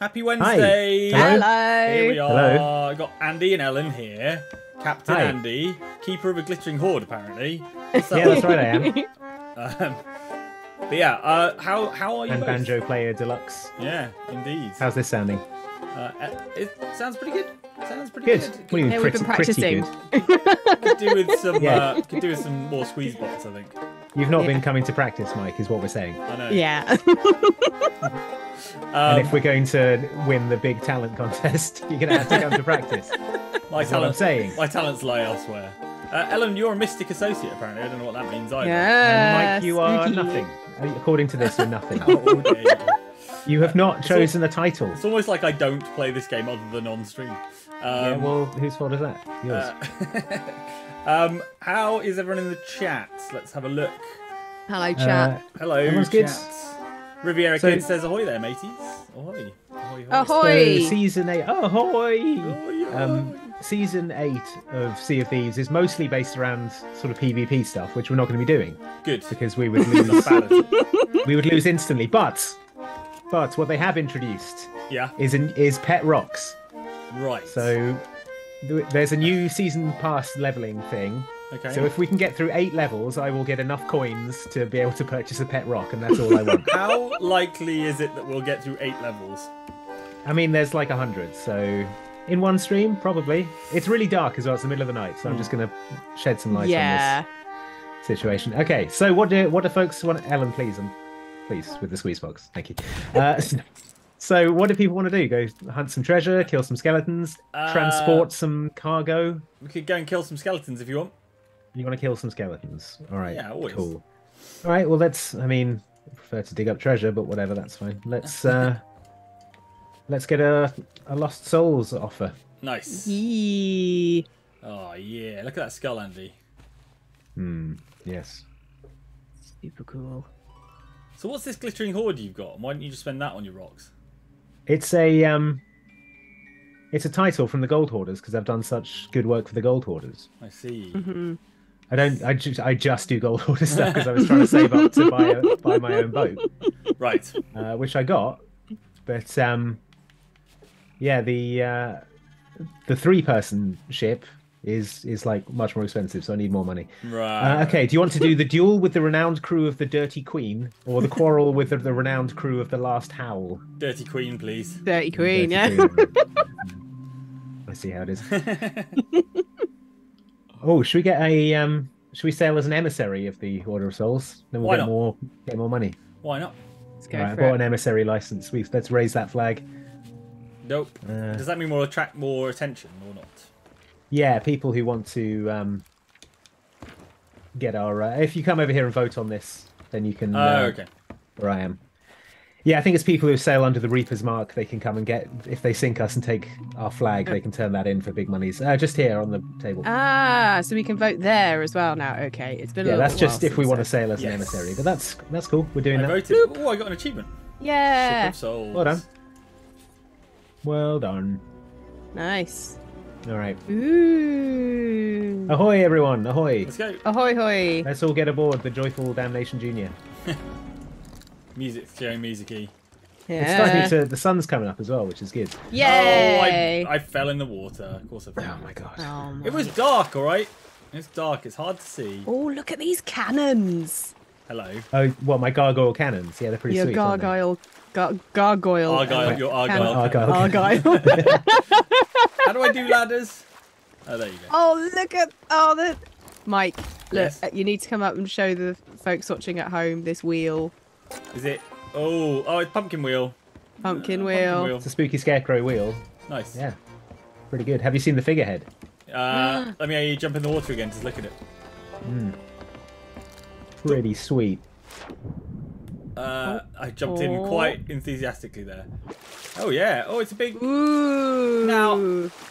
Happy Wednesday. Hello. Here we are. Hello. Got Andy and Ellen here. Captain Hi. Andy, keeper of a glittering hoard, apparently. Yeah, that's right, I am. Um, but yeah, uh, how how are you And both? banjo player deluxe. Yeah, indeed. How's this sounding? Uh, uh, it sounds pretty good. Sounds pretty Good. good. What do you mean, Yeah, we've pretty, been pretty practicing. good? Could do with some. Yeah. uh, could do with some more squeeze bots, I think. You've not Yeah. been coming to practice, Mike, is what we're saying. I know. Yeah. and Um, if we're going to win the big talent contest, you're going to have to come to practice. my That's what I'm talent, saying. my talents lie elsewhere. Uh, Ellen, you're a mystic associate, apparently. I don't know what that means either. And yeah. Mike, you are spooky. nothing. According to this, you're nothing. How you. You have not chosen a title. It's almost like I don't play this game other than on stream. Um, yeah, well, whose fault is that? Yours. uh, um, how is everyone in the chat? Let's have a look. Hello, Uh, chat. Hello, Everyone's good? Riviera So- Kid says ahoy there, mateys. Ahoy. Ahoy, ahoy. Ahoy. so season eight. Oh, ahoy! Ahoy, ahoy. Um, season eight of Sea of Thieves is mostly based around sort of PvP stuff, which we're not going to be doing Good. because we would lose. bad, is it? we would lose instantly. But, but what they have introduced Yeah, is an, is pet rocks. right. So th- there's a new season pass leveling thing. okay. So if we can get through eight levels, I will get enough coins to be able to purchase a pet rock, and that's all I want. How likely is it that we'll get through eight levels? I mean, there's like a hundred, so in one stream, probably. It's really dark as well. It's the middle of the night, so I'm just gonna shed some light Yeah. on this situation. Okay, so what do what do folks want? Ellen, please, and please with the squeeze box. Thank you. Uh, so what do people want to do? Go hunt some treasure, kill some skeletons, Uh, transport some cargo. We could go and kill some skeletons if you want. You want to kill some skeletons? All right. Yeah, always. Cool. All right. Well, let's. I mean, I prefer to dig up treasure, but whatever. That's fine. Let's. uh Let's get a a lost souls offer. Nice. Yee. Oh yeah, look at that skull, Andy. Hmm. Yes. Super cool. So what's this glittering hoard you've got? Why don't you just spend that on your rocks? It's a um. It's a title from the Gold Hoarders because I've done such good work for the Gold Hoarders. I see. hmm I don't. I just. I just do Gold Hoarder stuff because I was trying to save up to buy a, buy my own boat, Right. uh, which I got. But um. Yeah, the uh, the three person ship is is like much more expensive, so I need more money. Right. Uh, okay, do you want to do the duel with the renowned crew of the Dirty Queen, or the quarrel with the, the renowned crew of the Last Howl? Dirty Queen, please. Dirty Queen, Dirty yeah. Queen. I see how it is. Oh, should we get a um? Should we sail as an emissary of the Order of Souls? Then we'll Why get not? more get more money. Why not? Let's go All right, I bought it. an emissary license. We let's raise that flag. Nope. Uh, Does that mean we'll attract more attention or not? Yeah, people who want to um get our. Uh, if you come over here and vote on this, then you can. Oh, uh, okay. where I am. Yeah, I think it's people who sail under the Reaper's mark. They can come and get if they sink us and take our flag. They can turn that in for big monies. Uh, just here on the table. Ah, so we can vote there as well now. Okay, it's been a yeah, little that's just if we since want to sail as Yes. an emissary. But that's that's cool. We're doing I that. voted. Oh, I got an achievement. Ship Yeah, of Souls. Well done. Well done. nice. All right. Ooh. Ahoy, everyone! Ahoy! Let's go. Ahoy hoy. Let's all get aboard the joyful Damnation Junior. Music, showing musicy. It's starting to. The sun's coming up as well, which is good. Yay. Oh, I, I fell in the water. Of course I fell. Oh my god. Oh, my. It was dark, all right. It's dark. It's hard to see. Oh, look at these cannons. Hello. Oh, what my gargoyle cannons? Yeah, they're pretty Your sweet. aren't they? gargoyle, gar- gargoyle. Argyle, your cannon. Argyle. Argyle. Argyle. How do I do ladders? Oh, there you go. oh, look at oh the Mike. Look, Yes? you need to come up and show the folks watching at home this wheel, Is it? Oh, oh, it's pumpkin wheel. pumpkin Uh, wheel. It's a spooky scarecrow wheel. Nice. Yeah, pretty good. Have you seen the figurehead? Uh, let me jump in the water again. Just look at it. Pretty sweet. Uh, I jumped in Oh. quite enthusiastically there. Oh yeah. Oh, it's a big. Ooh. Now-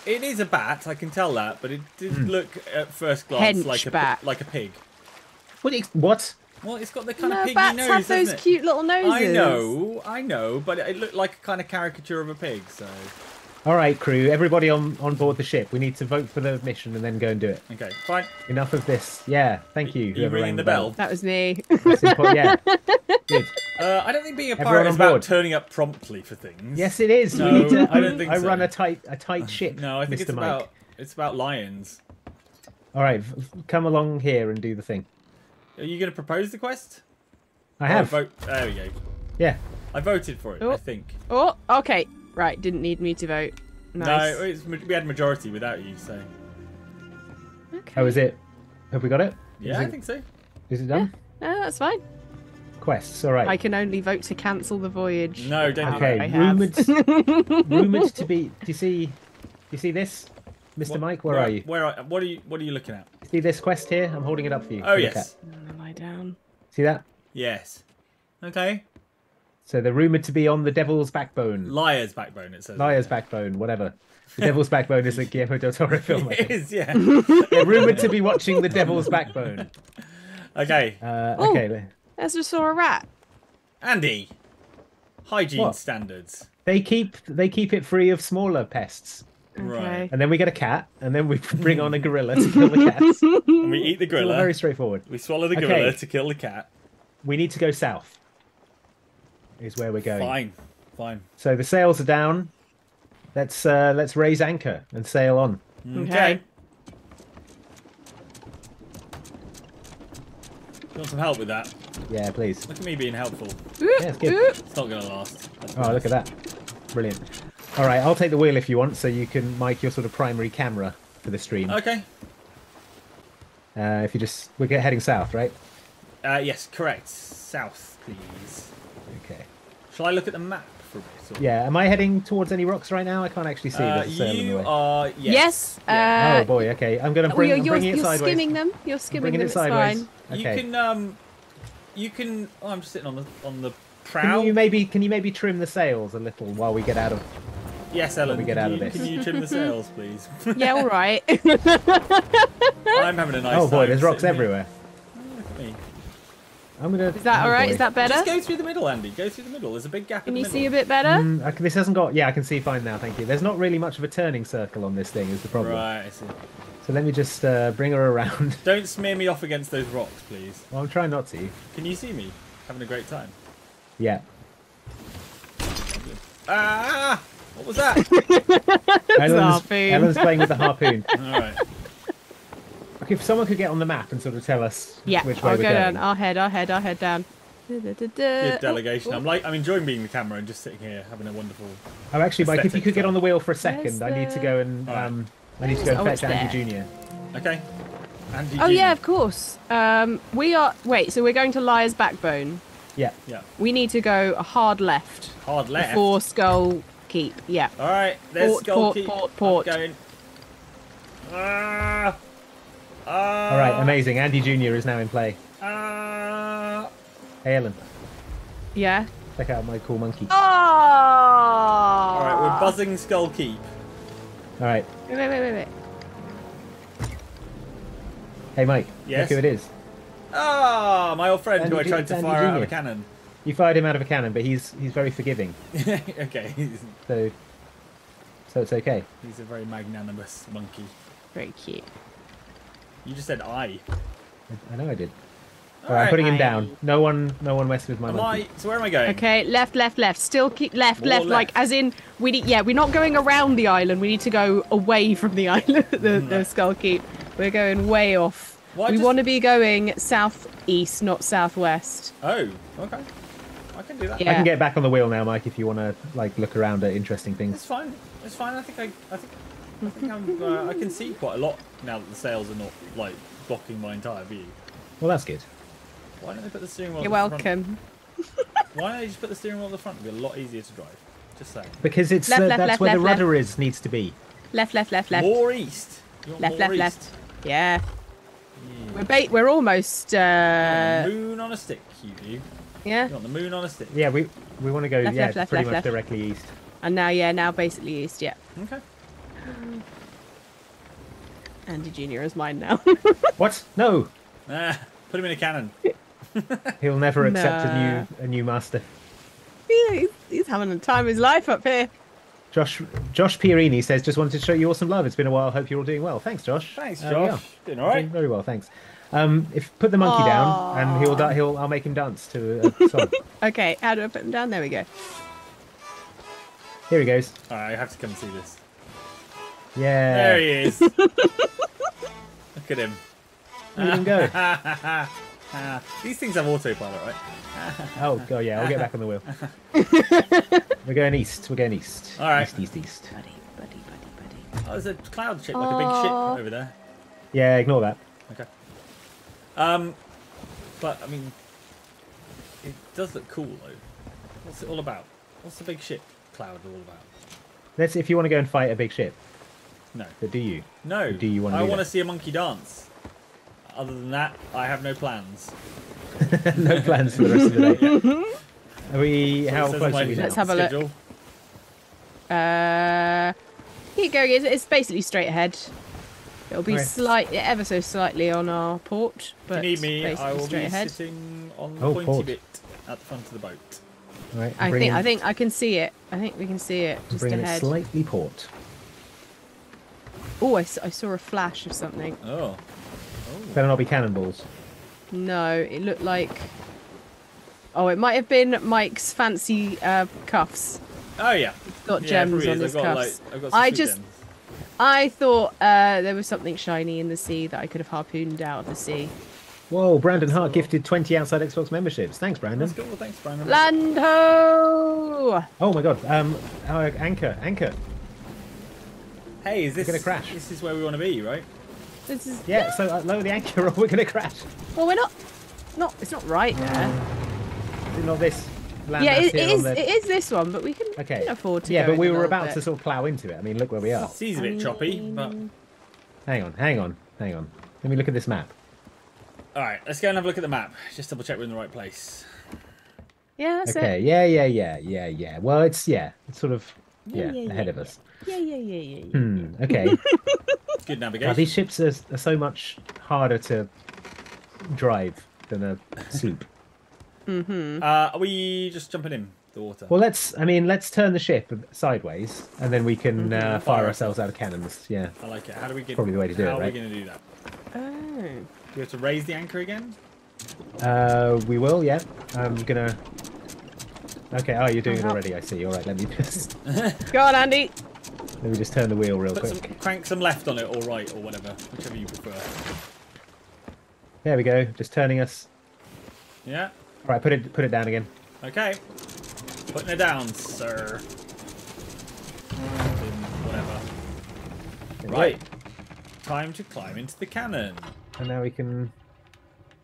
It is a bat. I can tell that, but it did Hmm. look at first glance like a bat. like a pig. What? you- What? Well, it's got the kind no, of piggy bats nose, have those it? cute little noses. I know, I know, but it looked like a kind of caricature of a pig. So All right, crew, everybody on on board the ship. We need to vote for the mission and then go and do it. Okay, fine. Enough of this. Yeah, thank you. You whoever ringing rang the bell? That was me. Yeah. Good. Uh, I don't think being a Everyone pirate on is about board. turning up promptly for things. Yes, it is. No, we to, I don't think I so. run a tight a tight ship. No, I think Mr. it's Mike. about it's about lions. All right, v- v- come along here and do the thing. Are you going to propose the quest? I Oh, have. vote. There we go. Yeah. I voted for it. I Oh. think. oh, okay. Right, didn't need me to vote. Nice. No, it's, we had majority without you. So okay. Oh, is it? Have we got it? yeah, Is I think so. Is it done? No, that's fine. Quests. All right. I can only vote to cancel the voyage. No, don't do Okay, I have. rumored, rumored to be. Do you see? Do you see this, Mr. What- Mike? Where, are you? Where are? What are you? What are you looking at? See this quest here? I'm holding it up for you. Oh to yes. Lie down. See that? yes. Okay. So they're rumored to be on the Devil's Backbone, Liar's backbone. It says. Liar's Backbone, whatever. The Devil's Backbone is a Guillermo del Toro film. I It think. is. Yeah. They're rumored to be watching the Devil's Backbone. okay. Uh, Oh. okay, There's just saw a rat. Andy. Hygiene What? standards. they keep they keep it free of smaller pests, Right. Okay. and then we get a cat, and then we bring on a gorilla to kill the cats. It's And we eat the gorilla. very straightforward. We swallow the Okay. gorilla to kill the cat. We need to go south. Is where we're going. Fine. Fine. So the sails are down. Let's uh, let's raise anchor and sail on. Okay. You want some help with that? Yeah, please. Look at me being helpful. Oop, it's good. oop. It's not gonna last. That's Oh, look at that. Brilliant. All right, I'll take the wheel if you want, so you can mic your sort of primary camera for the stream. Okay. Uh, if you just we're heading south, right? Uh, yes, correct. South, please. Okay. Shall I look at the map for a bit? or- Yeah. Am I heading towards any rocks right now? I can't actually see. Uh, sail in the you way. are. Yes. Yes. Yeah. Uh, oh boy. Okay. I'm gonna oh, bring. you're I'm you're, bringing it you're skimming them. You're skimming bringing them. it It's sideways. fine. You can. Um. You can. Oh, I'm just sitting on the on the prow. Can you maybe can you maybe trim the sails a little while we get out of? Yes, Ellen. we get out you, of this? Can you trim the sails, please? Yeah, all right. I'm having a nice. oh boy, time there's rocks sitting here. everywhere. Look at me. I'm gonna. Is that oh all right? boy. Is that better? Just go through the middle, Andy. Go through the middle. There's a big gap. Can in you the see a bit better? Mm, I this hasn't got. Yeah, I can see fine now. Thank you. There's not really much of a turning circle on this thing. Is the problem? Right. I see. So let me just uh, bring her around. Don't smear me off against those rocks, please. well, I'm trying not to. Can you see me? Having a great time. Yeah. Ah! What was that? Ellen's, harpoon. Ellen's playing with the harpoon. All right. Okay, if someone could get on the map and sort of tell us Yeah, which way I'll we're go going. down. I'll head. I'll head. I'll head down. Good Good delegation. I'm like, I'm enjoying being the camera and just sitting here having a wonderful. Oh, actually, Mike, if you could get on the wheel for a Where's second, I need to go and Alright. um, I need to go and Oh, fetch it's Andy there. Junior. Okay. Andy. Oh Junior. yeah, of course. Um, we are. Wait, so we're going to Liar's Backbone. Yeah. Yeah. We need to go a hard left Hard left. before Skull Keep. Yeah. All right. There's Port, Skull port, Keep. port, I'm port. Going. Ah. Ah. All right, amazing. Andy Junior is now in play. Ah. Hey, Ellen, Yeah. check out my cool monkey. Oh. All right. We're buzzing Skull Keep. All right. Wait, wait, wait, wait, wait. Hey, Mike. Yes? Look who it is. Ah, my old friend who I Andy- tried to Andy fire out of a cannon. You fired him out of a cannon, but he's he's very forgiving, okay. So so it's okay. he's a very magnanimous monkey. Very cute. You just said I. I, I know I did. All All right, I'm putting him down. No one, no one mess with my Am. I? So where am I going? Okay, left, left, left. Still keep left, More left, Like as in we need. Yeah, we're not going around the island. We need to go away from the island. the, hmm. the Skull Keep. We're going way off. Well, we just- want to be going southeast, not southwest. Oh. Okay. I can do that. Yeah. I can get back on the wheel now, Mike, if you want to like look around at interesting things. It's fine. It's fine. I think I. I think. I think I'm. Uh, I can see quite a lot now that the sails are not like blocking my entire view. Well, that's good. Why don't they put the steering wheel? You're at the front? welcome. Why don't they just put the steering wheel at the front? It'd be a lot easier to drive. Just saying. Because it's Left, uh, left, that's left, where the left, rudder is needs to be. Left, left, left, left, More east. You want left, more left, east? left. Yeah, Yeah. we're bait. We're almost. Uh, moon on a stick, you do. yeah, You want the moon on a stick. Yeah, we we want to go Left, yeah left, left, pretty left, much left. directly east. and now yeah, now basically east. Yeah, Okay. Andy Junior is mine now. What? No, Ah, put him in a cannon. he'll never accept Nah. a new a new master. he's, he's having a time of his life up here. Josh Josh Pierini says, just wanted to show you all some love. It's been a while. Hope you're all doing well. Thanks, Josh. Thanks, Uh, we Josh. Doing all right. Doing very well, thanks. Um, if put the monkey down, and he'll da- he'll I'll make him dance to a song. Okay, how do I put him down? There we go. Here he goes. All right, I have to come see this. Yeah. There he is. Look at him. Look at him go. These things have autopilot, right? Oh god, yeah. I'll get back on the wheel. We're going east. We're going east. All right. East, east, east. Buddy, buddy, buddy, buddy. Oh, there's a cloud shaped like a big ship over there. Yeah, ignore that. Okay. Um, but I mean, it does look cool though. What's it all about? What's the big ship cloud all about? Let's. If you want to go and fight a big ship, No, but do you? no. Do you wanna I want to see a monkey dance. Other than that, I have no plans. no plans for the rest of the day. Are we? So How close are we now? Let's have a look. schedule. Uh, keep going. It's, it's basically straight ahead. It'll be Okay. slight, ever so slightly on our port, but If you need me, basically I will straight be ahead. sitting on the Oh, pointy port. bit at the front of the boat. Right, I bringing- think I think I can see it. I think we can see it just bringing it ahead. slightly port. Oh, I saw a flash of something. Oh. Better not be cannonballs. No, it looked like. Oh, it might have been Mike's fancy uh, cuffs. Oh yeah. Got yeah, gems on his I've got, cuffs. Like, I've got some I just- gems. I thought uh, there was something shiny in the sea that I could have harpooned out of the sea. Whoa, Brandon Hart gifted 20 outside Xbox memberships. Thanks, Brandon. That's cool. Thanks, Brandon. Lando! Oh my god. Um, our anchor, anchor. Hey, is this gonna crash. This is where we want to be, right? This is Yeah, so uh, lower the anchor or we're going to crash. well, we're not. Not it's not right there. Is it not this land yeah, that's it, it here on is. the- It is this one, but we can, we Okay. can afford to. Yeah, go but we were about bit. to sort of plow into it. I mean, look where we are. Sea's a bit choppy, but Hang on, hang on, hang on. Let me look at this map. all right. Let's go and have a look at the map. Just double check we're in the right place. Yeah, that's Okay, it. yeah, yeah, yeah, yeah, yeah. Well, it's, yeah, it's sort of, Yeah, yeah, yeah, ahead yeah, of us. Yeah, yeah, yeah, yeah. yeah. Hmm, okay. Good now, navigation. these ships are, are so much harder to drive than a sloop. Mm-hmm. Uh, are we just jumping in the water? Well, let's, I mean, let's turn the ship sideways and then we can uh, Fire fire ourselves out of cannons. Yeah. I like it. How do we get? Probably the way to do it, How are we going to do that? Oh. Do we have to raise the anchor again? Uh, we will, yeah. I'm gonna. Okay, oh, you're doing it Uh-huh. already. I see. All right, let me just Go on, Andy. let me just turn the wheel real Put some, quick. crank some left on it or right or whatever, whichever you prefer. There we go. Just turning us. Yeah. All right, put it put it down again. Okay. Putting it down, sir. Whatever. There. Right. Time to climb into the cannon. And now we can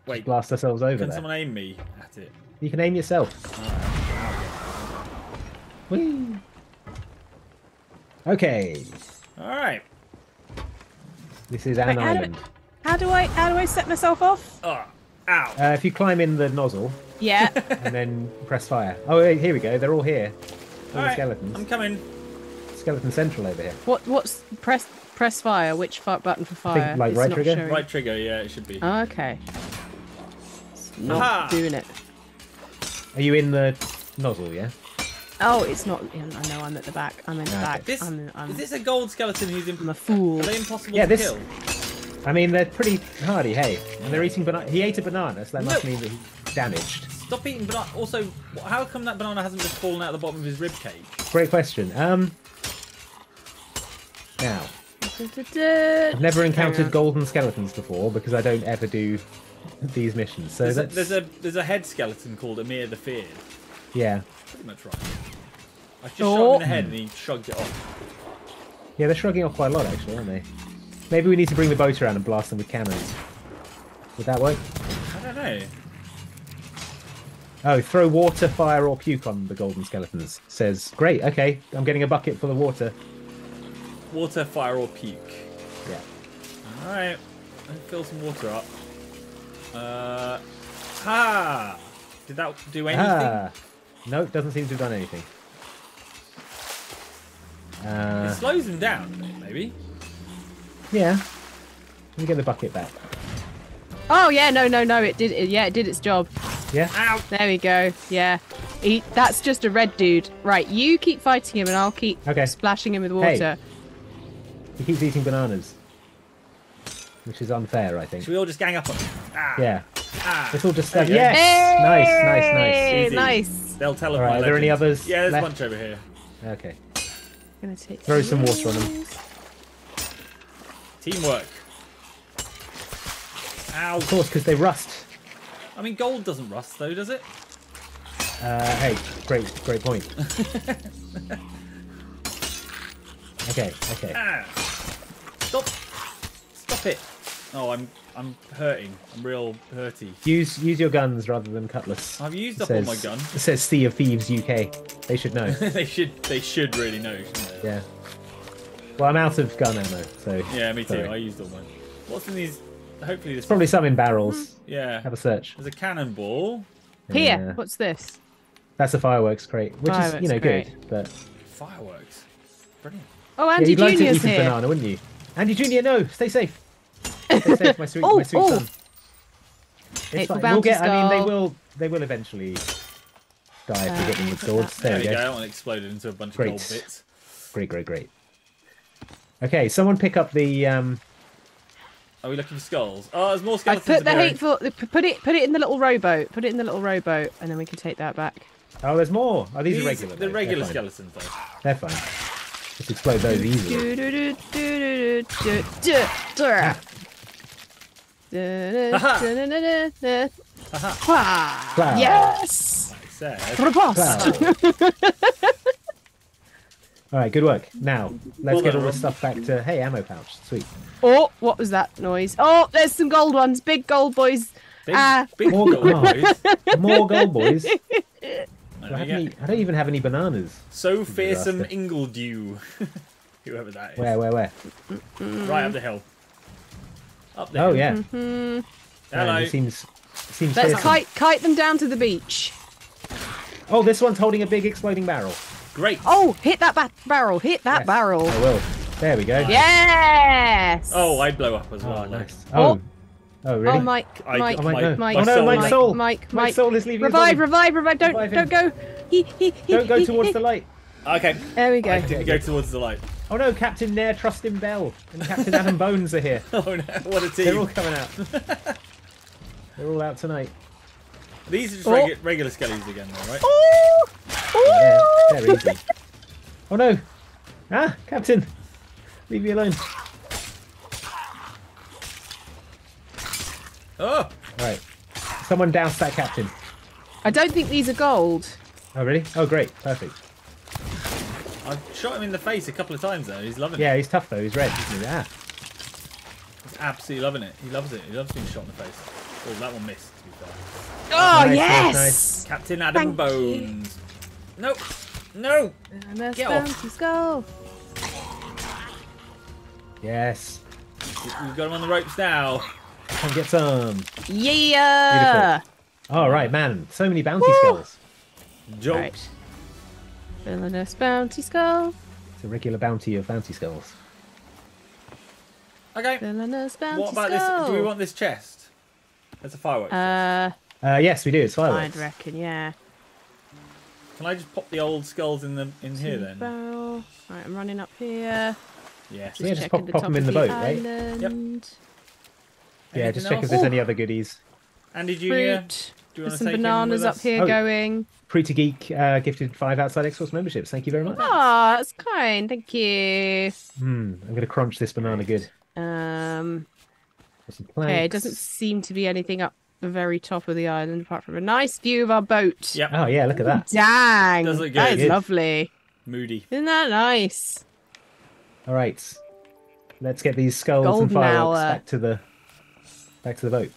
Wait. blast ourselves over Can there. someone aim me at it? You can aim yourself. Whee! Okay, All right. this is an Wait, how do- island. How do I how do I set myself off? Oh, ow. Uh, if you climb in the nozzle Yeah. and then press fire. Oh, wait, here we go. They're all here. All All the right. skeletons. I'm coming. Skeleton Central over here. what what's press press fire? Which fi- button for fire? like It's right trigger? showing. Right trigger, yeah, it should be. Oh, okay. It's not Aha! doing it. Are you in the nozzle? Yeah. Oh, it's not. yeah, I know. I'm at the back. I'm in the Ah, okay. back. This, I'm, I'm, is this a gold skeleton who's in... I'm a fool. Are they impossible Yeah, to this- kill? I mean, they're pretty hardy, hey. And they're eating banana. He ate a banana, so that must mean that he's damaged. Stop eating banana. Also, how come that banana hasn't just fallen out of the bottom of his rib cage? Great question. Um. Now, I've I've never encountered golden skeletons before because I don't ever do these missions. So There's a, there's a there's a head skeleton called Amir the Feared. yeah, Pretty much right. I just shot him Oh. in the head and he shrugged it off. yeah. They're shrugging off quite a lot, actually, aren't they? Maybe we need to bring the boat around and blast them with cannons. Would that work? I don't know. Oh, throw water, fire, or puke on the golden skeletons. Says, great. Okay, I'm getting a bucket full of water. Water, fire, or puke. Yeah. Alright. Fill some water up. Uh. Ha! Did that do anything? Ah, no, doesn't seem to have done anything. Uh, It slows him down maybe. yeah. Let me get the bucket back. Oh yeah, no, no, no. It did. It, yeah, it did its job. Yeah. Ow! There we go. Yeah. He, that's just a red dude. Right, you keep fighting him and I'll keep Okay. splashing him with Hey. water. He keeps eating bananas, which is unfair, I think. Should we all just gang up on him? Ah, Yeah. ah. Let's all just There stand. you go. Yes. Nice, nice, nice. Easy. nice. They'll tell of All right, my are there any others Yeah, there's left? a bunch over here. Okay. Gonna take Throw some water on them. Teamwork. Ow. Of course, because they rust. I mean, gold doesn't rust, though, does it? Uh, hey, great, great point. okay, okay. Ah. Stop. Stop it. Oh, I'm I'm hurting. I'm real hurty. Use use your guns rather than cutlass. I've used It up all my gun. It says Sea of Thieves UK. They should know. they should they should really know. shouldn't they? yeah. Well, I'm out of gun ammo, so Yeah, me too. Sorry. I used all mine. What's in these? Hopefully there's probably some in barrels. Yeah. Have a search. There's a cannonball. Here, Yeah. what's this? That's a fireworks crate, which is you know crate. good, but Fireworks. Brilliant. Oh, Andy yeah, Andy you'd like to Junior's eat a here. banana, wouldn't you? Andy Junior, no, stay safe. Stay safe, my sweet, Oh, my sweet oh. son. It's Hateful fine. We'll bounty get. I mean, they will. They will eventually die if we hit them with Uh, swords. There, There we we go. go. I don't want it exploded into a bunch Great. of gold bits. Great, great, great. Okay, someone pick up the. um Are we looking for skulls? Oh, there's more I put the hateful. Put it. Put it in the little rowboat. Put it in the little rowboat, and then we can take that back. Oh, there's more. Oh, these, These, are regular. the regular They're fine. Skeletons, though. They're fine. Just explode those easily. Do, do, do, do, do, do, do, do. Ah. Yes. Like I said. Riposte. All right, good work. Now let's get all this stuff back to. Hey, ammo pouch. Sweet. Oh, what was that noise? Oh, there's some gold ones. Big gold boys. Big, Ah. big More gold gold. boys. More gold, boys. Do I, we have any, I don't even have any bananas. So fearsome Ingledew. Whoever that is. Where, where, where? Right up the hill. Up there. Oh yeah. Hmm. Hello. Man, it seems. It seems Let's kite kite them down to the beach. Oh, this one's holding a big exploding barrel. Great. Oh, hit that ba- barrel. Hit that Yes, barrel. I will. There we go. Yes. Oh, I blow up as Oh, well. nice. Oh. Oh. Oh, really? Oh, Mike, I- Mike, Oh, my, no. Mike, oh no, soul my is- soul. Mike, my Mike. soul is leaving. Revive, revive, revive! Don't, Revive don't go. He, he, he, Don't go he, towards he. the light. Okay. There we I go. didn't go towards the light. Oh no, Captain Nair, Trustin Bell, and Captain Adam Bones are here. Oh no, what a team. They're all coming out. They're all out tonight. These are just Oh. regu- regular skellies again, though, right? Ooh, Yeah, ooh. they're, they're easy. Oh no! Ah, Captain, leave me alone. Oh! Right, someone douse that captain. I don't think these are gold. Oh really? Oh great, perfect. I've shot him in the face a couple of times though. He's loving it. Yeah, he's tough though. He's red, isn't he? Ah, He's absolutely loving it. He loves it. He loves being shot in the face. Oh, that one missed, to be fair. Oh Nice, yes. nice, Captain Adam Thank you. Bones. Nope. No! And a Get off. bounty skull. yes. We've got him on the ropes now. Come get some. Yeah. Beautiful. All right, man. So many bounty Woo. skulls. Joke. Right. Villainous bounty skull. It's a regular bounty of bounty skulls. Okay. Villainous bounty What about skull. this? Do we want this chest? That's a fireworks. chest. Uh, Uh, yes, we do. It's fireworks. I'd reckon, yeah. Can I just pop the old skulls in the in here then? Barrel. Right, I'm running up here. Yes. Yeah, just checking pop- the pop top 'em in of the boat, right? island. Yeah, just Anything check if there's Oh. any other goodies. Andy Junior. Fruit. Do you want There's to some bananas up here Oh. going. Pretty Geek uh, gifted five outside Xbox memberships. Thank you very much. Oh, that's kind. Thank you. Hmm, I'm going to crunch this banana good. Um, okay, it doesn't seem to be anything up the very top of the island apart from a nice view of our boat. Yep. Oh, yeah, look at that. Dang. Does look That good. lovely. Moody. Isn't that nice? All right. Let's get these skulls Golden and fireworks hour. back to the back to the boat.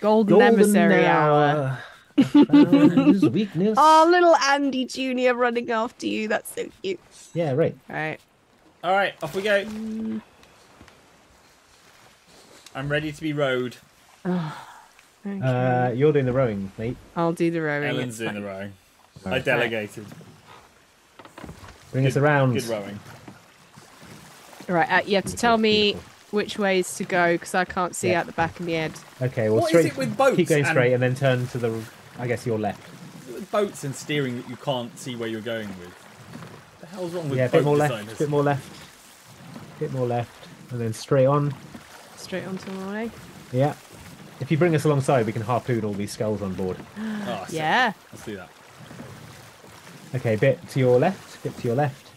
Golden, emissary hour. Found weakness. Oh, little Andy Junior running after you. That's so cute. Yeah, right. Right. All right, off we go. Mm. I'm ready to be rowed. Okay. Uh, you're doing the rowing, mate. I'll do the rowing. Ellen's it's doing the fine. rowing. I delegated. Bring us around. Good rowing. Right, uh, you have to tell me beautiful. Which ways to go because I can't see Yeah. out the back of my head. Okay, well, What is straight. it with boats Keep going straight and then turn to the. I guess your left. boats and steering that you can't see where you're going with? What the hell's wrong with Yeah, a boat bit more designers? left, bit more left, bit more left, and then straight on. Straight onto my way. Yeah. If you bring us alongside, we can harpoon all these skulls on board. Ah, oh, sick. Yeah. Let's do that. Okay, bit to your left, bit to your left.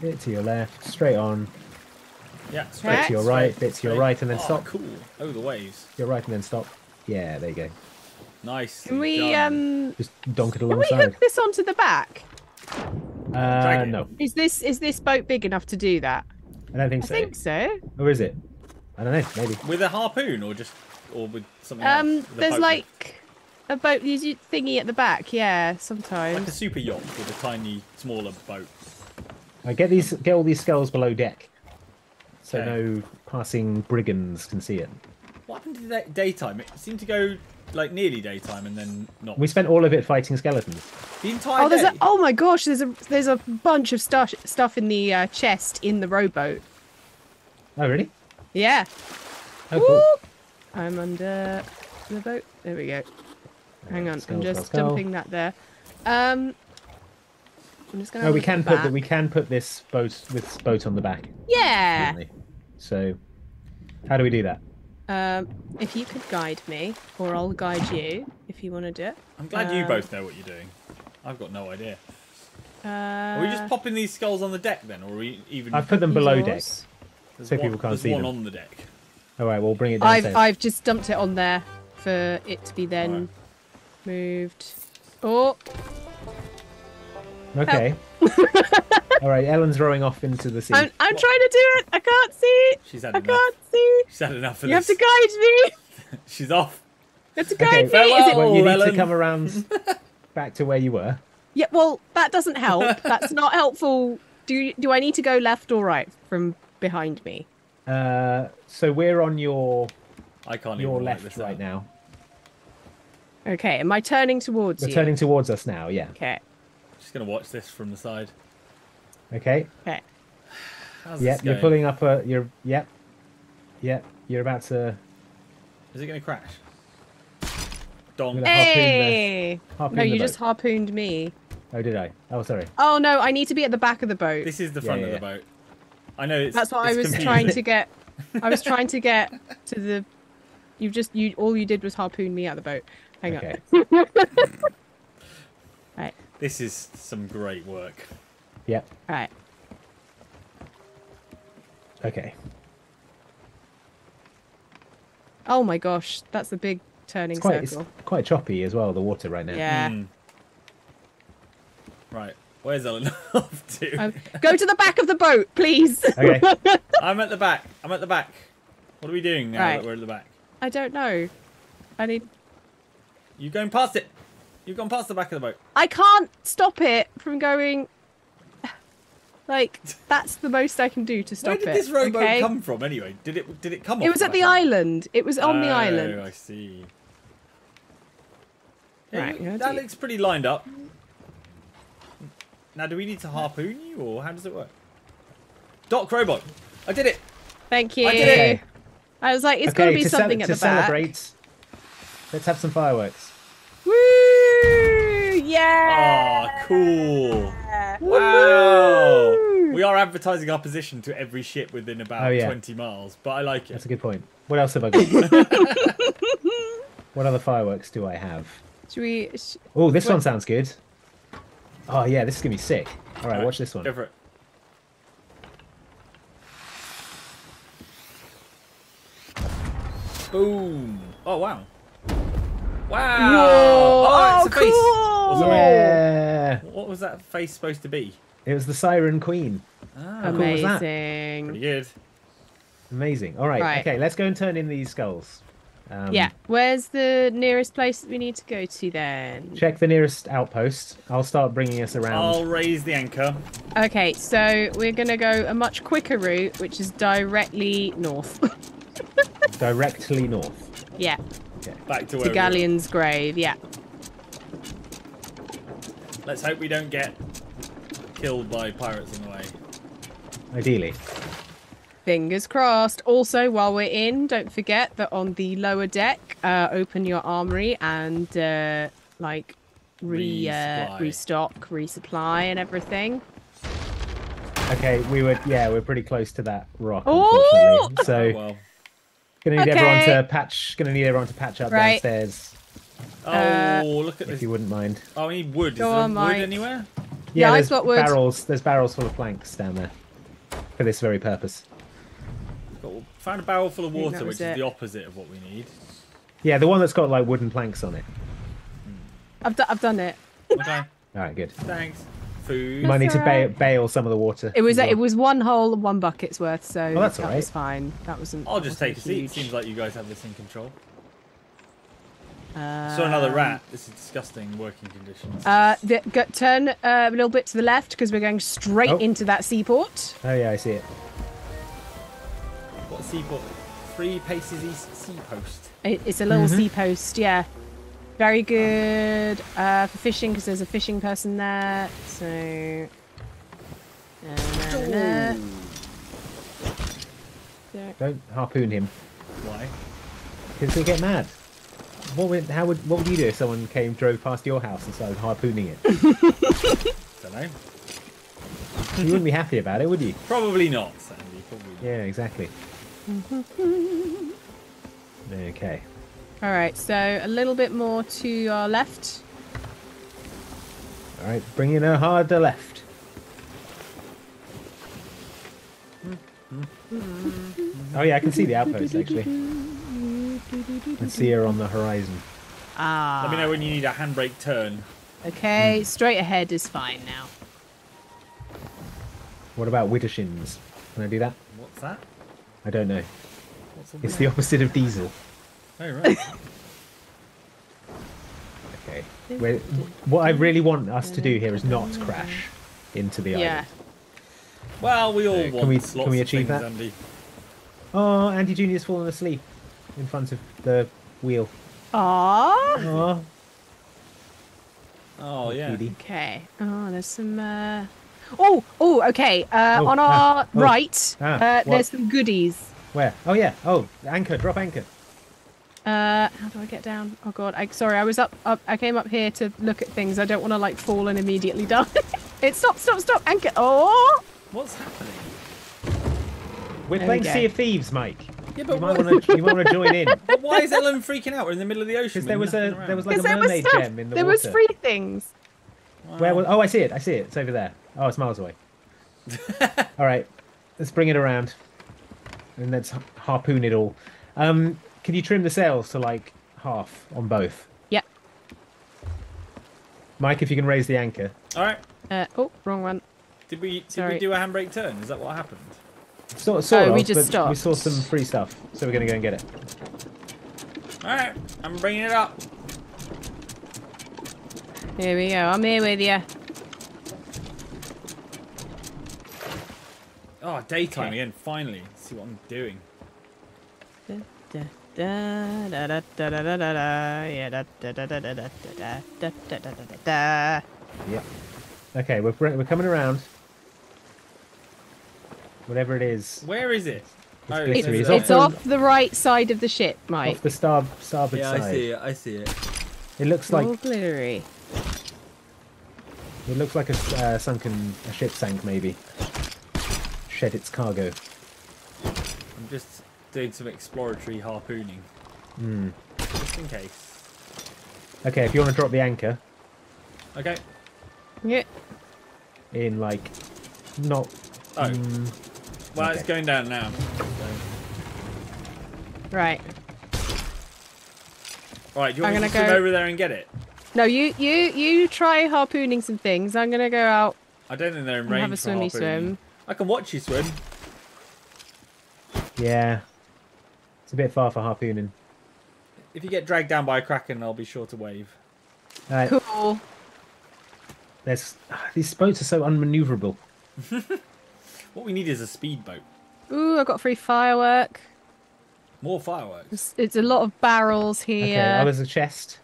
Bit to your left, straight on, Yeah, bit straight. to your straight, right, bit to your right, and then oh, stop. cool. Oh, the waves. Your right, and then stop. Yeah, there you go. Nice. Can we um Just donk it can we hook this onto the back? Uh, Drag it. no, Is this is this boat big enough to do that? I don't think I so. think so. Or is it? I don't know. Maybe. With a harpoon or just or with something Um else? A there's boat like a boat thingy at the back, yeah, sometimes. like a super yacht with a tiny, smaller boat. I get these. Get all these skulls below deck, so Okay. no passing brigands can see it. What happened to the daytime? It seemed to go like nearly daytime and then not. We spent all of it fighting skeletons. the entire Oh, there's day. a oh my gosh, there's a there's a bunch of stuff stuff in the uh, chest in the rowboat. Oh, really? Yeah. Oh, cool. I'm under the boat. There we go. Hang on, Skull, I'm just skull. dumping that there. Um, I'm just gonna. Oh, we can put the that. We can put this boat this boat on the back. Yeah. can't we? So, how do we do that? Um, if you could guide me, or I'll guide you if you want to do it. I'm glad you Um, both know what you're doing. I've got no idea. Uh, Are we just popping these skulls on the deck then, or are we even? I've put them below deck. there's so one, people can't there's see one them. on the deck. All right, we'll bring it I've downstairs. I've just dumped it on there for it to be then moved. Oh, Okay. All right, Ellen's rowing off into the sea. I'm I'm trying to do it. I can't see. She's had I enough. can't see. She's had enough of You have this. to guide me. She's off. You have to Okay, guide me. Is it? farewell. well, you need Ellen. to come around back to where you were. Yeah. Well, that doesn't help. That's not helpful. Do you, do I need to go left or right from behind me? Uh, so we're on your I can't your even work left this right out. now. Okay. Am I turning towards You're you? turning towards us now. Yeah. Okay. Just gonna watch this from the side. Okay. Okay. How's Yep. this You're pulling up a. You're. Yep. Yep. You're about to. Is it gonna crash? Dong. Gonna- the- Hey. No, the you just harpooned me. Oh, did I? Oh, sorry. Oh no, I need to be at the back of the boat. This is the front yeah, of the yeah. boat. I know it's. That's what I was confusing. trying to get. I was trying to get to the. You've just you. All you did was harpoon me out of the boat. Hang Okay. on. Right. This is some great work. Yep. Right. Okay. Oh my gosh, that's a big turning It's quite. It's quite choppy as well. The water right now. Yeah. Mm. Right. Where's Ellen off to? Um, go to the back of the boat, please. Okay. I'm at the back. I'm at the back. What are we doing now Right. that we're at the back? I don't know. I need. You're going past it? You've gone past the back of the boat. I can't stop it from going. Like that's the most I can do to stop it. Where did this rowboat okay? come from anyway? Did it? Did it come? It off was at the back island. It was on the Oh, island. I see. Right, you- you that do looks pretty lined up. Now, do we need to harpoon you, or how does it work? Doc robot, I did it. Thank you. I did it. Okay. I was like, it's okay. got to be something at the back. celebrate, let's have some fireworks. Woo! Yeah. Ah, cool. Woo! Wow. We are advertising our position to every ship within about Oh, yeah. 20 miles, but I like it. That's a good point. What else have I got? what other fireworks do I have? Should we? Sh- Oh, this What- one sounds good. Oh yeah, this is gonna be sick. All right, Alright, watch this one. Go for it. Boom. Oh, wow. Wow. Whoa, Oh, it's a face. cool. What's that? Yeah, What was that face supposed to be? it was the Siren Queen. Ah, cool was that? Amazing. pretty good. Amazing. All right, Right. okay, let's go and turn in these skulls. Um, yeah. Where's the nearest place that we need to go to then? Check the nearest outpost. I'll start bringing us around. I'll raise the anchor. Okay, so we're gonna go a much quicker route, which is directly north. directly north. yeah, Okay. Back to where to we were. Galleon's grave. Yeah. Let's hope we don't get killed by pirates on the way. Ideally. Fingers crossed. Also, while we're in, don't forget that on the lower deck, uh, open your armory and uh, like re uh, restock, resupply, and everything. Okay, we were yeah, we're pretty close to that rock, Oh! So Oh, well. gonna need everyone to patch. Gonna need everyone to patch up Right. downstairs, Oh, Uh, look at this. if you wouldn't mind. Oh, we need wood. Is Go there on, wood Mike. anywhere? Yeah, I've there's got wood. barrels. There's barrels full of planks down there for this very purpose. Got, found a barrel full of water, which was is the opposite of what we need. Yeah, the one that's got like wooden planks on it. I've, do- I've done it. Okay, All right, good. thanks. Food. You Food. might need to That's ba- bail some of the water. It was as well. it was one hole and one bucket's worth, so Oh, that's that all was fine. That wasn't. I'll that just take a wasn't seat. huge. Seems like you guys have this in control. Uh, Saw another rat. This is disgusting working conditions. Uh, the, go, turn uh, a little bit to the left because we're going straight Oh. into that seaport. Oh yeah, I see it. what seaport? Three paces east sea post. It, it's a little sea post, yeah. Very good uh, for fishing because there's a fishing person there. So. Na, na, na, na. Don't harpoon him Why? because he'll get mad. What would how would what would you do if someone came drove past your house and started harpooning it? Don't know. you wouldn't be happy about it, would you? Probably not, Sandy. Probably not. Yeah, exactly. Okay. All right, so a little bit more to our left. All right, bring in a harder left. Mm-hmm. Oh yeah, I can see the outpost actually. I can see her on the horizon. Ah. Let me know when you need a handbrake turn. Okay, Hmm. straight ahead is fine now. What about Widdershins? Can I do that? What's that? I don't know. What's It's the opposite of deasil. Oh right. Okay. We're, what I really want us to do here is not crash into the Yeah. island. well, we all Uh, can want we- lots can we of achieve things, that? Andy. Oh, Andy Junior's fallen asleep in front of the wheel. Ah. Oh, Oh yeah. Okay. Oh, there's some. Uh... Oh, oh, okay. Uh, Oh, on ah, our oh, right, ah, uh, there's some goodies. Where? Oh yeah. Oh, anchor. Drop anchor. Uh, how do I get down? Oh god, I sorry, I was up, up. I came up here to look at things. I don't want to like fall and immediately die. it stop, stop, stop. Anchor. Oh. What's happening? We're There playing go. Sea of Thieves, Mike. Yeah, but You might want to. You might want to join in but why is Ellen freaking out? We're in the middle of the ocean. because there was a nothing there was like a Because there mermaid gem in the there water. was free things. Where was? Oh, I see it. I see it. It's over there. Oh, it's miles away. all right, let's bring it around, and let's harpoon it all. Um, can you trim the sails to like half on both? Yeah. Mike, if you can raise the anchor. All right. Uh, oh, wrong one. Did we did Sorry. we do a handbrake turn? Is that what happened? Sort, sort Oh, of, we just but we saw some free stuff, so we're gonna go and get it. All right. I'm bringing it up. Here we go. I'm here with you. Oh, daytime Okay. again. Finally. See what I'm doing. Da, da, da, da, da, da, da, da, da. Yeah, da, da, da, da, da, da, da, da, da, da, da, da, da. Yep. Okay, we're we're coming around. Whatever it is, Where is it? Oh, glittery. It's, It's off the- off the right side of the ship, Mike. off the star starboard Yeah, side. I see it. I see it. It looks like All glittery. it looks like a s- uh, sunken a ship sank maybe. Shed its cargo. I'm just doing some exploratory harpooning, Hmm. just in case. Okay, if you want to drop the anchor Okay. Yeah. in like not. Oh, mm, well, it's going down now. Right. All right. Do you I'm want me to gonna swim go- over there and get it? No, you you you try harpooning some things. I'm gonna go out I don't think they're in and range have a swimmy swim. I can watch you swim. yeah, it's a bit far for harpooning. If you get dragged down by a kraken, I'll be sure to wave. Alright, Cool. there's these boats are so unmaneuverable. What we need is a speedboat. Ooh, I got free firework. More fireworks. It's, it's a lot of barrels here. Okay, oh, there's a chest.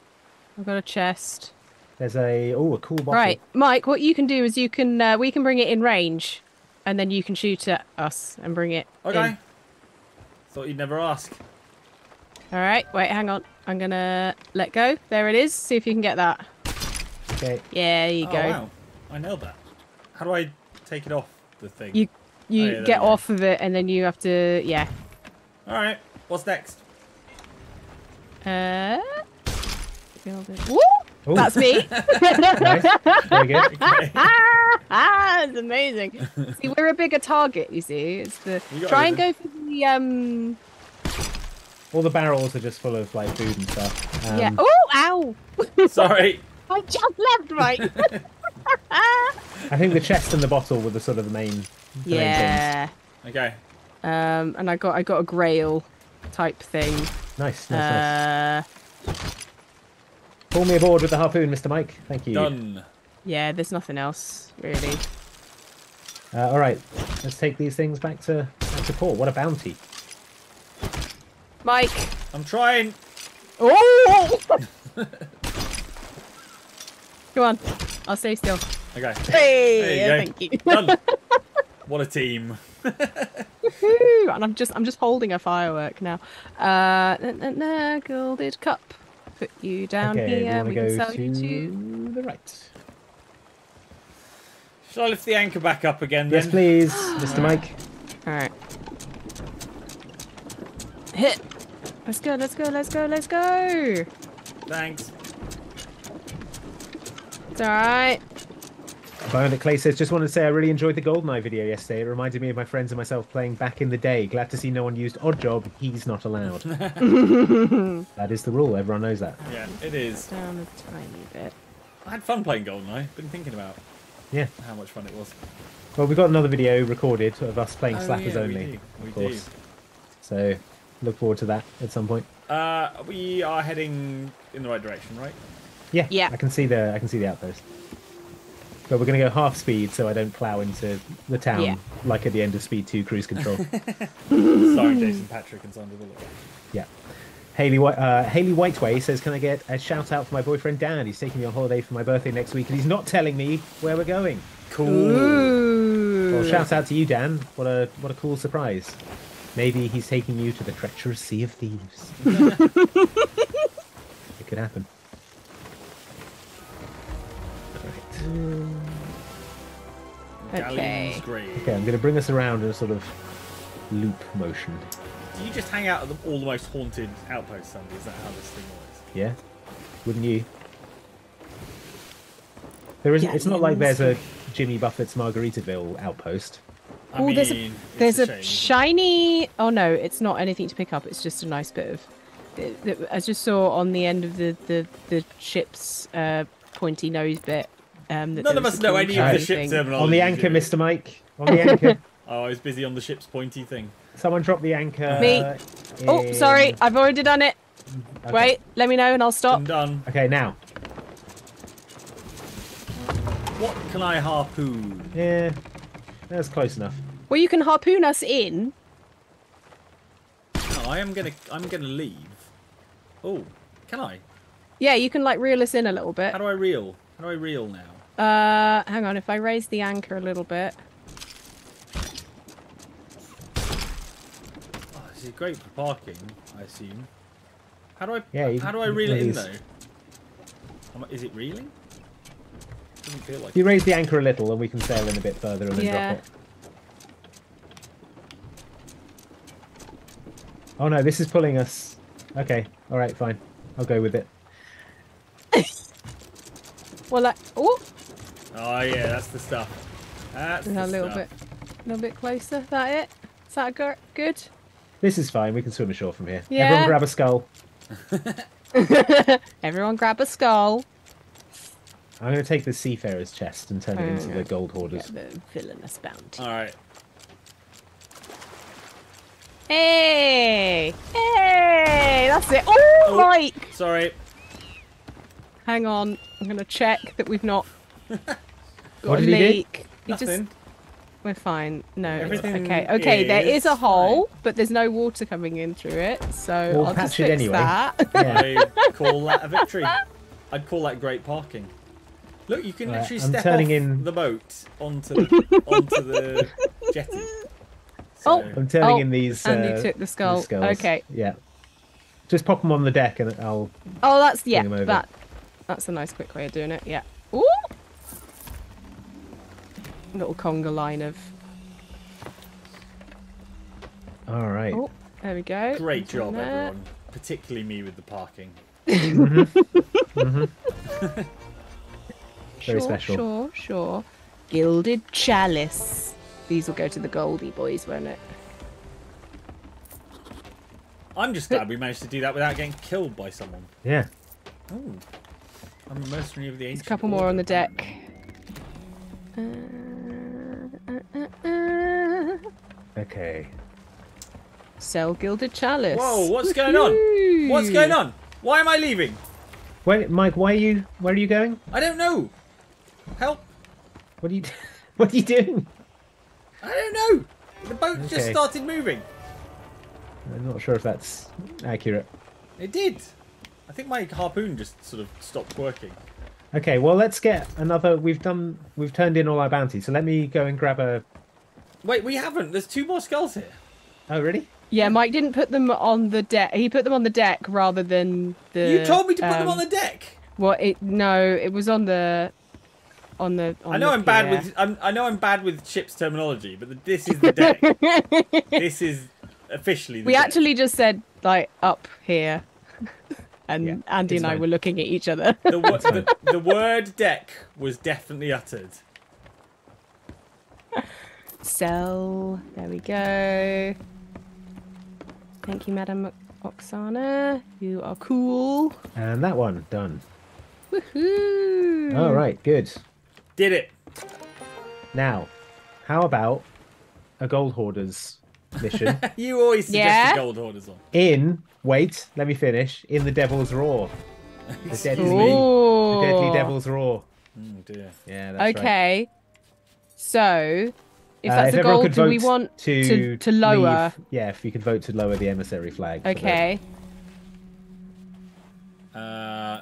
I've got a chest. There's a oh a cool bottle. Right, Mike. What you can do is you can uh, we can bring it in range, and then you can shoot at us and bring it. Okay. in. Thought you'd never ask. All right, wait, hang on. I'm gonna let go. There it is. See if you can get that. Okay. Yeah, there you Oh, go. wow. I nailed that. How do I take it off the thing? You you Oh, yeah, get off of it, and then you have to yeah. All right. What's next? Uh. Woo! Ooh, That's me. nice. Okay. ah, it's amazing. see, we're a bigger target. You see, it's the try and go for the um. All the barrels are just full of like food and stuff. Um, yeah. Oh, ow! Sorry. I just left right. I think the chest and the bottle were the sort of the main. The Main yeah. Okay. Um, and I got I got a grail type thing. things. Nice. Nice. nice. Uh, Pull me aboard with the harpoon, Mr. Mike. Thank you. Done. yeah. There's nothing else really. Uh, all right. Let's take these things back to back to port. What a bounty. Mike. I'm trying. Oh! Come on. I'll stay still. Okay. Hey, There you thank you. Done. what a team. Woohoo! And I'm just I'm just holding a firework now. Uh, na, na, na, gilded cup. Put you down okay, here. we We want can to sell go you to to. the right. Shall I lift the anchor back up again then? Yes, please, Mr. Mike. All right. Hit. Let's go. Let's go. Let's go. Let's go. Thanks. It's all right. Bionic Clay says, just wanted to say I really enjoyed the GoldenEye video yesterday. It reminded me of my friends and myself playing back in the day. Glad to see no one used Oddjob. He's not allowed. that is the rule. Everyone knows that. Yeah, it is. Down a tiny bit. I had fun playing GoldenEye. Been thinking about Yeah. how much fun it was. Well, we've got another video recorded of us playing Oh, Slappers yeah, we only, do. We of course. So look forward to that at some point. Uh, we are heading in the right direction, right? Yeah, Yeah. I can see the I can see the outpost. But we're going to go half speed so I don't plow into the town Yeah. like at the end of Speed 2 cruise control. Sorry, Jason Patric and Sandra Bullock. yeah. Haley, Whi- uh, Haley Whiteway says, "Can I get a shout out for my boyfriend Dan? He's taking me on holiday for my birthday next week, and he's not telling me where we're going." Cool. Ooh. Well, shout out to you, Dan. What a what a cool surprise. Maybe he's taking you to the treacherous Sea of Thieves. it could happen. Okay. Okay, I'm going to bring us around in a sort of loop motion. Do you just hang out at the, all the most haunted outposts, Sandy? Is that how this thing works? Yeah, wouldn't you? There isn't. It's not like there's a Jimmy Buffett's Margaritaville outpost. I Oh, there's a there's a, shame. shiny. Oh no, it's not anything to pick up. It's just a nice bit of. it- it- I just saw on the end of the the the ship's uh, pointy nose bit. Um, that None of us know any of the shiny ship thing. terminology. On the anchor, do? Mr. Mike. On the anchor. Oh, I was busy on the ship's pointy thing. Someone drop the anchor. Me. Oh, in- sorry, I've already done it. Okay. Wait, let me know and I'll stop. I'm done. Okay, now. What can I harpoon? Yeah, that's close enough. Well, you can harpoon us in. No, I am gonna. I'm gonna leave. Oh, can I? Yeah, you can like reel us in a little bit. How do I reel? How do I reel now? Uh, hang on, if I raise the anchor a little bit. Oh, this is great for parking. I assume. How do I? Yeah, how do I reel it in release. though? Am Is it reeling? Doesn't feel like. If you raise the anchor a little, and we can sail in a bit further and then Yeah. drop it. Oh no, this is pulling us. Okay, all right, fine. I'll go with it. Well, like, oh, Oh yeah, that's the stuff. That's a the little stuff. bit, a little bit closer. That it? Is that go- good? This is fine. We can swim ashore from here. Yeah. Everyone grab a skull. Everyone grab a skull. I'm going to take the seafarer's chest and turn it into the Okay. gold Get hoarders. the villainous bounty. All right. Hey! Hey! That's it. Oh, Oh. Mike! Sorry. Hang on. I'm going to check that we've not got What a did he do? leak. You Nothing. just. We're fine. No. Everything okay. Okay. There is is a hole, but there's no water coming in through it. So We'll I'll just patch it anyway. that. Yeah. I call that a victory. I'd call that great parking. Look, you can Right, literally I'm step turning off in- the boat onto the, onto the jetty. Oh. I'm turning Oh, in these. and uh, you took the these skull. skulls. Okay. Yeah. just pop them on the deck, and I'll. Oh, that's yeah. Bring 'em over. That that's a nice quick way of doing it. Yeah. Ooh. Little conga line of. All right. Oh, there we go. Great Put job, there. everyone. Particularly me with the parking. Very sure, special. Sure, sure. Gilded chalice. These will go to the Goldie boys, won't it? I'm just glad we managed to do that without getting killed by someone. Yeah. Oh, I'm a mercenary of the There's a couple more on the deck. Uh. Okay. Sell gilded chalice. Whoa, what's going on? What's going on? Why am I leaving? Wait, Mike. Why are you? Where are you going? I don't know. Help! What are you? What are you doing? I don't know. The boat just started moving. I'm not sure if that's accurate. It did. I think my harpoon just sort of stopped working. Okay, well let's get another. We've done. We've turned in all our bounties, so let me go and grab a. Wait, we haven't. There's two more skulls here. Oh, really? Yeah, Mike didn't put them on the deck. He put them on the deck rather than the. you told me to put them um, on the deck. Well, it no, it was on the, on the. On I know the I'm bad with I'm, I know I'm bad with ship's terminology, but the, this is the deck. this is officially the We deck. actually just said like up here, and Yeah, Andy and I fine. were looking at each other. the, wo- the, the word deck was definitely uttered. Sell. There we go. Thank you, Madam Oksana. You are cool. And that one done. Woohoo! All right, good. Did it. Now, how about a gold hoarders mission You always suggest Yeah? the gold hoarders on. in? Wait, let me finish. In the Devil's Roar. The deadly, Ooh. the deadly Devil's Roar. Oh dear. Yeah, that's right. Okay. So, if Uh, that's a goal, do we want to, to lower? leave- yeah, if you could vote to lower the emissary flag. Okay. Uh,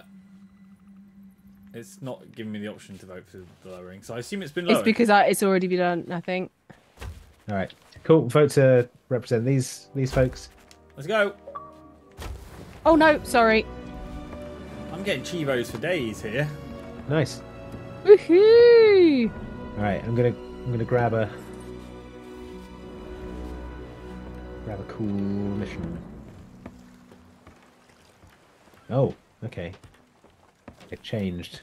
it's not giving me the option to vote for the lowering, so I assume it's been It's because I, it's already been done, I think. All right. Cool. Vote to represent these these folks. Let's go. Oh no, sorry. I'm getting chivos for days here. Nice. Woohoo! All right. I'm gonna I'm gonna grab a grab a cool mission. Oh, okay. It changed.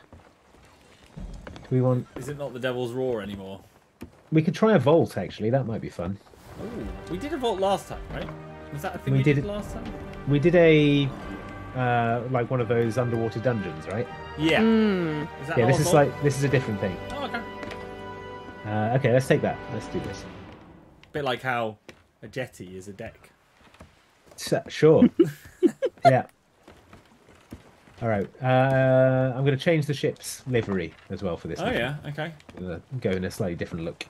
Do we want? Is it not the Devil's Roar anymore? We could try a vault. Actually, that might be fun. Ooh, we did a vault last time, right? Was that a thing We we, did did, last time? We did a uh, like one of those underwater dungeons, right? Yeah. Mm. Is that Yeah. This is vault? like this is a different thing. Oh, okay. Uh, okay, let's take that. Let's do this. bit like how a jetty is a deck. So, sure. yeah. All right. Uh, I'm going to change the ship's livery as well for this. Oh mission. yeah, okay. Go in a slightly different look.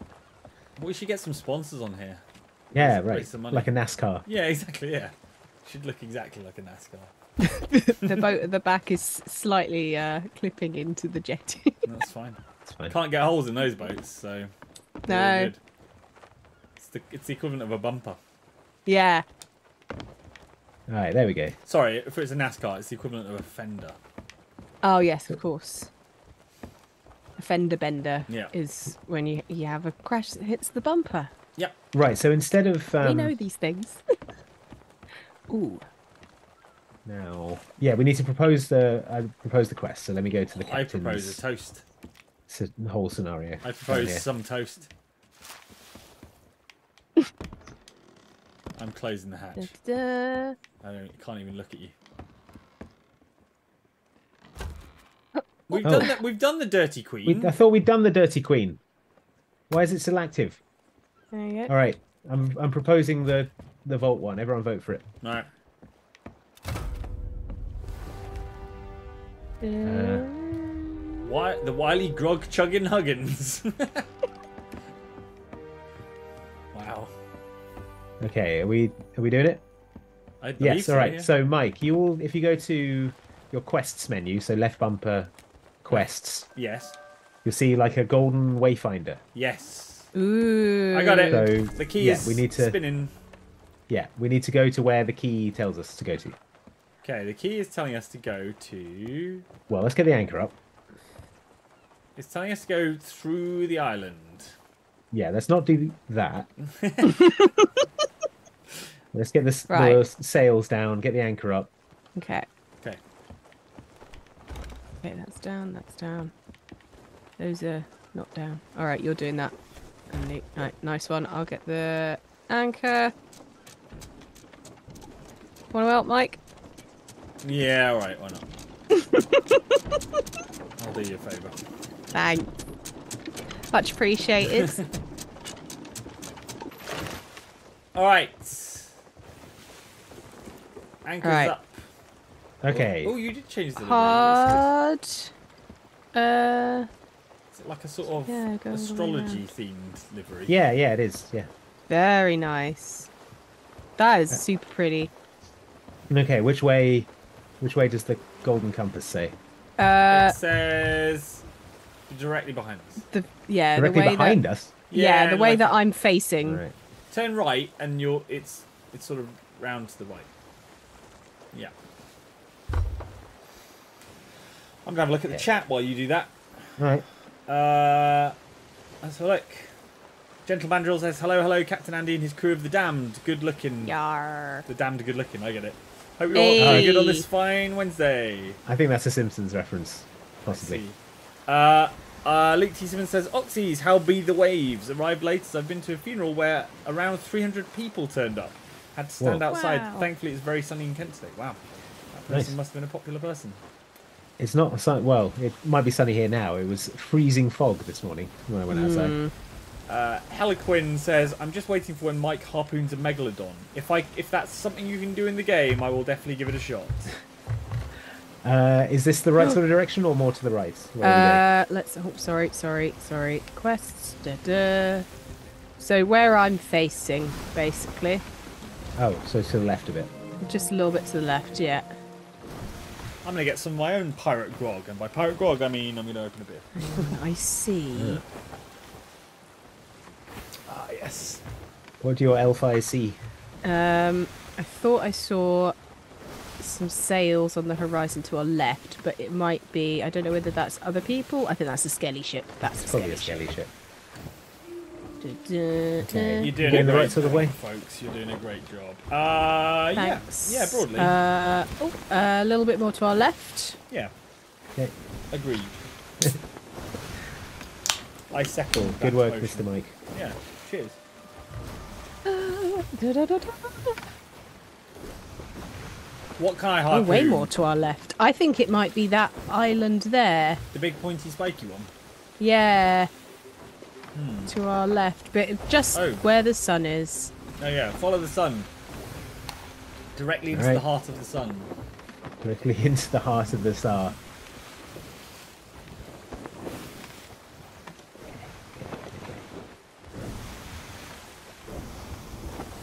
We should get some sponsors on here. Yeah, Raise right. some money. Like a NASCAR. Yeah, exactly. Yeah, should look exactly like a NASCAR. the boat at the back is slightly uh, clipping into the jetty. That's fine. It's fine. Can't get holes in those boats, so no. It's the it's the equivalent of a bumper. Yeah. All right, there we go. Sorry, if it's a NASCAR, it's the equivalent of a fender. Oh yes, of course. A fender bender Yeah. is when you you have a crash that hits the bumper. Yep. Right. So instead of we um, know these things. Ooh. now, yeah, we need to propose the I propose the quest. So let me go to the I captain's propose a toast. s- whole scenario. I propose some toast. I'm closing the hatch. Da-da-da. I don't, can't even look at you. We've Oh. done the, we've done the dirty We, queen. I thought we'd done the Dirty Queen. Why is it still active? There you go. All right, I'm I'm proposing the the vault one. Everyone vote for it. All right. Uh, Why the wily grog chugging Huggins? wow. Okay, are we are we doing it? I believe Yes. so, All right. yeah. So Mike, you will if you go to your quests menu, so left bumper quests, yes, you'll see like a golden wayfinder. yes. Ooh. I got it. So The key yeah, is we need to spinning. yeah we need to go to where the key tells us to go to. Okay, the key is telling us to go to. Well, let's get the anchor up. It's telling us to go through the island. Yeah, let's not do that. let's get the, Right. the sails down, get the anchor up. Okay. Okay. Okay, that's down, that's down. Those are not down. Alright, you're doing that. And the- Right, nice one. I'll get the anchor. Want to help, Mike? Yeah, all right. Why not? I'll do you a favour. Thanks. Much appreciated. All right. Anchor's Right. up. Okay. Oh, you did change the livery. Hard. Uh, good. Is it like a sort of Yeah, going all the way astrology themed livery? Yeah, yeah, it is. Yeah. very nice. That is Uh, super pretty. Okay, which way? Which way does the golden compass say? Uh, it says directly behind us. the yeah, Directly the way behind that us. yeah, the way like- that I'm facing. Right. Turn right, and you're it's it's sort of round to the right. Yeah. I'm gonna have a look at the Okay. chat while you do that. All right. Uh, let's have a look. Gentle Mandrill says, "Hello, hello, Captain Andy and his crew of the Damned. Good looking. Yar. The Damned, good looking. I get it. Hope you're all having good on this fine Wednesday. I think that's a Simpsons reference, possibly. Uh, uh, Luke T. Simmons says, Oxys, how be the waves? Arrived late as I've been to a funeral where around 300 people turned up. Had to stand Whoa. outside. Wow. Thankfully, it's very sunny in Kent today. Wow. That person Nice. must have been a popular person. It's not sun. Well, it might be sunny here now. It was freezing fog this morning when I went outside. Mm. Uh, Heliquin says, I'm just waiting for when Mike harpoons a megalodon. If I if that's something you can do in the game, I will definitely give it a shot. Uh, is this the right sort of direction or more to the right? Where Uh, let's. Oh, sorry, sorry, sorry. Quests. Da, da. So where I'm facing, basically. Oh, so to the left a bit. just a little bit to the left. Yeah. I'm going to get some of my own pirate grog. And by pirate grog, I mean I'm going to open a beer. I see. Ah, yes. What do your elf eyes see? Um, I thought I saw some sails on the horizon to our left, but it might be. I don't know whether that's other people. I think that's a skelly ship. That's a Probably skelly, a skelly ship. ship. Da, da, Okay. You're doing Going a the right sort of way? folks. You're doing a great job. Uh, Thanks. yeah, broadly, Uh, oh, a little bit more to our left. yeah, Okay. agreed. I second. Cool. Good work, motion. Mr. Mike. Yeah, cheers. Da, da, da, da. What can I Oh, way more to our left. I think it might be that island there. The big pointy spiky one. Yeah, Hmm. to our left, but just Oh. where the sun is. Oh yeah, follow the sun. Directly into the heart of the sun. Directly into the heart of the star.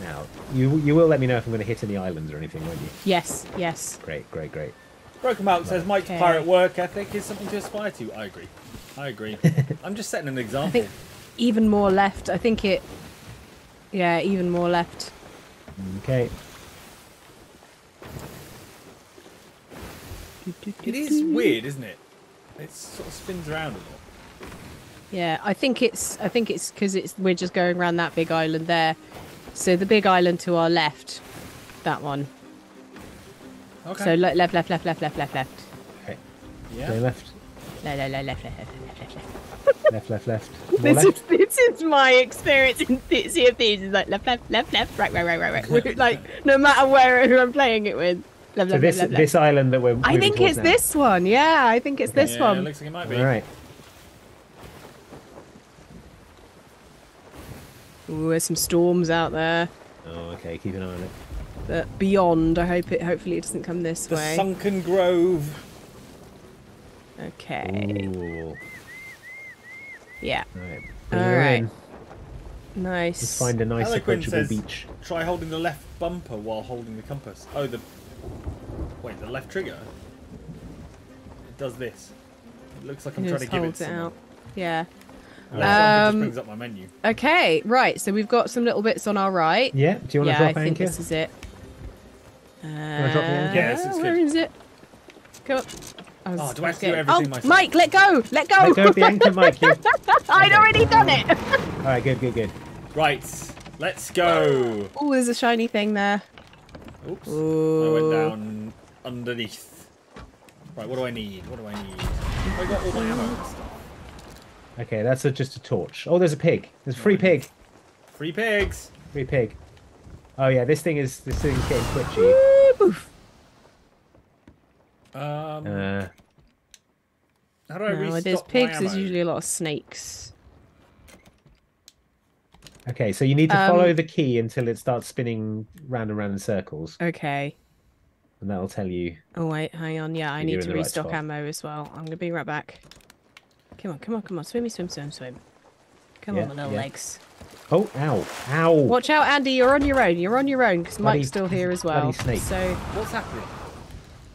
Now, you you will let me know if I'm going to hit any islands or anything, won't you? Yes, yes. Great, great, great. Broken Malk says Mike's Okay. pirate work ethic is something to aspire to. I agree. I agree. I'm just setting an example. Think- Even more left. I think it. Yeah, even more left. Okay. It is weird, isn't it? It sort of spins around a lot. Yeah, I think it's. I think it's because it's. We're just going around that big island there. So the big island to our left, that one. Okay. So le- left, left, left, left, left, left, left. Okay. yeah. Go left, Left, left, left, left, left, left, left, left. Left, left, left. More This left. is this is my experience in Th- Sea of Thieves. Is like left, left, left, left, right, right, right, right, right. Like no matter where who I'm playing it with. Left, So left, this left, left, this island that we're. I think it's now. this one. Yeah, I think it's this yeah, one. It looks like it might be. All right. Ooh, there's some storms out there. Oh, okay. Keep an eye on it. But beyond, I hope it. Hopefully, it doesn't come this The way. sunken grove. Okay. Ooh. Yeah. All right. Bring All her right. in. Nice. Let's find a nice Eloquent approachable says- beach. Try holding the left bumper while holding the compass. Oh, the. Wait, the left trigger? It does this. It looks like I'm It trying to just give it holds it out. Yeah. Left Um, just brings up my menu. Okay. Right. So we've got some little bits on our right. Yeah. Do you want yeah, to I drop think this is it. wanna drop the anchor? Yes, it's where good. is it? Come on. I was- Oh, do I have to do everything oh, myself? Mike, let go! Let go! Let go of the anchor, Mike. You... I'd Okay. already done it! All right, good, good, good. Right, let's go. oh, there's a shiny thing there. Oops. I went down underneath. Right, what do I need? What do I need? I got all my ammo and stuff. Okay, that's a, just a torch. Oh, there's a pig. There's a free pig. Free pigs. Free pig. Oh yeah, this thing is this thing's getting twitchy. Woo, boof. Um, Uh, how do I No, where restock there's pigs, there's usually a lot of snakes. okay, so you need to follow Um, the key until it starts spinning round and round in circles, Okay. and that'll tell you. Oh wait, hang on. Yeah, I need to the right restock spot. ammo as well. I'm gonna be right back. Come on, come on, come on. Swimmy, swim, swim, swim. Come Yeah, on, my little yeah. legs. Oh, ow, ow! Watch out, Andy. You're on your own. You're on your own because Mike's still here as bloody well. snake. So What's happening?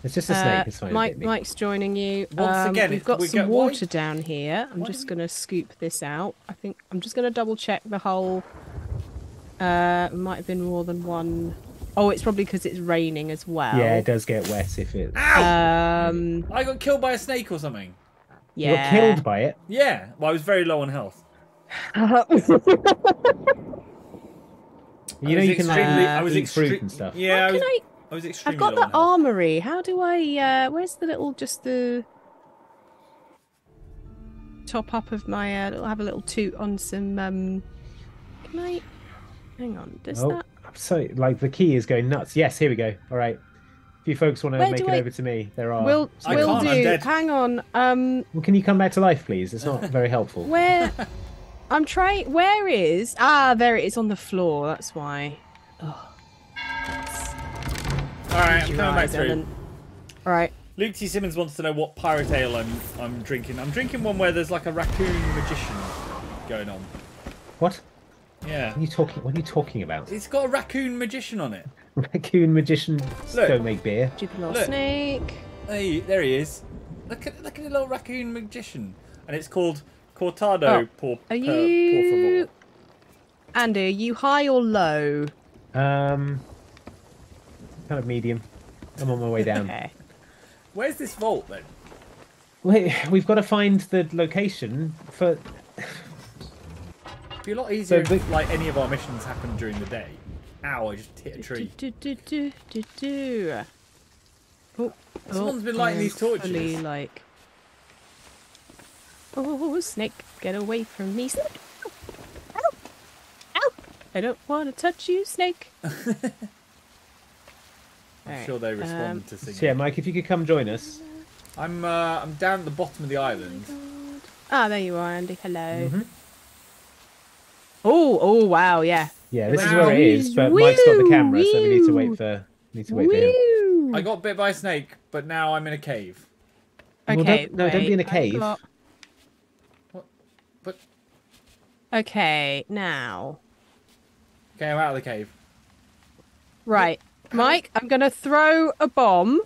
It's just a uh, snake. It's fine. Mike. Mike's joining you. Once Um, again, we've got we some get- why- water down here. I'm why just gonna scoop this out. I think I'm just gonna double check the whole. Uh, it might have been more than one. Oh, it's probably because it's raining as well. Yeah, it does get wet if it. Ow! Um. I got killed by a snake or something. You Yeah. got killed by it. Yeah, well, I was very low on health. You know you can like extremely- eat, I was eat fruit and stuff. Yeah, How I was, can I? Was extremely I've got the armory. How do I? Uh, where's the little just the top up of my? Uh, little, have a little toot on some. Um, can I? Hang on. Does Oh, that? I'm so like the key is going nuts. Yes, here we go. All right. If you folks want to Where make it I- over to me, there are. Will I will can't, I'm do. dead. Hang on. Um, Well, can you come back to life, please? It's not very helpful. where? I'm trying. Where is? Ah, there it is on the floor. That's why. All right, I'm coming back through. Ellen. All right. Luke T. Simmons wants to know what pirate ale I'm I'm drinking. I'm drinking one where there's like a raccoon magician going on. What? Yeah, What are you talking? What are you talking about? it's got a raccoon magician on it. Raccoon magician Look. don't make beer. Stupid little Look. snake. Hey, there he is. Look at look at the little raccoon magician, and it's called Cortado Oh, por, Are per- you? por Andy, are you high or low? Um, kind of medium. I'm on my way down. Okay. Where's this vault then? Wait, we've got to find the location for. It'd be a lot easier So if like any of our missions happened during the day. Ow! I just hit a tree. Do, do, do, do, do. Oh, oh, Someone's oh, been lighting these torches. fully, like. Oh, snake, get away from me, snake! Ow! Ow! I don't want to touch you, snake. I'm Alright, sure they respond um, to singing. So yeah, Mike, if you could come join us. I'm uh, I'm down at the bottom of the island. Ah, there you are, Andy. Hello. Mhm. Oh, oh, wow, yeah. Yeah, this is where it is, but Mike's got the camera, so we need to wait for need to wait for him. I got bit by a snake, but now I'm in a cave. Well, Okay, don't- no, don't be in a cave. got- But Okay, now. okay, I'm out of the cave. Right. Mike, I'm going to throw a bomb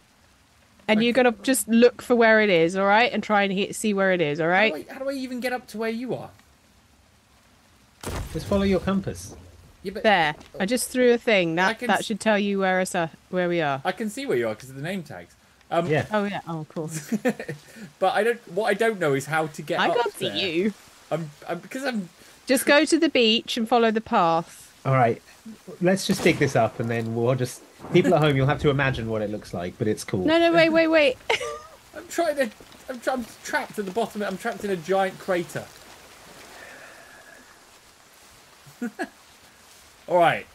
and you're going to just look for where it is, all right? And try and hit, see where it is, all right? How do, I, how do I even get up to where you are? Just follow your compass. Yeah, but There. I just threw a thing. That can that should tell you where it's uh, where we are. I can see where you are because of the name tags. Um, Yeah. Oh yeah. Oh, of course. but I don't. What I don't know is how to get. I up can't see there. you. I'm, I'm because I'm. Just go to the beach and follow the path. All right, let's just dig this up, and then we'll just people at home. You'll have to imagine what it looks like, but it's cool. No, no, wait, wait, wait. I'm trying to. I'm, tra- I'm trapped at the bottom. I'm trapped in a giant crater. All right,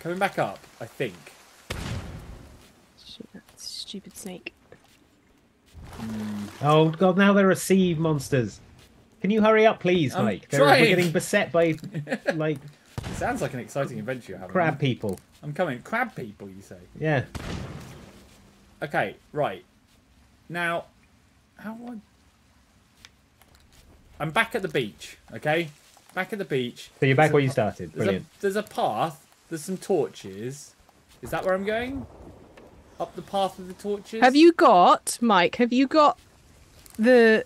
coming back up. I think. Shoot, that stupid snake. Hmm. Oh god, now there are sea monsters. Can you hurry up, please, I'm Mike? They're- We're getting beset by like Sounds like an exciting adventure you're having. crab people. I'm coming. Crab people, you say? Yeah. Okay, right. Now, how do I... I'm back at the beach, okay? Back at the beach. So you're back There's where you pa- started. There's a, Brilliant. there's a path. There's some torches. Is that where I'm going? Up the path of the torches? Have you got, Mike? Have you got the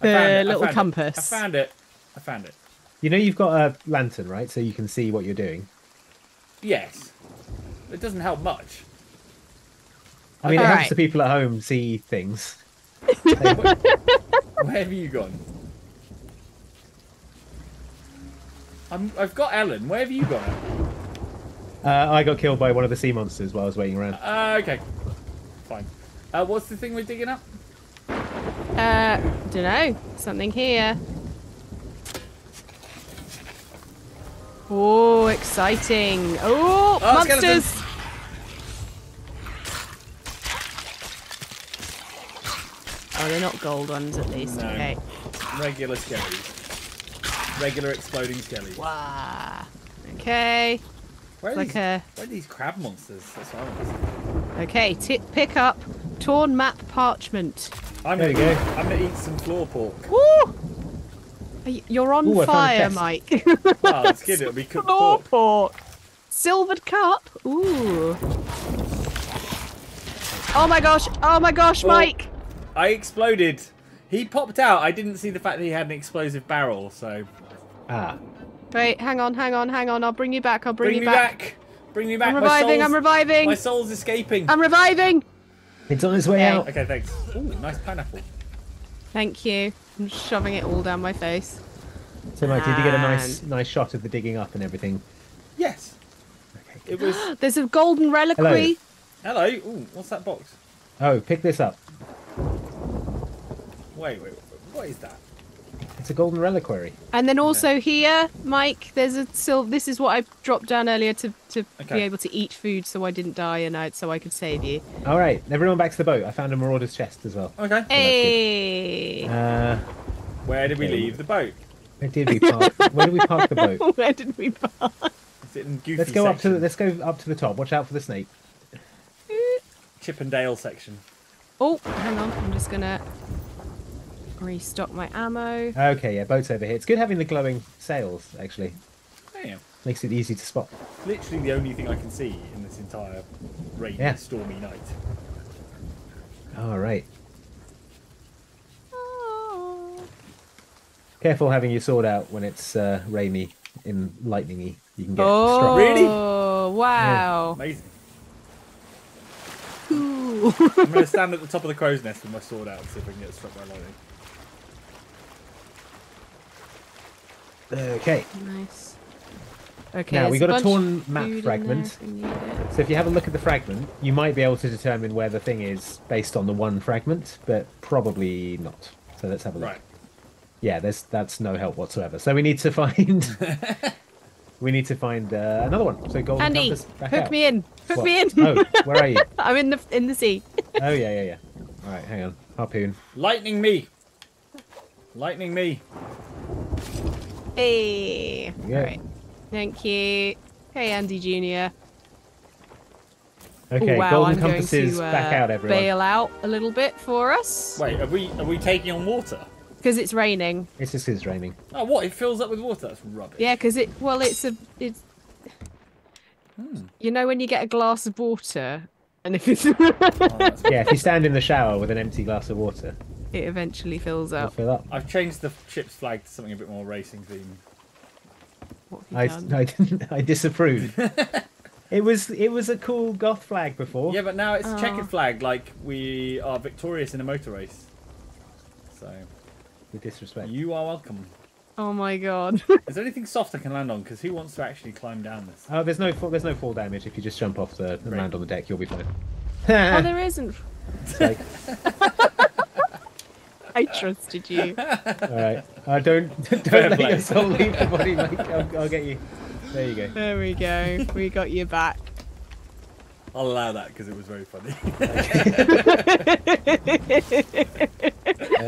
the it, I little it. compass? I found it. I found it. You know you've got a lantern, right? So you can see what you're doing. Yes. It doesn't help much. I mean, it Alright. helps the people at home see things. Where have you gone? I'm, I've got Ellen. Where have you gone? Uh, I got killed by one of the sea monsters while I was waiting around. Uh, okay. Fine. Uh, what's the thing we're digging up? Uh, don't know. Something here. Oh, exciting! Oh, Oh, monsters! skeleton. Oh, they're not gold ones, at least. No. Okay. Regular skellies. Regular exploding skellies. Wow. Okay. Where are, Like these, a where are these crab monsters? That's what I want okay. T- pick up torn map parchment. I'm There gonna, you go. I'm gonna eat some floor pork. Woo! You- You're on Ooh, I found a fire. Mike. Oh, that's good. It'll be cooked Floor pork. pork. Silvered cup. Ooh. Oh my gosh! Oh my gosh, Oh. Mike! I exploded. He popped out. I didn't see the fact that he had an explosive barrel, so Ah, Wait, hang on, hang on, hang on. I'll bring you back. I'll bring, bring, you me back. back. Bring me back. I'm reviving. I'm reviving. My soul's escaping. I'm reviving. it's on its way Okay. out. Okay, thanks. Ooh, nice pineapple. Thank you. I'm shoving it all down my face. So, Mike, did you get a nice, nice shot of the digging up and everything? Yes. Okay. It was. There's a golden reliquary. Hello. Hello. Ooh, what's that box? Oh, pick this up. Wait, wait, wait. What is that? It's a golden reliquary. And then also here, Mike, there's a sil. This is what I dropped down earlier to, to be able to eat food, so I didn't die and I, so I could save you. All right, everyone back to the boat. I found a marauder's chest as well. Okay. Hey, Uh, Where did we Okay. leave the boat? where did we park? where did we park the boat? where did we park? Is it in goofy Let's go up to the, let's go up to the top. Watch out for the snake. Chip and Dale section. Oh, hang on. I'm just gonna restock my ammo. Okay, yeah, boat's over here. It's good having the glowing sails. Actually, Damn. makes it easy to spot. Literally the only thing I can see in this entire rainy, Yeah. stormy night. All right. Oh. Careful having your sword out when it's uh, rainy and lightningy. You can get Oh, struck. Really? wow. Amazing. Ooh. I'm going to stand at the top of the crow's nest with my sword out and see if I can get struck by lightning. Okay. nice. Okay. Now, we there's got a bunch torn map fragment. if we need it. So if you have a look at the fragment, you might be able to determine where the thing is based on the one fragment, but probably not. So let's have a look. Right. Yeah, there's that's no help whatsoever. So we need to find we need to find uh, another one. So golden Andy, compass back hook out. me in. Hook What? me in. oh, where are you? I'm in the in the sea. Oh yeah, yeah, yeah. All right, hang on. Harpoon. Lightning me! Lightning me! Hey. Yeah. All right. Thank you. Hey, Andy Junior. Okay, Ooh, wow, golden I'm going compasses to uh, back out, everyone. bail out a little bit for us Wait, are we are we taking on water? Because it's raining. It's just is raining. Oh, what? It fills up with water? That's rubbish. Yeah, because it. Well, it's a. It's. Hmm. You know when you get a glass of water, and if it's, Oh, Yeah, if you stand in the shower with an empty glass of water, it eventually fills up. fill up. I've changed the ship's flag to something a bit more racing theme. What have you I, done? I. I disapprove. it was it was a cool goth flag before. Yeah, but now it's a Oh. checkered flag, like we are victorious in a motor race. So With disrespect. you are welcome. Oh my god. Is there anything soft I can land on? Because who wants to actually climb down this? Oh, there's no fall, there's no fall damage. If you just jump off the and Right. land on the deck, you'll be fine. oh, there isn't. Like, I trusted you. all right. Uh, don't don't Fair let play. your soul leave the body, mate. I'll, I'll get you. There you go. There we go. We got you back. I'll allow that because it was very funny.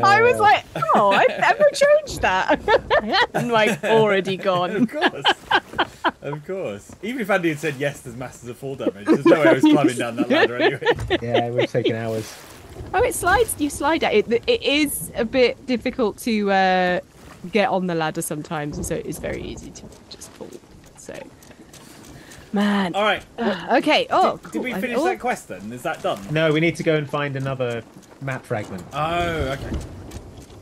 I was Uh, like, oh, I've never changed that. and like already gone. of course. Of course. Even if Andy had said yes, there's masters of fall damage. There's no way I was climbing down that ladder anyway. yeah, we've taken hours. Oh, it slides. You slide at it. It is a bit difficult to uh, get on the ladder sometimes, and so it is very easy to just fall. So, man. All right. Uh, okay. Oh, did, cool. did we I- finish oh, that quest then? Is that done? No, we need to go and find another map fragment Oh, okay.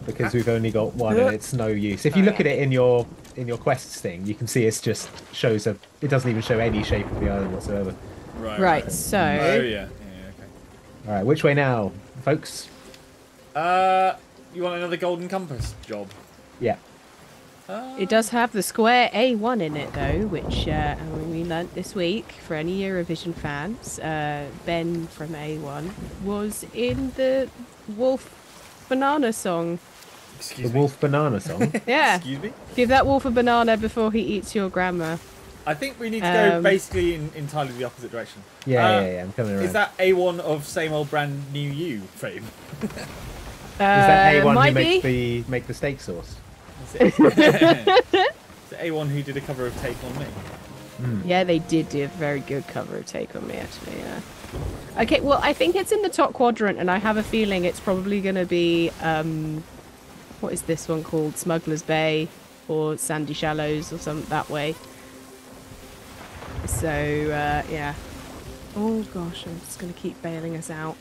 because we've only got one and it's no use. If you Oh, look yeah. at it in your in your quests thing, you can see it just shows a. It doesn't even show any shape of the island whatsoever. Right. Right. So, Oh yeah. Yeah. Okay. All right, which way now, folks? Uh, you want another golden compass job? Yeah. Uh, It does have the square A1 in it though, which uh, we learnt this week for any Eurovision fans. Uh, ben from A1 was in the Wolf Banana song. Excuse the me. Wolf Banana song. Yeah, Excuse me. give that wolf a banana before he eats your grandma. I think we need to go Um, basically in entirely the opposite direction. Yeah, Uh, yeah, yeah. I'm coming around. Is that A1 of same old brand new you fame? Is that Uh, A1 who makes the make the steak sauce? Is it, is it A1 who did a cover of Take On Me? Yeah, they did do a very good cover of Take On Me, actually, yeah. Okay, well, I think it's in the top quadrant, and I have a feeling it's probably going to be, um, what is this one called? Smuggler's Bay or Sandy Shallows or some that way. So, uh, yeah. Oh, gosh, I'm just going to keep bailing us out.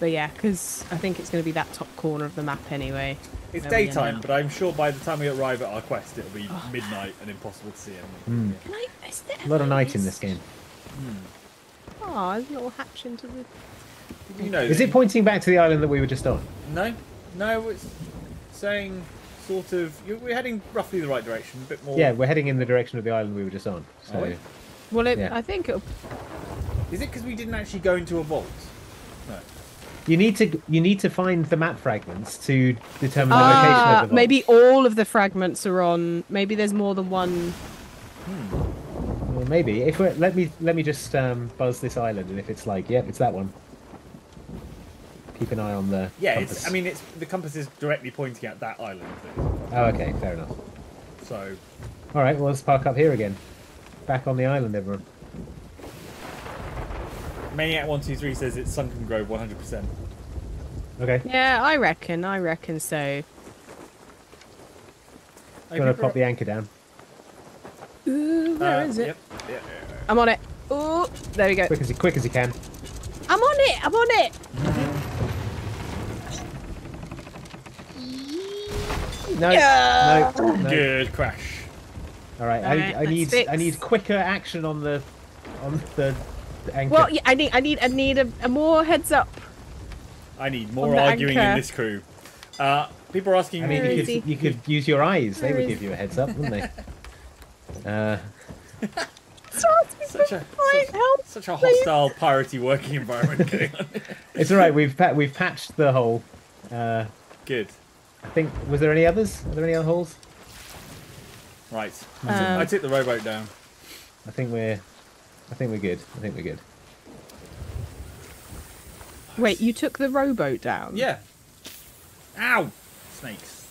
But yeah, because I think it's going to be that top corner of the map anyway. It's Where daytime, but I'm sure by the time we arrive at our quest, it'll be midnight and impossible to see anything. Hmm. Can I, A lot of night in this game. Oh, there's a little hatch into the... You know? Is that- it pointing back to the island that we were just on? No, no. It's saying sort of. We're heading roughly the right direction. A bit more. Yeah, we're heading in the direction of the island we were just on. Are So oh, we? Well, it, Yeah. I think it'll Is it because we didn't actually go into a vault? No. you need to you need to find the map fragments to determine the location Ah, of the vault. maybe all of the fragments are on. Maybe there's more than one. Hmm. Well, maybe if we let me let me just um, buzz this island, and if it's like, yep, it's that one. Keep an eye on the. Yeah, compass. it's. I mean, it's the compass is directly pointing at that island. Oh, okay, fair enough. So All right, well, let's park up here again. Back on the island, everyone. Maniac One Two Three says it's Sunken Grove 100. percent Okay, Yeah, I reckon. I reckon so. I'm gonna pop the anchor down. Ooh, where is it? Uh, Yep. I'm on it. Ooh, there we go. Quick as you quick as you can. I'm on it. I'm on it. No, Yeah. no, no. Good crash. All right, Alright, I, I need fix. I need quicker action on the on the anchor. Well, yeah, I need. I need. I need a, a more heads up. I need more the arguing in this crew. Uh, people are asking I mean, Where you could, you could use your eyes. They would give you a heads up, wouldn't they? Uh, such a such, help, such a please. hostile piratey working environment going on. it's all right. We've pa- we've patched the hole. Uh, Good. I think. Was there any others? Are there any other holes? Right. Um, I took the rowboat down. I think we're. I think we're good. I think we're good. Wait, you took the rowboat down? Yeah. Ow! Snakes.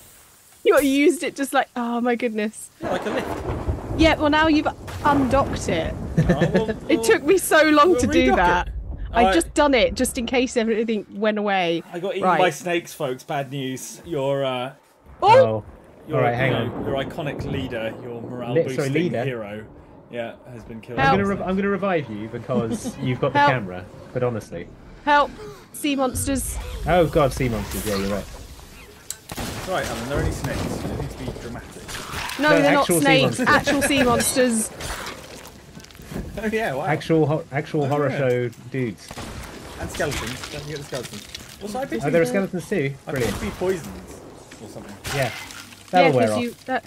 You used it just like. Oh my goodness. Yeah, like a lift. Yeah. Well, now you've undocked it. Oh, well, It took me so long we'll to do that. it. I Alright. just done it just in case everything went away. I got eaten Right. by snakes, folks. Bad news. Your uh, Oh, your, All right, hang you on. your iconic leader, your morale Li- boosting leader? hero, yeah, has been killed. Help. I'm gonna. Re- I'm gonna revive you because you've got the Help. camera. But honestly, help! Sea monsters. oh god, sea monsters. Yeah, you're right. It's right, Alan. There are only snakes. You don't need to be dramatic. No, No, they're not actual sea snakes. monsters. Actual sea monsters. Oh yeah, wow. Actual, ho- actual Oh, horror yeah. show dudes. and skeletons. Don't forget the skeletons. Also, I picked Oh, there are skeletons too. I Brilliant. picked to be poisoned or something. Yeah, yeah, that'll wear 'cause off. you. That...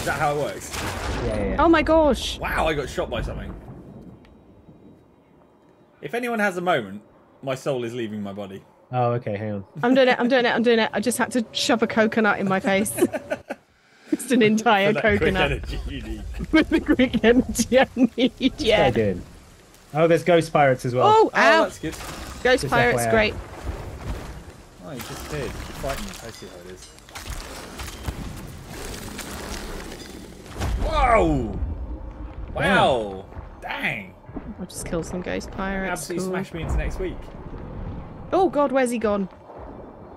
Is that how it works? Yeah, yeah. yeah. Oh my gosh. Wow, I got shot by something. If anyone has a moment, my soul is leaving my body. Oh, okay. Hang on. I'm doing it. I'm doing it. I'm doing it. I just had to shove a coconut in my face. just an entire For that quick coconut energy you need. with the quick energy I need. Yeah. they doing? Oh, there's ghost pirates as well. Oh, Oh, ow! that's good. Ghost Just pirates, FYI. great. Oh, you just did. Frightened. I see how it is. Whoa! Wow! Dang! I'll just kill some ghost pirates. Absolutely cool. smashed me into next week. Oh god, where's he gone?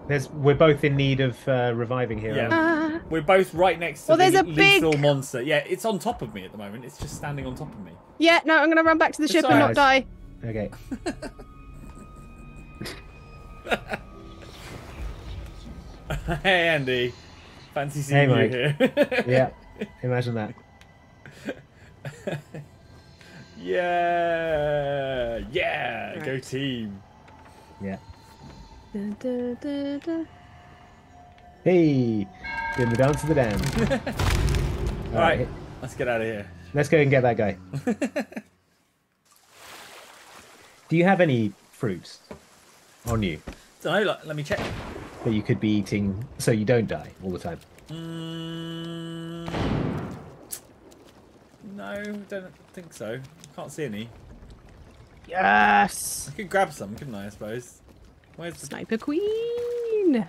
There's. We're both in need of uh, reviving here. Yeah. aren't Ah. We're both right next to Well, the there's a lethal big- monster. Yeah, it's on top of me at the moment. It's just standing on top of me. Yeah, no, I'm gonna run back to the It's ship and not die. Okay. hey, Andy. Fancy seeing Hey, you here. Yeah. Imagine that. yeah, yeah, go team. Yeah. Da, da, da, da. Hey, doing the dance of the damned. All right, let's get out of here. let's go and get that guy. Do you have any fruits on you Don't know. Let, let me check. that you could be eating so you don't die all the time? Mm, no, don't think so. Can't see any. Yes! I could grab some, couldn't I? I suppose. Where's the Sniper Queen!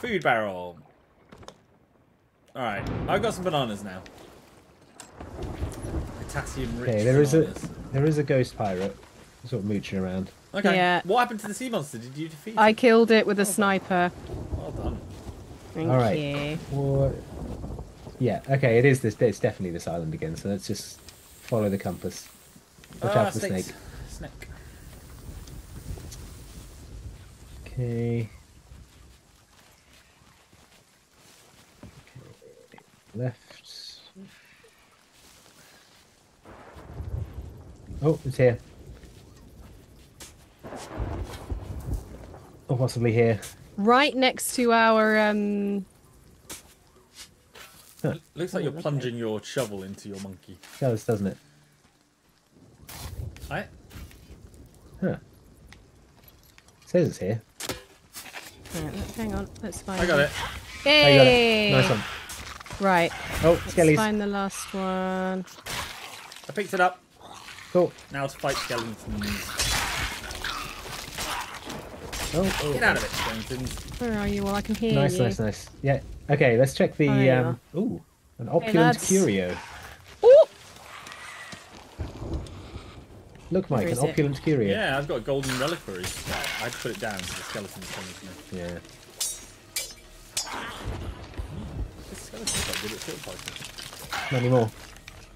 food barrel? All right, I've got some bananas now. Potassium rich Okay, there is a there is a ghost pirate sort of mooching around. Okay. Yeah. What happened to the sea monster? Did you defeat I it? killed it with a sniper. Well done. Thank All right. you. What? Yeah. Okay. It is this. It's definitely this island again. So let's just follow the compass. Watch Ah, out for the snake. Snake. Okay. Okay, Left. Oh, it's here. Or possibly here. Right next to our um Looks like Oh, you're okay. plunging your shovel into your monkey. Does, doesn't it? Right? Huh. says it's here. right, hang on, let's find I got it. Oh, you got it. Nice one. Right. Oh, Let's skellies. find the last one. I picked it up. Cool. Now to fight skeletons. Oh, oh. Get out of it, skeletons. Where are you? Well, I can hear Nice, you. Nice, nice, nice. Yeah. Okay, let's check the. Oh, yeah. um, ooh, an opulent lads. curio. Ooh! Look, Mike, an is it? opulent curio. Yeah, I've got a golden reliquary. I had to put it down so the skeletons come with me. Yeah. This skeleton's quite good at field fighting. Not anymore.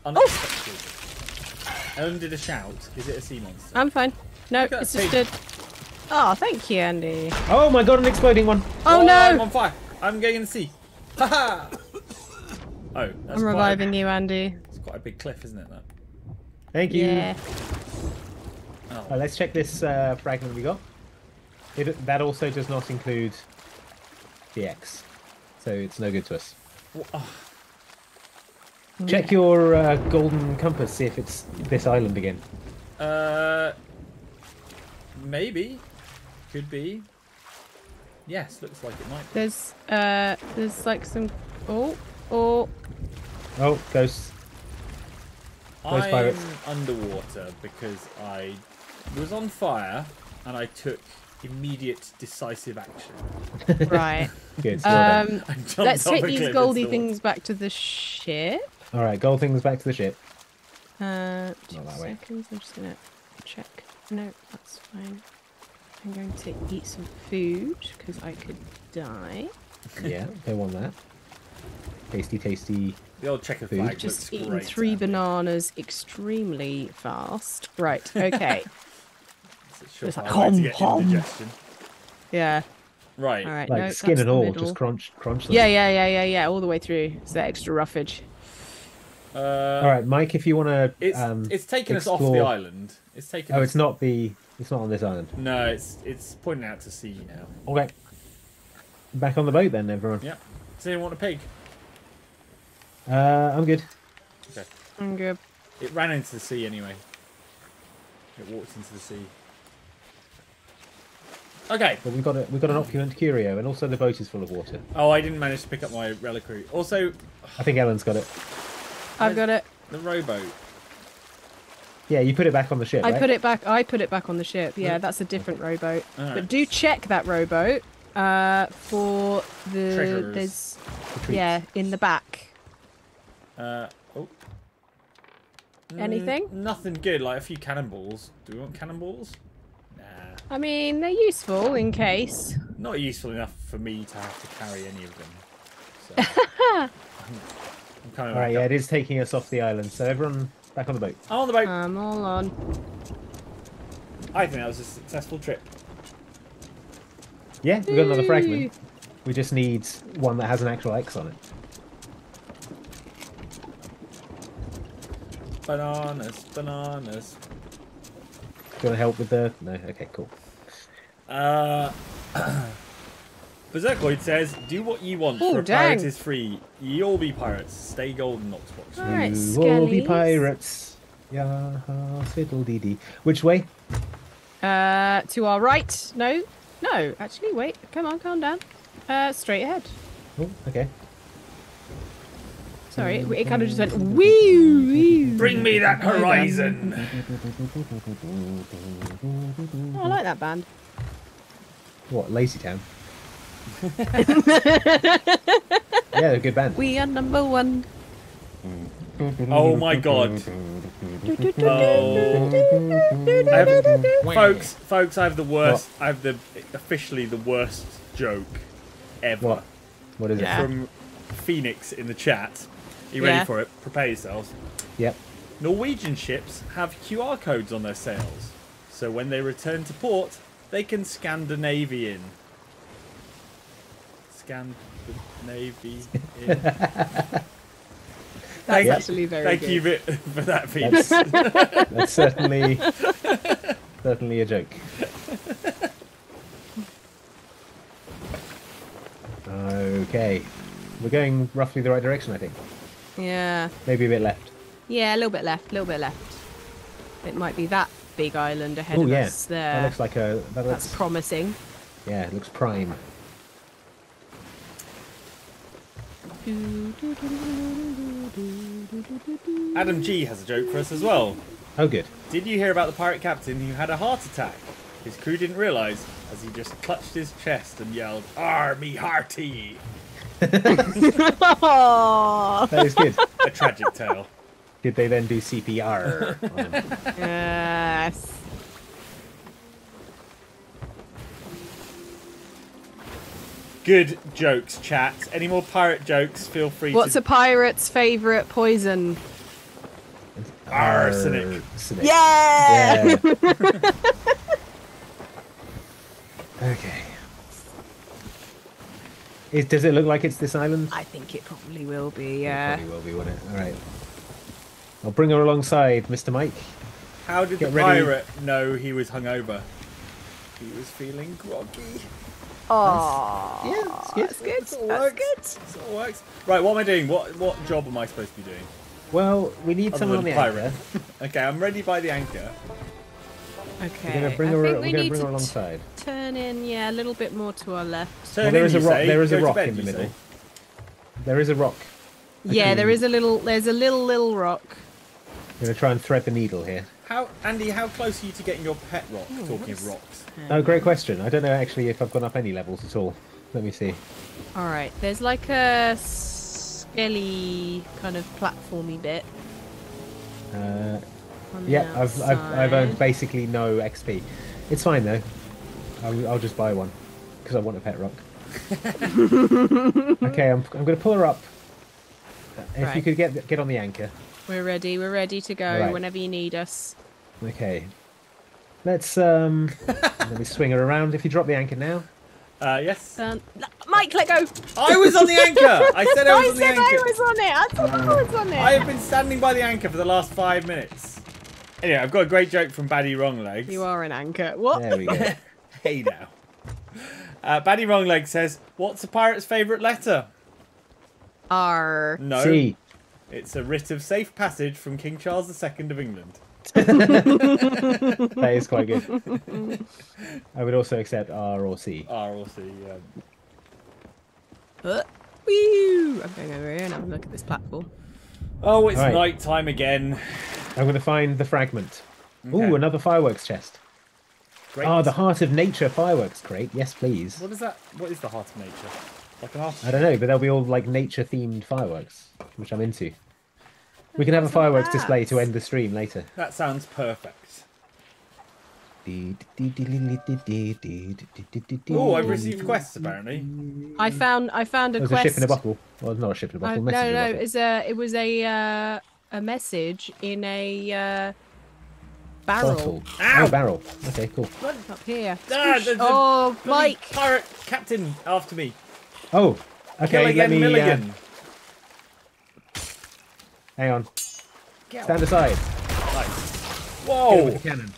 Unexpected. Ellen did a shout. Is it a sea monster? I'm fine. No, Look it's that just a. Oh, thank you, Andy. Oh my god, an exploding one. Oh, no! I'm no! on fire. I'm going in the sea. Haha! oh, that's I'm quite reviving you, Andy. It's quite a big cliff, isn't it? That. Thank you. Yeah. Oh. Uh, let's check this uh, fragment we got. It, that also does not include the X, so it's no good to us. Oh, Check your uh, golden compass, see if it's this island again. Uh, maybe. Could be. Yes, looks like it might. be. There's uh, there's like some. Oh, oh. Oh, ghosts. Those I'm pirates. underwater because I was on fire and I took immediate decisive action. Right. Good. well um, let's take these goldy things back to the ship. All right, gold things back to the ship. Uh, two Not that way. seconds. I'm just gonna check. No, that's fine. I'm going to eat some food because I could die. Yeah, don't want that. Tasty, tasty. The old checker Food. flag Just looks eaten great. three Andy. bananas extremely fast. Right. Okay. It's It's like, surefire way to hom, get hom. yeah. Right. All right. Like no, skin that's and all, middle. just crunch, crunch them. Yeah, yeah, yeah, yeah, yeah. All the way through. It's that extra roughage. Uh, All right, Mike, if you want to. It's um, it's taken us off the island. It's taken. Oh, us... it's not the. It's not on this island. No, it's it's pointing out to sea now. Okay. Back on the boat then, everyone. Yep. Does anyone want a pig? Uh, I'm good. Okay. I'm good. It ran into the sea anyway. It walked into the sea. Okay. But we've got a, we've got an opulent curio, and also the boat is full of water. Oh, I didn't manage to pick up my reliquary. Also, I think Ellen's got it. I've got it. the rowboat. Yeah, you put it back on the ship. I right? put it back. I put it back on the ship. Yeah, that's a different rowboat. Alright. But do check that rowboat uh, for the Treasures. there's The yeah in the back. Uh, oh. Mm, Anything? nothing good. Like a few cannonballs. Do we want cannonballs? Nah. I mean, they're useful in case. Not useful enough for me to have to carry any of them. So, I'm, I'm kind of. All right, yeah, a- it is taking us off the island. So everyone back on the boat. I'm on the boat. I'm all on. I think that was a successful trip. Yeah, we've got another fragment. We just need one that has an actual X on it. Bananas, bananas. you want to help with the? No. Okay, cool. Uh, Berserkoid says, "Do what you want, Oh, for a pirate is free. Ye all be pirates. Stay golden, Oxbox." All right, You all be pirates. Yeah, fiddle dee dee. Which way? Uh, to our right. No, no. Actually, wait. Come on, calm down. Uh, straight ahead. Oh, okay. Sorry, it, it kind of just went wee wee. Bring me that horizon. Oh, I like that band. What? Lazy Town. yeah, they're a good band. We are number one. Oh my god. Oh. I have, folks, folks, I have the worst. I have the officially the worst joke ever What? What is Yeah. from Phoenix in the chat. Are you Yeah. ready for it? Prepare yourselves. Yep. Norwegian ships have QR codes on their sails, so when they return to port, they can Scandinavian. Scandinavian. That's Thank- actually very Thank good. you for that, piece. That's, that's certainly certainly a joke. Okay. We're going roughly the right direction, I think. Yeah. Maybe a bit left. Yeah, a little bit left, a little bit left. It might be that big island ahead Oh of yeah. us there. That looks like a that That's looks promising. yeah, it looks prime. Adam G has a joke for us as well. Oh good. Did you hear about the pirate captain who had a heart attack? His crew didn't realise as he just clutched his chest and yelled, "Ar me hearty!" That is good. A tragic tale. Did they then do CPR? yes. Good jokes, chat. Any more pirate jokes? Feel free What's to. a pirate's favourite poison? Arsenic. Arsenic. Yeah. Yeah. okay. Is, does it look like it's this island? I think it probably will be. It Yeah. Probably will be, won't it? All right. I'll bring her alongside, Mr. Mike. How did the Get ready. pirate know he was hungover? He was feeling groggy. Oh. Yeah, it's good. That's good. It's That's works. good. It's all works. Right, what am I doing? What what job am I supposed to be doing? Well, we need Other someone on than the pirate. anchor. Okay, I'm ready by the anchor. Okay. We're gonna bring I her. think We're we gonna need bring her to alongside. turn in, yeah, a little bit more to our left. Turn Well, there in, is a rock. say. There is a rock bed, in the you middle. say. There is a rock. Yeah, Okay. there is a little. There's a little little rock. I'm gonna try and thread the needle here. How, Andy? How close are you to getting your pet rock? talking of rocks. Oh, great question. I don't know actually if I've gone up any levels at all. Let me see. All right. There's like a skelly kind of platformy bit. Uh, yeah, I've, I've I've earned basically no XP. It's fine though. I'll, I'll just buy one because I want a pet rock. okay, I'm I'm gonna pull her up. If you could get get on the anchor. We're ready. We're ready to go Right. whenever you need us. Okay. Let's um. let me swing her around. If you drop the anchor now. Uh, yes. Done. No, Mike, let go. I was on the anchor. I said I was I on the anchor. I was on it. I thought I was on it. I have been standing by the anchor for the last five minutes. Anyway, I've got a great joke from Baddy Wronglegs. You are an anchor. What? There we go. Hey now. Uh, Baddy Wronglegs says, "What's a pirate's favourite letter?" R. No, C. it's a writ of safe passage from King Charles II of England. That is quite good. I would also accept R or C. R or C. Yeah. Uh, woo! I'm going over here and have a look at this platform. Oh, it's Right. night time again. I'm going to find the fragment. Okay. Ooh, another fireworks chest. Great. Ah, the Heart of Nature fireworks crate. Yes, please. What is that? What is the heart of nature? Like an heart. I don't know, but they'll be all like nature themed fireworks, which I'm into. We can have a fireworks that? display to end the stream later. That sounds perfect. Oh, I've received quests apparently. I found I found a There's quest. a ship in a bottle. Well, not a ship in a Uh, bottle. no, message a no, bottle. it's a it was a uh, a message in a uh, barrel Bottle. Ow! Oh, barrel. Okay, cool. up here. Ah, there's oh, Mike! Pirate captain after me. Oh, okay. Killigan let me. Uh, Milligan. Hang on. Get Stand aside. Nice. Whoa! with the cannon.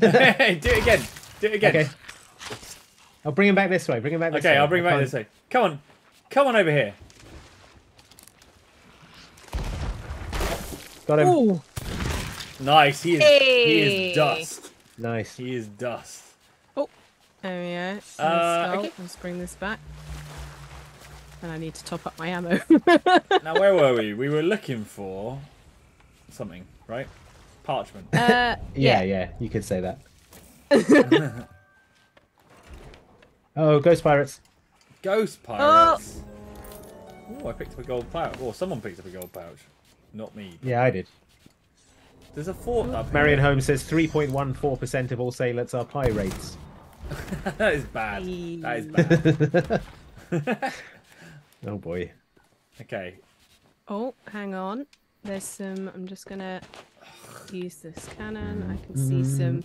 Hey, do it again. Do it again. Okay. I'll bring him back this way. Bring him back this Okay, way. I'll bring I back this way. Come on. Come on over here. Got him. Ooh. Nice. He is, he is dust. Nice. He is dust. Oh. There we go. Uh, okay. Let's bring this back. And I need to top up my ammo. Now, where were we? We were looking for something, right? Parchment. uh, Yeah, yeah, you could say that. oh, ghost pirates. Ghost pirates. Oh, I picked up a gold pouch. Or someone picked up a gold pouch. Not me. Yeah, I did. There's a fort up Marion. Holmes says 3.14% of all sailors are pirates. that is bad. That is bad. Oh boy. Okay. Oh, hang on. There's some. I'm just gonna use this cannon. I can see some.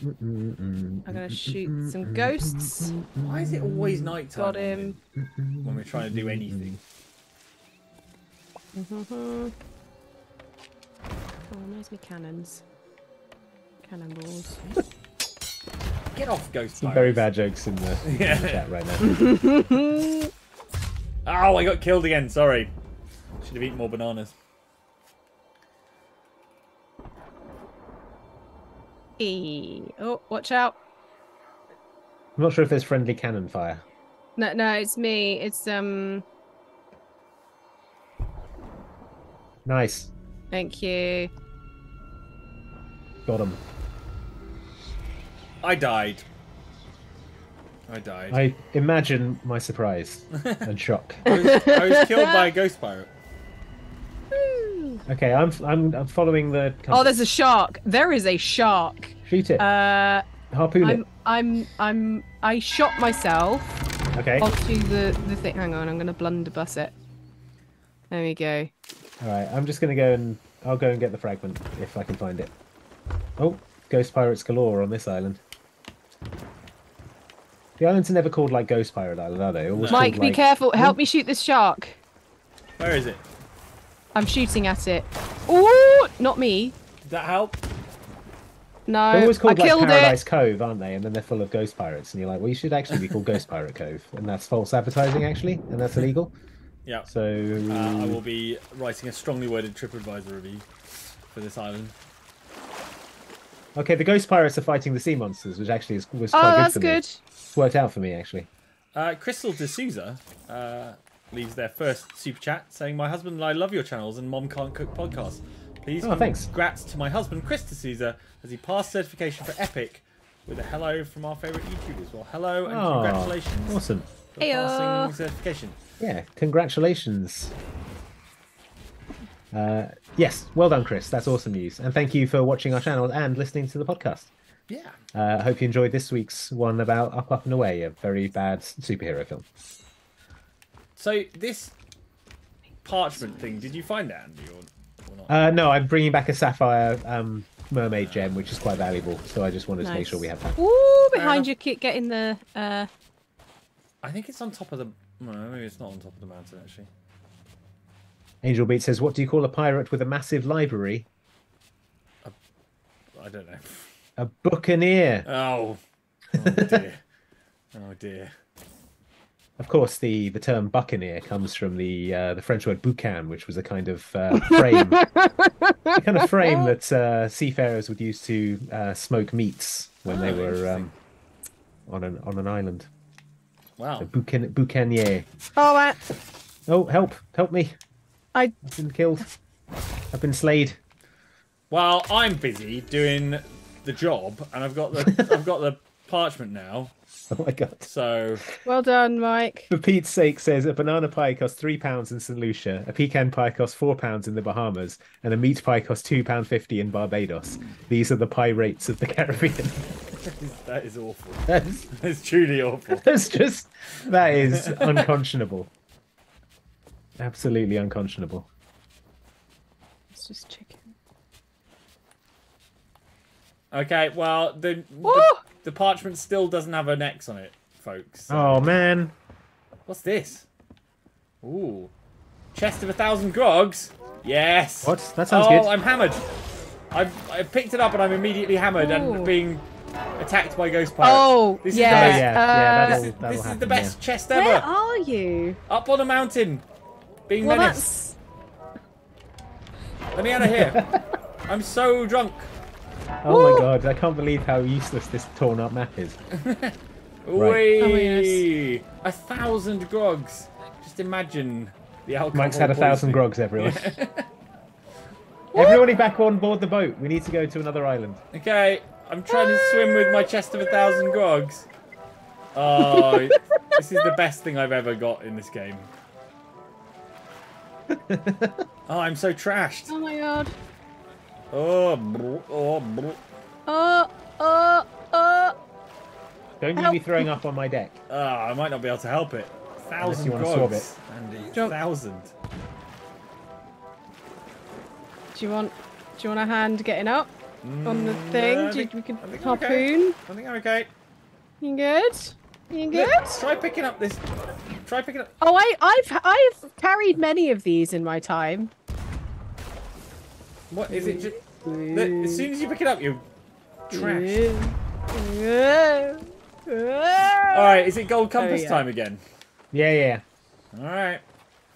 I'm gonna shoot some ghosts. Why is it always night time Got him. when we're trying to do anything? Oh, where's my cannons? Cannonballs. Get off, ghost Some pirates. very bad jokes in the, in the chat right now. Oh, I got killed again. Sorry. Should have eaten more bananas. E. Oh, watch out! I'm not sure if there's friendly cannon fire. No, no, it's me. It's um. Nice. Thank you. Got him. I died. I died. I imagine my surprise and shock. I, was, I was killed by a ghost pirate. Okay, I'm I'm, I'm following the. Oh, there's a shark. There is a shark. shoot it. Uh, Harpoon I'm, it. I'm, I'm, I shot myself Okay. onto the the thing. Hang on, I'm gonna blunderbuss it. There we go. All right. I'm just gonna go and I'll go and get the fragment if I can find it. Oh, ghost pirates galore on this island. The islands are never called like Ghost Pirate Island, are they? Always Mike, called, be like- careful. Help me shoot this shark. Where is it? I'm shooting at it. Ooh, not me. Did that help? No, They're always I called like killed Paradise it. Cove, aren't they? And then they're full of ghost pirates, and you're like, well, you should actually be called Ghost Pirate Cove, and that's false advertising, actually, and that's illegal. Yeah. So Uh, I will be writing a strongly worded TripAdvisor review for this island. Okay, the ghost pirates are fighting the sea monsters, which actually is, was Oh, quite that's good for me. good. It's worked out for me actually. Uh, Crystal D'Souza uh, leaves their first super chat saying, My husband and I love your channels and Mom Can't Cook podcast. Please Oh, thanks. congrats to my husband, Chris D'Souza, as he passed certification for Epic with a hello from our favourite YouTubers. Well, hello and Oh, congratulations Awesome. for passing certification. Yeah, congratulations. Uh, yes, well done, Chris. That's awesome news, and thank you for watching our channel and listening to the podcast. Yeah. Uh, I hope you enjoyed this week's one about Up, Up and Away, a very bad superhero film. So, this parchment thing, did you find that, Andy, or, or not? Uh, no, I'm bringing back a sapphire um, mermaid gem, which is quite valuable. So I just wanted to make sure we have that. Ooh, behind enough. you, keep getting the. Uh, I think it's on top of the. No, maybe it's not on top of the mountain, actually. Angel Beat says, "What do you call a pirate with a massive library? I don't know. A buccaneer." Oh. Oh, dear. oh, dear. Of course, the, the term buccaneer comes from the uh, the French word boucan, which was a kind of uh, frame, a kind of frame that uh, seafarers would use to uh, smoke meats when they Oh, were um, on an on an island. Wow. A boucan, boucanier. oh, uh, Oh, help! Help me! I. I've been killed. I've been slayed. Well, I'm busy doing the job, and I've got the I've got the parchment now. Oh my god! So Well done, Mike. For Pete's sake, says a banana pie costs three pounds in St Lucia, a pecan pie costs four pounds in the Bahamas, and a meat pie costs two pound fifty in Barbados. These are the pie rates of the Caribbean. that is awful. That's, It's truly awful. that's just that is unconscionable. Absolutely unconscionable. It's just chicken. Okay, well the the, the parchment still doesn't have an X on it, folks. So- Oh man, What's this? Ooh, chest of a thousand grogs. Yes. what? That sounds oh, good. Oh, I'm hammered. I've I've picked it up and I'm immediately hammered Ooh. and being attacked by ghost pirates. Oh, This is yeah. Oh, yeah, yeah, uh, that'll- this is, that'll this is the happen, best chest ever. Where are you? Up on a mountain, being Well, menaced. that's. Let me out of here. I'm so drunk. Oh Woo! my god, I can't believe how useless this torn up map is. Whee! Oh my A thousand grogs. Just imagine the alcohol. Mike's had a thousand poisoning. grogs, everyone. Everybody back on board the boat. We need to go to another island. Okay, I'm trying to swim with my chest of a thousand grogs. Oh, this is the best thing I've ever got in this game. Oh, I'm so trashed. Oh my god. Oh, brr, oh, brr. Oh, oh, oh. Don't you be throwing up on my deck. Ah, I might not be able to help it. Thousand you wanna swab it. Andy, Jump. thousand. Do you want? Do you want a hand getting up on the Mm, thing? no, I Do you, we could I think I'm okay. harpoon. I think I'm okay. You good? You good? Look, try picking up this. Try picking up. Oh, I, I've I've carried many of these in my time. What is it? Just, as soon as you pick it up, you trash. All All right, is it gold oh, compass Oh, yeah. time again? Yeah, yeah. All right.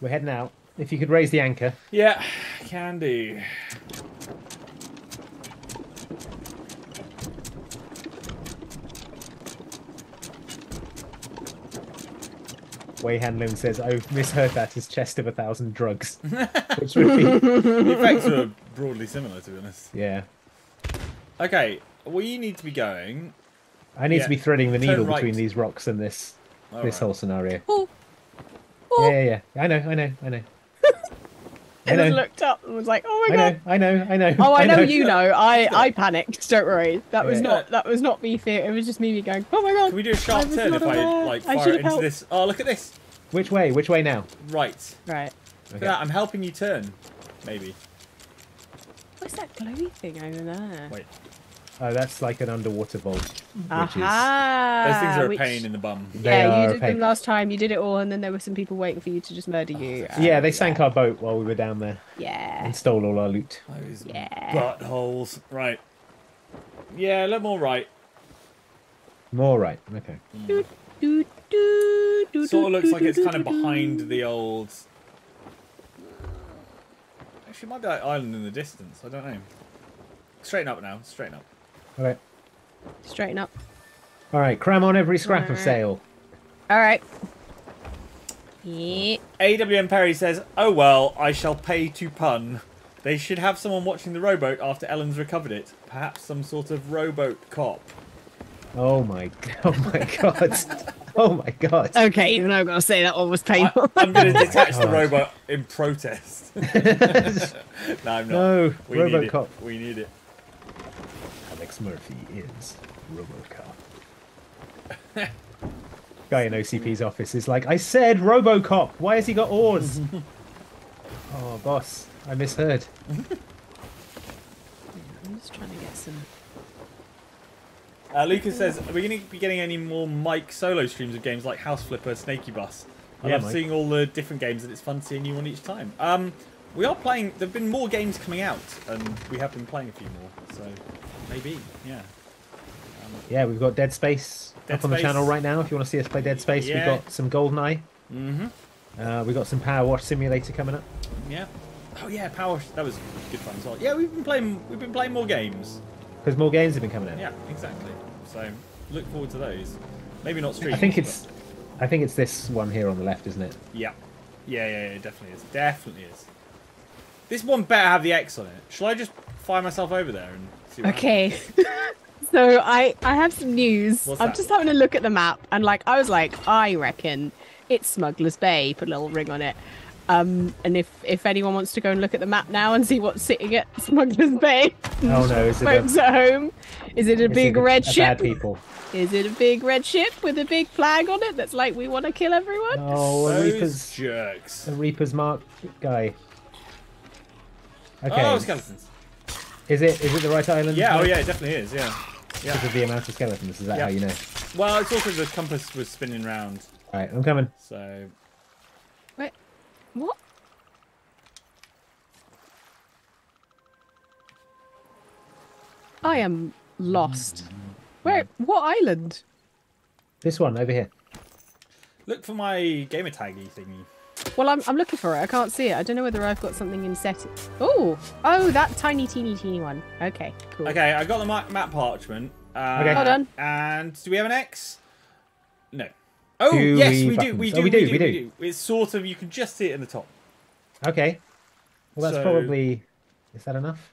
We're heading out. If you could raise the anchor. Yeah, can do. Way Hanlon says, I've misheard that as chest of a thousand drugs. Which would be. The effects are broadly similar, to be honest. Yeah. Okay, we need to be going. I need Yeah. to be threading the needle right. between these rocks and this All this right. whole scenario. Oh, Yeah, oh. yeah, yeah. I know, I know, I know. I I just looked up and was like, "Oh my god!" I god!" know, I know, I know. Oh, I know you know. I I panicked. Don't worry. That was Yeah. not that was not me fear. It was just me going, "Oh my god!" Can we do a sharp turn not if I like fire should it into helped. this? Oh, look at this. Which way? Which way now? Right. Right. Look at Okay. that. I'm helping you turn. Maybe. What's that glowy thing over there? Wait. Oh, that's like an underwater vault. Which Aha! Those things are a which- pain in the bum. They Yeah, you did them last time. You did it all, and then there were some people waiting for you to just murder you. is. Yeah, and- they sank our boat while we were down there Yeah. and stole all our loot. Those Yeah. buttholes. Right. Yeah, a little more right. More right. Okay. Do, do, do, do, Sort of looks do, like it's do, kind of do, do. behind the old. Actually, it might be that island in the distance. I don't know. Straighten up now. Straighten up. All right. Straighten up. All right. Cram on every scrap of Alright. sail. All right. Yeah. AWM Perry says, "Oh well, I shall pay to pun. They should have someone watching the rowboat after Ellen's recovered it. Perhaps some sort of rowboat cop." Oh my. Oh my god. Oh my god. Okay, even though I'm gonna say that one was I, painful. I'm going to detach the God. rowboat in protest. no, I'm not. No, we need it. We need it. Alex Murphy is RoboCop. Guy in OCP's office is like, I said RoboCop. Why has he got oars? oh, boss, I misheard. I'm just trying to get some. Uh, Lucas says, "Are we going to be getting any more Mike solo streams of games like House Flipper, Snaky Bus? I Yeah, love Mike. seeing all the different games, and it's fun seeing you on each time. Um, we are playing. There've been more games coming out, and we have been playing a few more. So maybe, yeah. Yeah, we've got Dead Space Dead up on the channel right now. If you want to see us play Dead Space, Yeah. we've got some GoldenEye. Mm-hmm. Uh, we've got some Power Wash Simulator coming up. Yeah. Oh yeah, Power. Wash that was good fun as well. Yeah, we've been playing. We've been playing more games. Because more games have been coming out. Yeah, exactly. So look forward to those. Maybe not streams. I think but- it's, I think it's this one here on the left, isn't it? Yeah. Yeah, yeah, yeah, definitely is. Definitely is. This one better have the X on it. Shall I just fire myself over there and Okay. so I I have some news. What's I'm that? just having a look at the map and like I was like I reckon it's Smuggler's Bay. Put a little ring on it. Um, and if if anyone wants to go and look at the map now and see what's sitting at Smuggler's Bay, Oh no, is it folks a, at home, is it a is big it a- red a ship? Bad people. Is it a big red ship with a big flag on it that's like we want to kill everyone? Oh, a Those Reaper's, jerks. a Reaper's Mark guy. Okay. Oh, skeletons. Is it is it the right island? Yeah, oh yeah, it definitely is, yeah. Because of the amount of skeletons, is that Yeah. how you know? Well, it's also the compass was spinning round, Alright, I'm coming. so... Wait, what? I am lost. Where? What island? This one over here. Look for my gamer taggy thingy. Well, I'm, I'm looking for it. I can't see it. I don't know whether I've got something in set. Oh, oh, that tiny, teeny, teeny one. Okay, cool. Okay, I got the ma- map parchment. Uh, Okay. Well done. And do we have an X? No. Oh Do yes, we we, do. buttons? We Oh, do. we do, we do. do. It's sort of. You can just see it in the top. Okay. Well, that's So- probably. Is that enough?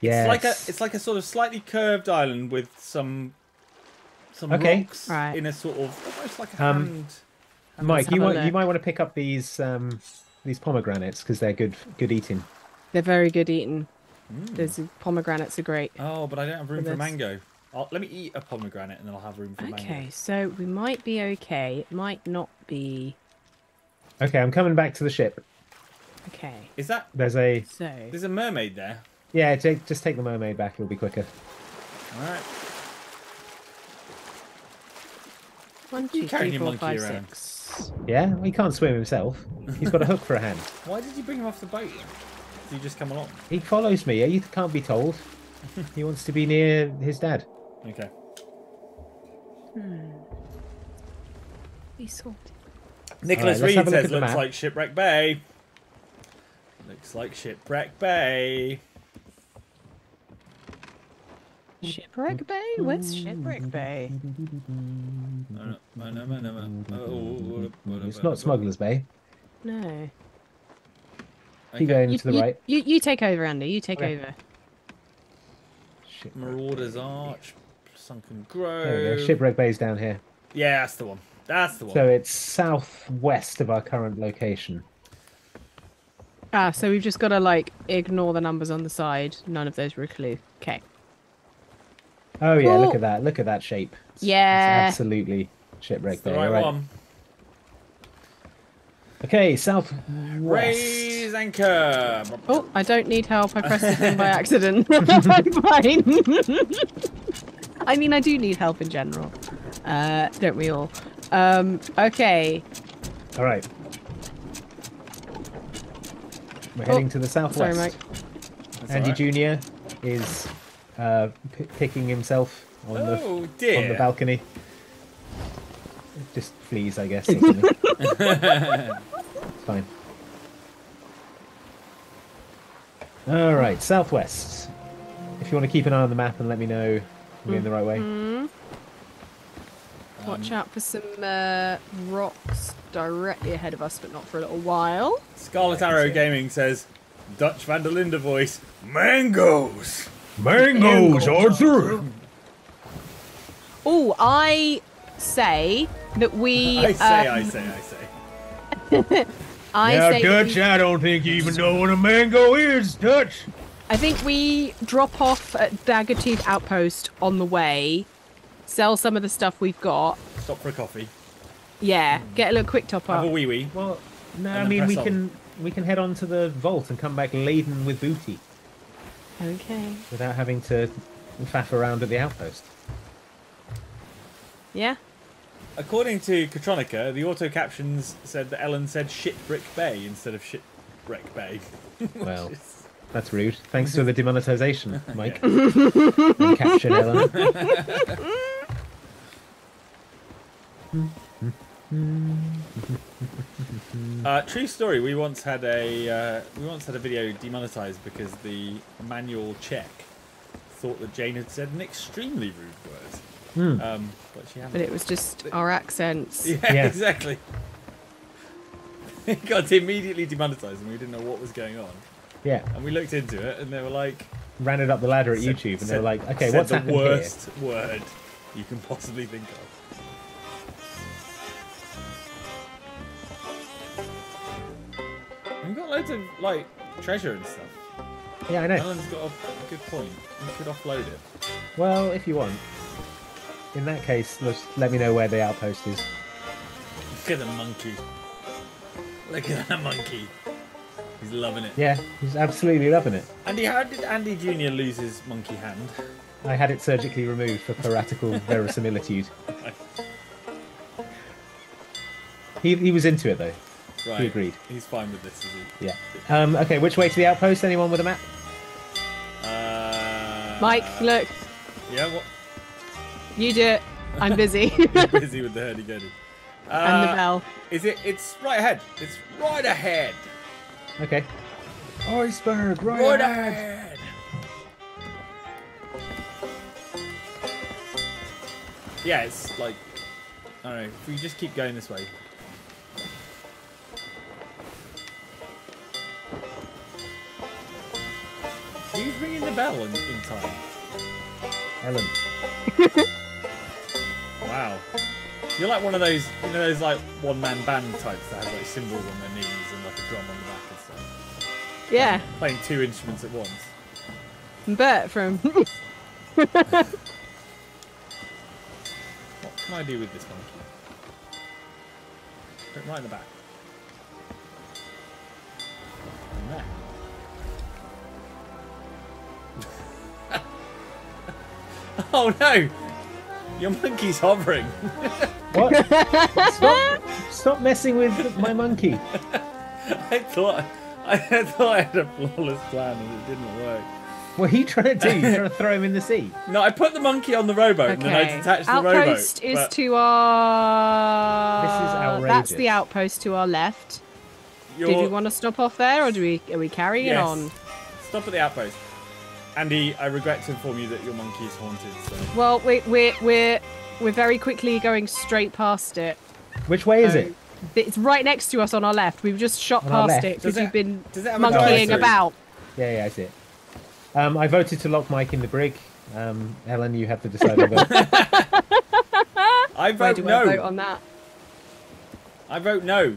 Yeah. It's like a. It's like a sort of slightly curved island with some. Some Okay. rocks Right. in a sort of almost like a Um, hand. Mike, you a want you might want to pick up these um these pomegranates because they're good good eating. They're very good eating. Mm. There's pomegranates are great. Oh, but I don't have room For for mango. I'll, let me eat a pomegranate and then I'll have room for Okay, mango. Okay, so we might be okay. It might not be Okay, I'm coming back to the ship. okay. Is that? There's a So There's a mermaid there. yeah. Take, just take the mermaid back. It'll be quicker. All right. one, two, three, four, five, around? six. Yeah, well, he can't swim himself. He's got a hook for a hand. Why did you bring him off the boat? Did you just come along? He follows me. You can't be told. He wants to be near his dad. Okay. Hmm. Be sorted. Nicholas let's Reed a look says looks map." like Shipwreck Bay. Looks like Shipwreck Bay. Shipwreck Bay? Where's Shipwreck Bay? It's not Smuggler's Bay. No. Keep Okay. going You, to the you, right. you, you take over, Andy. You take Okay. over. Shipwreck Marauder's Bay. Arch, Sunken Grove. Shipwreck Bay's down here. Yeah, that's the one. That's the one. So it's southwest of our current location. Ah, so we've just got to like ignore the numbers on the side. None of those were a clue. Okay. Oh yeah, look at that. Look at that shape. It's- it's Yeah. absolutely shipwreck It's the Bay. right all right. one. Okay, south. Raise anchor. Oh, I don't need help. I pressed the thing by accident. I'm fine. I mean, I do need help in general. Uh, don't we all? Um, okay. All right. We're Oh, heading to the southwest. Sorry, Mike. That's Andy alright. Jr. is uh, p- picking himself on the Oh dear. on the balcony. Just fleas, I guess. it's fine. All right, southwest. If you want to keep an eye on the map and let me know we're in the right way. Hmm. Watch out for some uh, rocks directly ahead of us, but not for a little while. Scarlet Yeah, I can Arrow. Gaming says, Dutch Van der Linde voice, mangoes. Mangoes, are through. Oh, I say that we. I say, um, I say, I say. I say that we- I don't think you even know what a mango is, Dutch. I think we drop off at Daggertooth Outpost on the way, sell some of the stuff we've got. Stop for a coffee. Yeah, get a little quick top Have a wee wee. Well, no, I mean we press can we can head on to the vault and come back laden with booty Okay. without having to faff around at the outpost. Yeah. According to Katronica, the auto captions said that Ellen said Shipwreck Bay instead of Shipwreck Bay. Well, It's- that's rude. Thanks to the demonetization, Mike. and captured Ellen. Uh, true story. We once had a uh, we once had a video demonetized because the manual check thought that Jane had said an extremely rude word, Hmm. um, but she hadn't. But it was just our accents. Yeah, Yeah. exactly. It got immediately demonetized, and we didn't know what was going on. Yeah, And we looked into it, and they were like, ran it up the ladder at said- YouTube, and they were like, "Okay, said what's the happened worst word you can possibly think of." We've got loads of like treasure and stuff. Yeah, I know. Ellen's got a good point. We could offload it. Well, if you want. In that case, just let me know where the outpost is. Look at the monkey. Look at that monkey. He's loving it. Yeah, he's absolutely loving it. Andy, how did Andy Jr. lose his monkey hand? I had it surgically removed for piratical verisimilitude. He, he was into it though. Right. He agreed. He's fine with this, is he? Yeah. Um, okay, which way to the outpost? Anyone with a map? Uh, Mike, look. Yeah, what? You do it. I'm busy. Busy with the hurdy-gurdy. and the Uh, bell. Is it? It's right ahead. It's right ahead. Okay. Iceberg, right, Right ahead. ahead. Yeah, it's like I don't know. If we just keep going this way. Who's ringing the bell in, in time? Ellen. Wow. You're like one of those, you know, those like one-man band types that has like cymbals on their knees and like a drum on the back and stuff. Yeah. Playing two instruments at once. Bert from. What can I do with this monkey? Put it right in the back. And there. oh no! Your monkey's hovering. What? stop, stop messing with my monkey. I thought I thought I had a flawless plan and it didn't work. What are you trying to do? You're trying to throw him in the sea? No, I put the monkey on the rowboat and then I Okay. detached the Outpost rowboat. is but to our. This is outrageous. That's the outpost to our left. you're- Did we want to stop off there, or do we? Are we carrying Yes. on? Stop at the outpost. Andy, I regret to inform you that your monkey is haunted. So Well, we're we're we're we're very quickly going straight past it. Which way is So, it? It's right next to us on our left. We've just shot On past it because you've been does it monkeying drive-through? about. Yeah, yeah, I see it. Um, I voted to lock Mike in the brig. Um, Ellen, you have to decide on that. I Where vote do no. I vote on that? I vote no.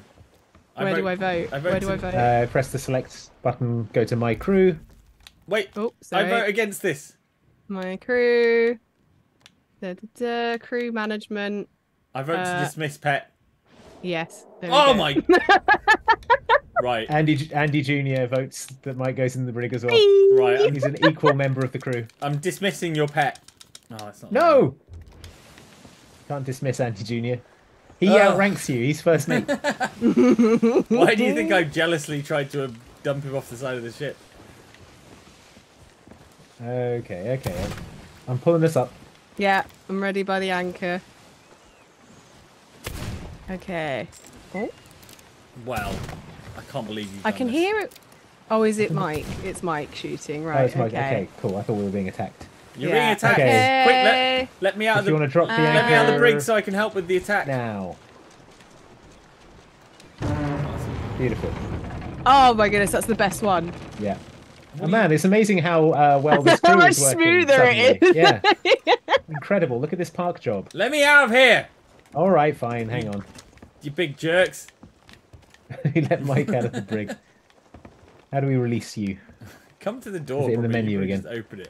Where do I vote? I Where do I vote? uh, press the select button, go to my crew. Wait, oh, I vote against this. My crew. Da, da, da, crew management. I vote to Uh, dismiss pet. Yes. Oh my! right, Andy Andy Jr. votes that Mike goes in the brig as well. right. I'm, He's an equal member of the crew. I'm dismissing your pet. Oh, that's not. No! Can't dismiss Andy Jr. He Oh. outranks you. He's first mate. Why do you think I jealously tried to dump him off the side of the ship? Okay, okay. I'm pulling this up. Yeah, I'm ready by the anchor. Okay. Oh, Well, I can't believe you. I can hear it. Oh, is it Mike? It's Mike shooting, right? oh, it's Mike. okay. Okay, cool. I thought we were being attacked. You're Yeah. being attacked. Okay. Quick, let, let me out If of you want to drop the Uh, anchor Let me out of the brig so I can help with the attack. now. Beautiful. Oh my goodness, that's the best one. Yeah. Oh, man, it's amazing how uh, well this How crew much is working. smoother it suddenly. Yeah. Incredible. Look at this park job. Let me out of here, All right, fine. Hang on. you big jerks. he let Mike out of the brig. How do we release you? Come to the door. it in the menu again? Just open it.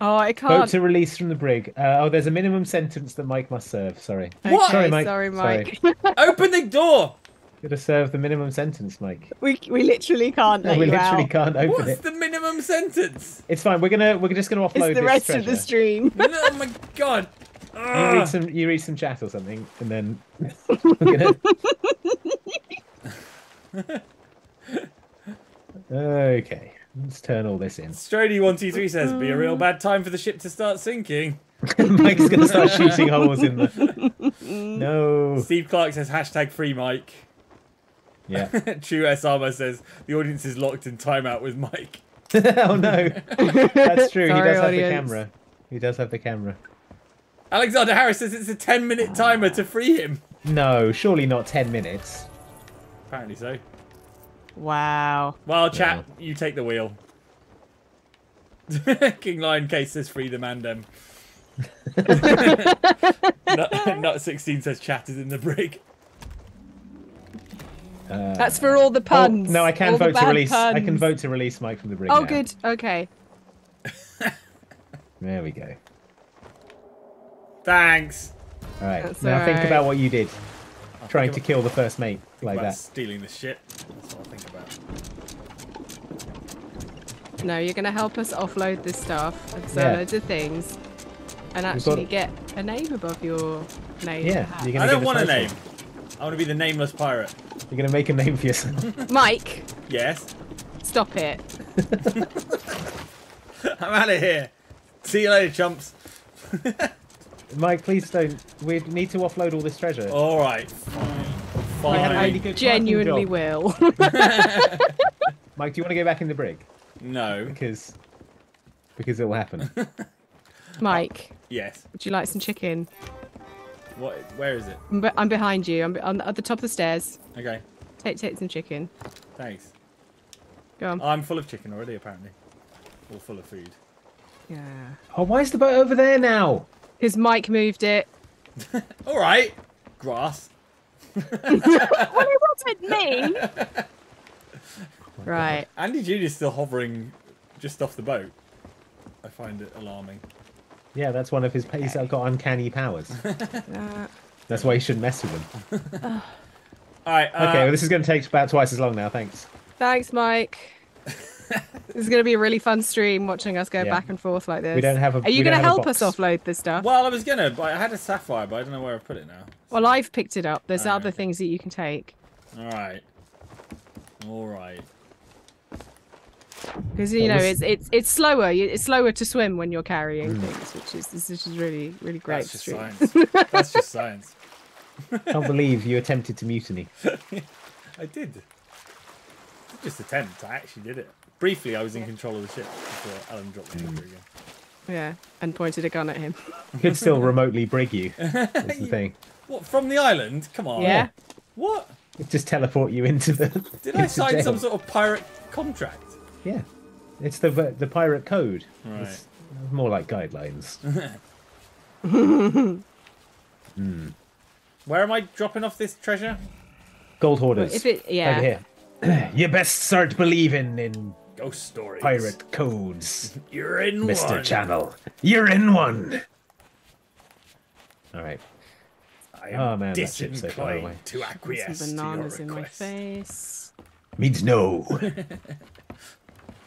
Oh, I can't. Vote to release from the brig. Uh, oh, there's a minimum sentence that Mike must serve. Sorry. What? Sorry, Mike. Sorry, Sorry. Mike. Open the door. Gotta serve the minimum sentence, Mike. we we literally can't let we you literally out. can't open What's it. the minimum sentence? It's fine. We're gonna we're just gonna offload It's the this rest of the stream. oh my god. You read ah. some you read some chat or something, and then we're gonna. okay, let's turn all this in. Strody one two three says, "Be a real bad time for the ship to start sinking." Mike's gonna start shooting holes in the. No. Steve Clark says, "Hashtag free Mike." Yeah. True S Armor says the audience is locked in timeout with Mike. oh no. That's true. he Sorry, does have audience. the camera. He does have the camera. Alexander Harris says it's a ten minute timer to free him. No, surely not ten minutes. Apparently so. Wow. Well, chat, you take the wheel. King Lion Case says free the mandem. Nut, Nut 16 says chat is in the brig. Uh, That's for all the oh, puns. no, I can All vote to bad release. I can vote to release Mike from the brig. Oh, now. good. Okay. There we go. Thanks. All right. That's now think alright. about what you did, I'll trying think to kill the first mate like about that. stealing the ship. That's what I think about. No, you're gonna help us offload this stuff and sell Yeah. loads of things, and actually got- get a name above your name. Yeah, you're gonna I don't want a title. name. I want to be the nameless pirate. You're gonna make a name for yourself. Mike, Yes. stop it. I'm out of here. See you later, chumps. Mike, please don't. We need to offload all this treasure. All right, fine, We had a really good Genuinely will. Mike, do you want to go back in the brig? No. Because because it will happen. Mike, Yes. would you like some chicken? What? Where is it? I'm, be- I'm behind you. I'm be- on, at the top of the stairs. Okay. Take, take some chicken. Thanks. Go on. I'm full of chicken already, apparently. All full of food. Yeah. oh, why is the boat over there now? Because Mike moved it. All right. Grass. well, it wasn't oh me. right. Andy Junior's still hovering just off the boat. I find it alarming. Yeah, that's one of his. He's got uncanny powers. Uh, That's why you shouldn't mess with him. All right. Uh, Okay, well, this is going to take about twice as long now. Thanks. thanks, Mike. this is going to be a really fun stream watching us go Yeah. back and forth like this. We don't have a- Are you going to help us offload this stuff? Well, I was gonna, but I had a sapphire, but I don't know where I put it now. Well, I've picked it up. There's Oh, other okay. things that you can take. All right. All right. Because you Well, know this- it's it's it's slower. It's slower to swim when you're carrying mm. things, which is this is really really great. That's just science. That's just science. Can't believe you attempted to mutiny. I did. Just attempt. I actually did it. Briefly, I was in control of the ship before Ellen dropped the mm. anchor again. Yeah, and pointed a gun at him. Could still remotely brig you. That's the thing. What from the island? Come on. Yeah. What? Just teleport you into the. Did I sign jail. some sort of pirate contract? Yeah, it's the the pirate code. Right. It's more like guidelines. Hmm. Where am I dropping off this treasure? Gold hoarders. If it yeah, Over here. you best start believing in Ghost stories. pirate codes, You're in Mr. one. Mr. Channell. You're in one. All right. I am Oh, man, that ship's so far away. disinclined to Put acquiesce some to your bananas in my request. face. Means no.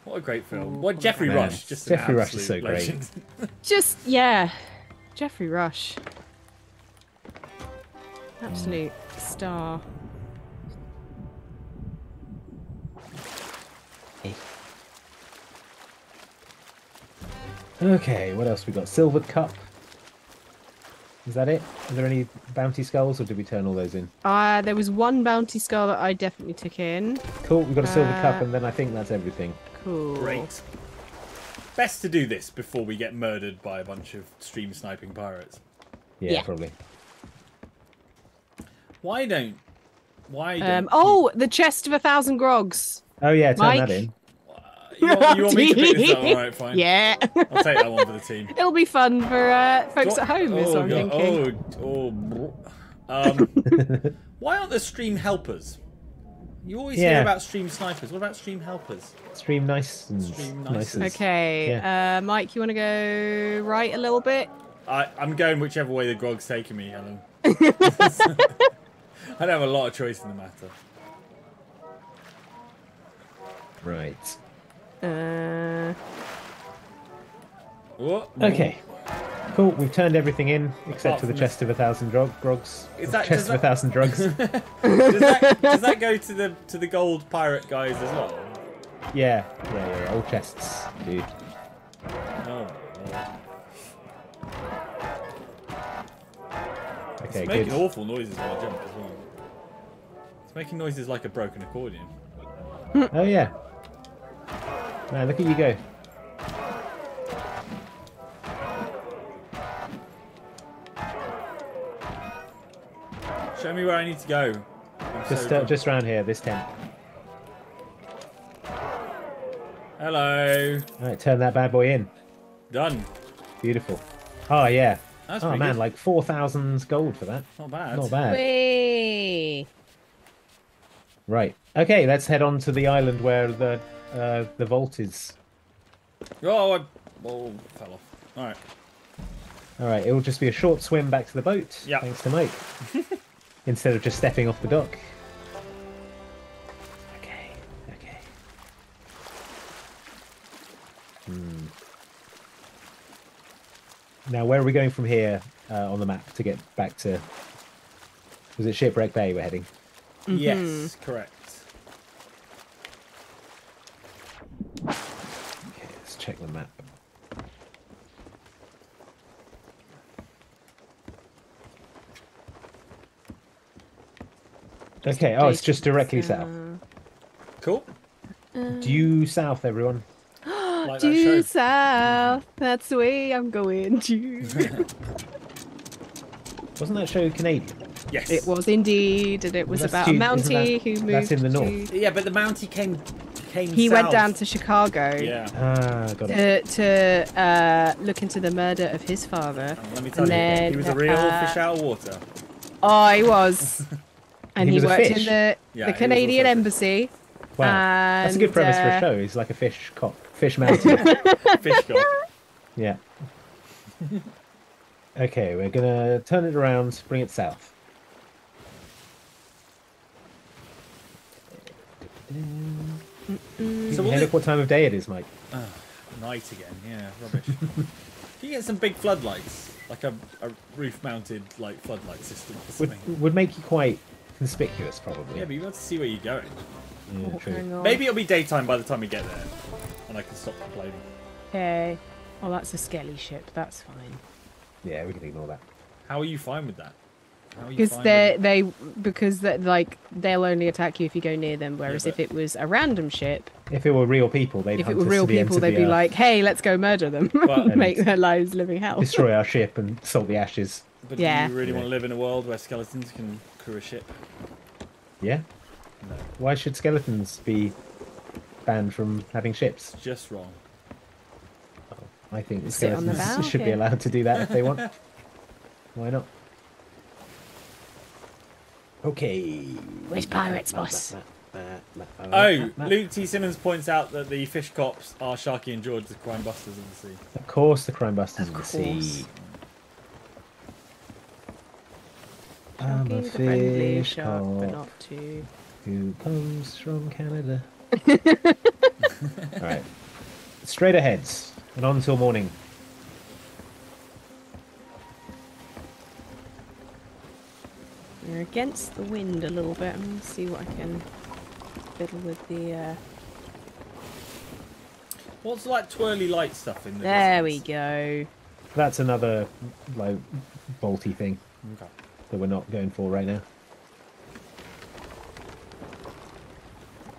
What a great film. What Geoffrey Man, Rush? Just Geoffrey Rush is absolute so great. Just yeah, Geoffrey Rush, absolute star. Okay, what else we got? Silver cup. Is that it? Are there any bounty skulls, or did we turn all those in? Uh, there was one bounty skull that I definitely took in. Cool. We've got a silver cup, Uh, and then I think that's everything. Cool. Great. Best to do this before we get murdered by a bunch of stream sniping pirates. Yeah, Yeah. probably. Why don't? Why don't? Um. you- Oh, the chest of a thousand grogs. Oh yeah, turn Mike? that in. you want, you want me to pick this up? All right, fine. Yeah. I'll take that one for the team. It'll be fun for uh, folks What- at home. Is what I'm God, thinking. Oh, oh, um, why aren't there stream helpers? You always hear about stream snipers. What about stream helpers? Stream nice Stream nices. nices. Okay, uh, Mike, you want to go right a little bit? I, I'm going whichever way the grog's taking me, Helen. I don't have a lot of choice in the matter. Right. Uh, What? Okay. Cool. We've turned everything in except for the chest of a thousand drog grogs. Is that- chest does of a thousand drugs? Does that, does that go to the to the gold pirate guys as well? yeah, yeah, yeah, yeah. All chests, dude. Oh, Lord. Okay, It's making good. awful noises when I jump as well. It's making noises like a broken accordion. Oh yeah. Man, look at you go. Show me where I need to go. I'm Just, so uh, just around here, this tent. Hello. All right, turn that bad boy in. Done. Beautiful. Oh yeah. That's oh man, good. like four thousand gold for that. Not bad. Not bad. whee! Right. Okay, let's head on to the island where the uh, the vault is. Oh, I oh, fell off. All right. All right, it will just be a short swim back to the boat. Yeah. Thanks to Mike. Instead of just stepping off the dock. Okay. Okay. Hmm. Now, where are we going from here uh, on the map to get back to? Was it Shipwreck Bay we're heading? Yes, correct. Okay, let's check the map. Okay, oh, it's just adjacent directly south. Cool. Due south, everyone. Like Due show. south, that's the way I'm going to. Wasn't that show Canadian? Yes. it was indeed, and it was That's about due- a isn't Mountie that- who moved. that's in the north. to- Yeah, but the Mountie came came. He went south. down to Chicago Yeah. Ah, got it. to, to uh, look into the murder of his father. Oh, let me tell And you, then, he was a real uh, fish out of water. Oh, he was. And He he, was a worked fish? in the, Yeah, the Canadian also a fish. embassy. Wow, that's a good and, premise for uh, a show. He's like a fish cop, fish mountain. Fish god. yeah. Okay, we're gonna turn it around, bring it south. So what hey, look what time of day it is, Mike. Night again. Yeah, rubbish. Can you get some big floodlights, like a, a roof-mounted like floodlight system or Would would make you quite conspicuous, probably. Yeah, but you want to see where you're going. Yeah, Oh, true. hang on. Maybe it'll be daytime by the time we get there, and I can stop complaining. Okay. Oh, that's a skelly ship. That's fine. Yeah, we can ignore that. How are you fine with that? How are you Because they with they because that like they'll only attack you if you go near them. Whereas but- if it was a random ship, If it were real people, they'd if hunt it were real to the people, they'd the be earth, like, "Hey, let's go murder them, Well- make their lives living hell." destroy our ship and salt the ashes. But Yeah. do you really Yeah. want to live in a world where skeletons can crew a ship? Yeah. No, Why should skeletons be banned from having ships? it's just wrong. Oh, I think the the skeletons bow, should be allowed to do that if they want. Why not? Okay. Where's pirates, boss? Oh, Luke T. Simmons points out that the fish cops are Sharky and George, the crime busters of the sea. Of course, the crime busters Of of the sea. course. I'm a Sharky fish shark, but not too. who comes from Canada. All right, straight aheads and on till morning. We're against the wind a little bit. I'm gonna see what I can fiddle with the. Uh... What's like twirly light stuff in the There we go. That's another like bolty thing Okay. That we're not going for right now.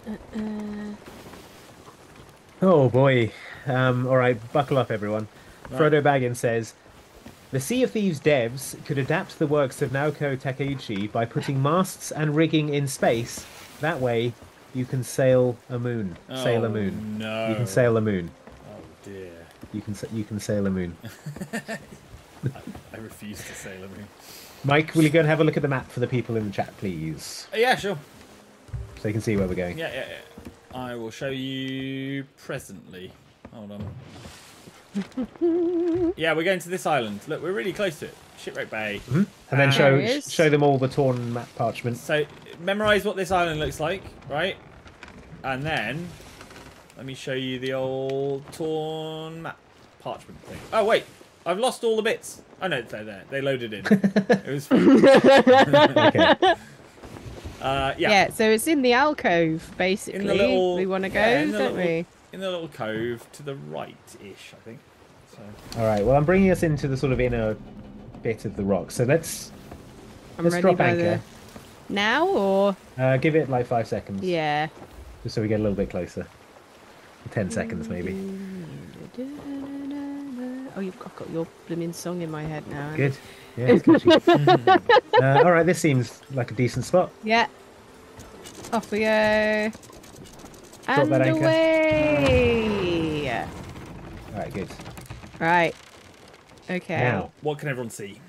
Uh, Oh boy. Um, all right, buckle up, everyone. Right. Frodo Baggins says, "The Sea of Thieves devs could adapt the works of Naoko Takeuchi by putting masts and rigging in space. That way, you can sail a moon. sail a Oh, moon. No. You can sail a moon. Oh dear. You can you can sail a moon." I refuse to sail a moon. Mike, will you go and have a look at the map for the people in the chat, please, Uh, yeah, sure. so you can see where we're going? Yeah, yeah, yeah. I will show you presently. Hold on. yeah, we're going to this island. Look, we're really close to it. Shipwreck Bay. And then show There it is. show them all the torn map parchment. So, memorize what this island looks like, right? And then, let me show you the old torn map parchment thing. Oh, wait. I've lost all the bits. Oh, no, they're there. They loaded in. it was fine. Okay. Uh, yeah. yeah. so it's in the alcove, basically. In the little. we want to go, yeah, in the don't little- we? In the little cove to the right-ish, I think. So, All right. Well, I'm bringing us into the sort of inner bit of the rock. So let's I'm let's ready drop anchor. the. Now or Uh, give it like five seconds. yeah. Just so we get a little bit closer. Ten seconds maybe. Oh, you've I've got your blooming song in my head now. Good. Yeah, it's catchy. uh, all right, this seems like a decent spot. Yeah. Off we go. that And anchor. away. All right, good. Right. Okay. Now, what can everyone see?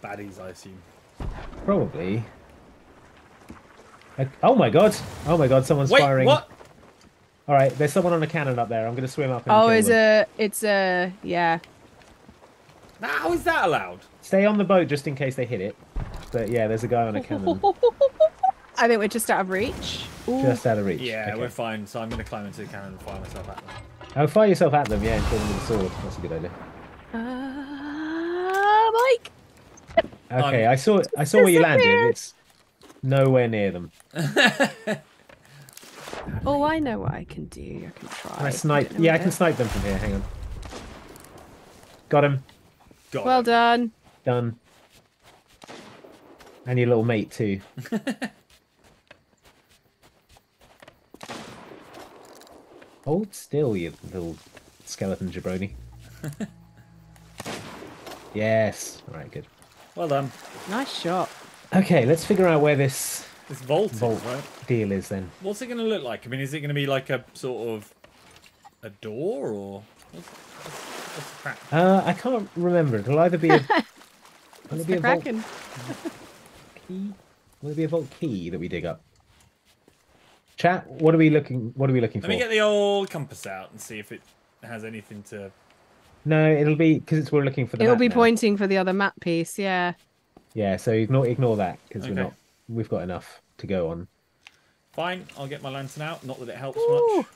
Baddies, I assume. probably. Uh, oh my god! Oh my god! Someone's Wait, firing. what? All right, there's someone on a cannon up there. I'm going to swim up and Oh, kill it's them. a, it's a, yeah. How is that allowed? Stay on the boat just in case they hit it. But yeah, there's a guy on a cannon I think we're just out of reach. Ooh. just out of reach. Yeah, Okay. we're fine. So I'm going to climb into the cannon and fire myself at them. Oh, fire yourself at them, yeah, and kill them with a sword. That's a good idea. Uh, Mike. Okay, Um, I saw I saw where you landed. It's nowhere near them. Oh, I know what I can do. I can try. I snipe. I yeah, I can snipe them from here. Hang on. Got him. Got well him. done. Done. And your little mate too. Hold still, you little skeleton jabroni. yes. All right. Good. Well done. Nice shot. Okay, let's figure out where this this vault, is, vault right? deal is then. What's it going to look like? I mean, is it going to be like a sort of a door or what's, what's, what's the crack? Uh, I can't remember. It'll either be a, will it be The a vault Kraken. key. Will it be a vault key that we dig up? Chat. What are we looking? What are we looking Let for? me get the old compass out and see if it has anything to. No, it'll be because it's we're looking for the. It'll map be now. pointing for the other map piece, yeah. Yeah, so ignore ignore that because Okay. we're not. We've got enough to go on. Fine, I'll get my lantern out. Not that it helps Ooh. much.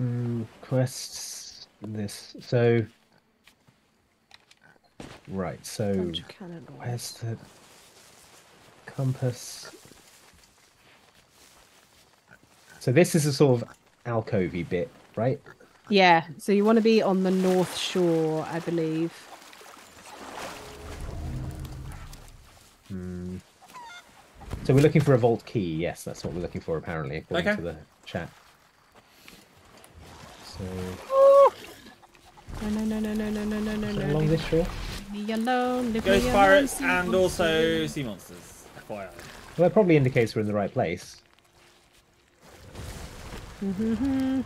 Mm, quests. This. So. Right. So Bunch of cannonballs. where's the compass? So this is a sort of alcovey bit, right? Yeah, so you want to be on the north shore, I believe. So we're looking for a vault key. Yes, that's what we're looking for apparently, according Okay. to the chat. So No, no, no, no, no, no, no, no, no, no. along this shore. Leave me alone. Leave Ghost me pirates alone, and also sea monsters. FYI. Well, that probably indicates we're in the right place. Mm-hmm.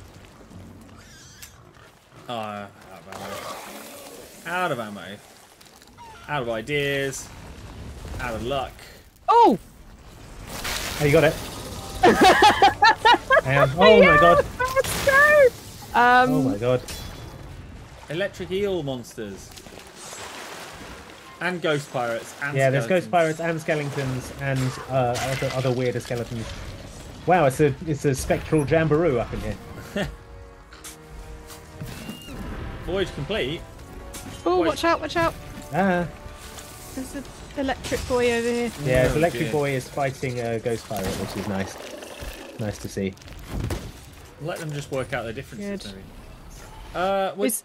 Oh, out of ammo. Out of ammo. Out of ideas. Out of luck. Oh! Oh, you got it. and, oh my god! Let's go! Um, Oh my god! Electric eel monsters. And ghost pirates. And Yeah, there's ghost skeletons. pirates and skeletons and uh, other other weirder skeletons. Wow, it's a it's a spectral jamboree up in here. Voyage complete. oh, watch out, watch out. Ah, There's an electric boy over here. yeah, Oh, Electric dear. Boy is fighting a ghost pirate, which is nice. Nice to see. Let them just work out their differences. Maybe. Uh, wait, Is,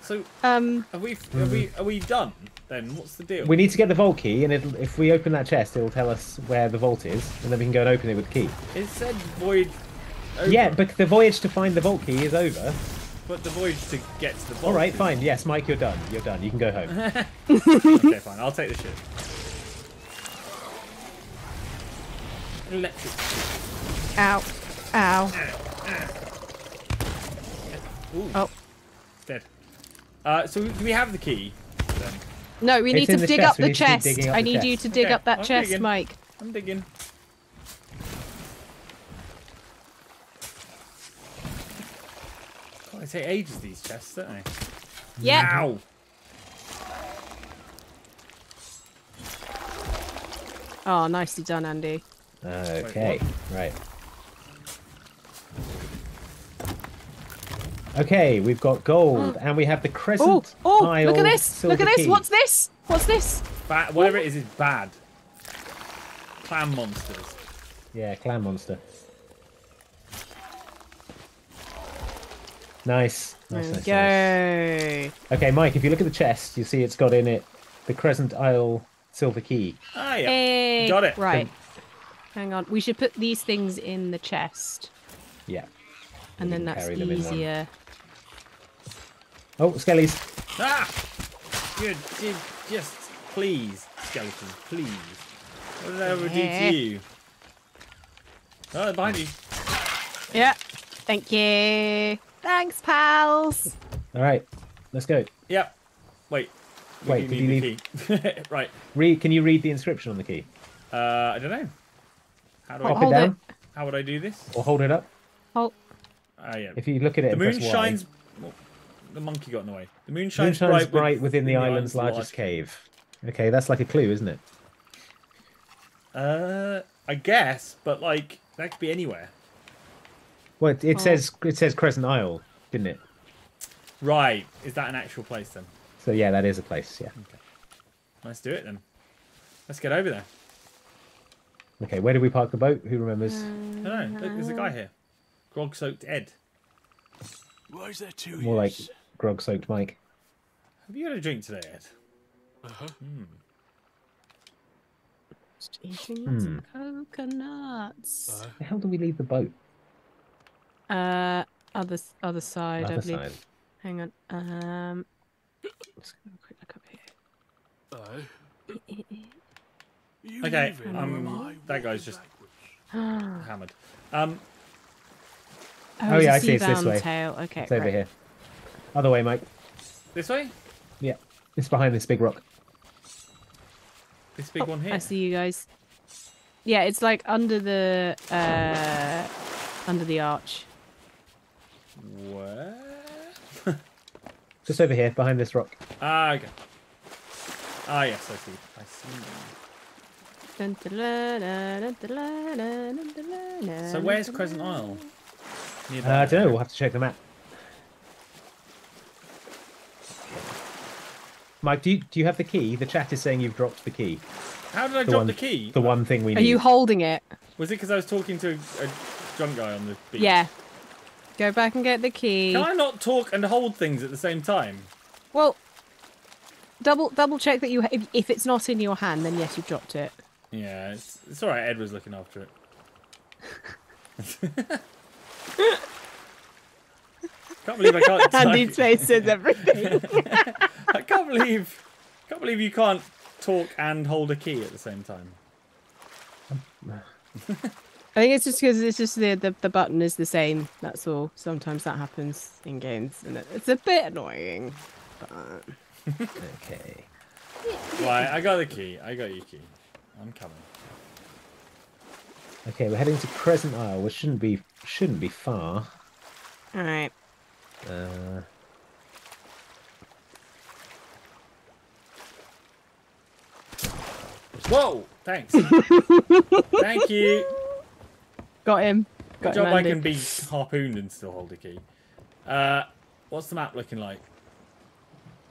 so um, are we? Are we? Are we done? Then what's the deal? We need to get the vault key, and it'll, if we open that chest, it'll tell us where the vault is, and then we can go and open it with the key. It said voyage. Over, Yeah, but the voyage to find the vault key is over. But the voyage to get to the. All right, vault fine. Yes, Mike, you're done. You're done. You can go home. Okay, fine. I'll take the ship. Electric. ow, ow. Ooh, Oh, dead. Uh, so do we have the key? Then no, we It's need to dig chest. up We the need to keep chest. up I the need you to dig Okay, up that I'm chest, digging. Mike. I'm digging. They take ages these chests, don't they? Yeah. Ow! Oh, nicely done, Andy. Okay, right. Okay, we've got gold, and we have the Oh, crescent. oh, Isle look at this. Look at this. key. What's this? What's this? Ba- whatever it is is bad. Clam monsters. Yeah, clan monster. Nice. Nice, There nice, we nice. go. Okay, Mike, if you look at the chest, you see it's got in it the Crescent Isle silver key. Ah, yeah. Hey. Got it. Right. Hang on. We should put these things in the chest, Yeah. and We then that's carry them in one. easier. Oh, skellies. Ah! Good. Good. Just please, skeleton, please. What did I ever do to you? Oh, they're behind you. Yeah. Thank you. Thanks, pals. All right, let's go. Yep. Wait. Wait, do did need you the key. right. Read. Can you read the inscription on the key? Uh, I don't know. How do Pop I? Hold it down, How would I do this? or hold it up. Oh, Ah, yeah. If you look at it, The moon press shines. well, the monkey got in the way. The moon Moon shines, shines bright, bright within the island's largest large- cave. Okay, that's like a clue, isn't it? Uh, I guess, but like that could be anywhere. Well, it, it Oh. says it says Crescent Isle, didn't it? Right. Is that an actual place then? So yeah, that is a place. Yeah. Okay. Let's do it then. Let's get over there. Okay, where did we park the boat? Who remembers? I don't know. Look, there's a guy here. Grog soaked Ed. Why is there two More like grog-soaked Mike. Have you had a drink today, Ed? Uh-huh. just eating lots Hmm. of coconuts. Uh, Where the hell do we leave the boat? Uh, other other side, I believe. side. Hang on. Um, let's have a quick look up here. Aye. Okay, leave it, um, or am that guy's just- backwards? Hammered. Um, Oh, it's yeah, I see, it's this sea-bound way. Tail. Okay, It's over right. here. Other way, Mike. this way. Yeah. It's behind this big rock. This big one here. Oh, I see you guys. Yeah, it's like under the uh under the arch. Where? Just over here, behind this rock. Ah, okay. Ah, yes, I see. I see. So where's Crescent Isle? Uh, I don't know. We'll have to check the map. Mike, do you, do you have the key? The chat is saying you've dropped the key. How did I the drop one, the key? The one thing we Are need. Are you holding it? Was it because I was talking to a, a drunk guy on the beach? Yeah. Go back and get the key. Can I not talk and hold things at the same time? Well, double double check that you if, if it's not in your hand, then yes, you dropped it. Yeah, it's, it's all right. Ed was looking after it. can't believe I can't. Andy's type- says everything. I can't believe. Can't believe you can't talk and hold a key at the same time. I think it's just because it's just the, the the button is the same. That's all. Sometimes that happens in games, and it, it's a bit annoying. But Okay. Right, I got the key. I got your key. I'm coming. Okay, we're heading to Crescent Isle, which shouldn't be shouldn't be far. all right. Uh, Whoa! Thanks. Thank you. Got him. Good Got job him, I can be harpooned and still hold a key. Uh, what's the map looking like?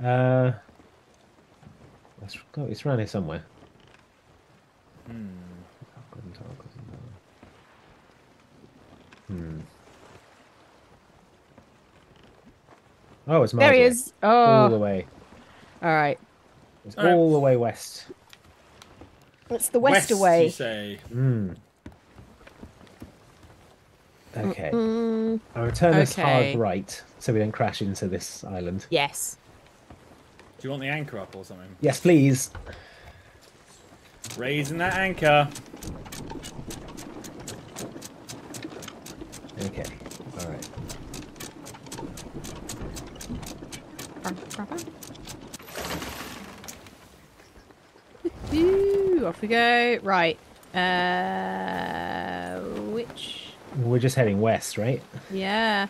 uh, let's go. It's around here somewhere. Hmm. Oh, it's miles There he away. is. All the Oh, way. all right. It's All right. all the way west. It's the west, You away. say. Hmm. Okay. Mm, I'll return this Okay. hard right so we don't crash into this island. yes. Do you want the anchor up or something? Yes, please. Raising that anchor. Okay. All right. Ooh, off we go. Right. Uh, which? We're just heading west, right? Yeah.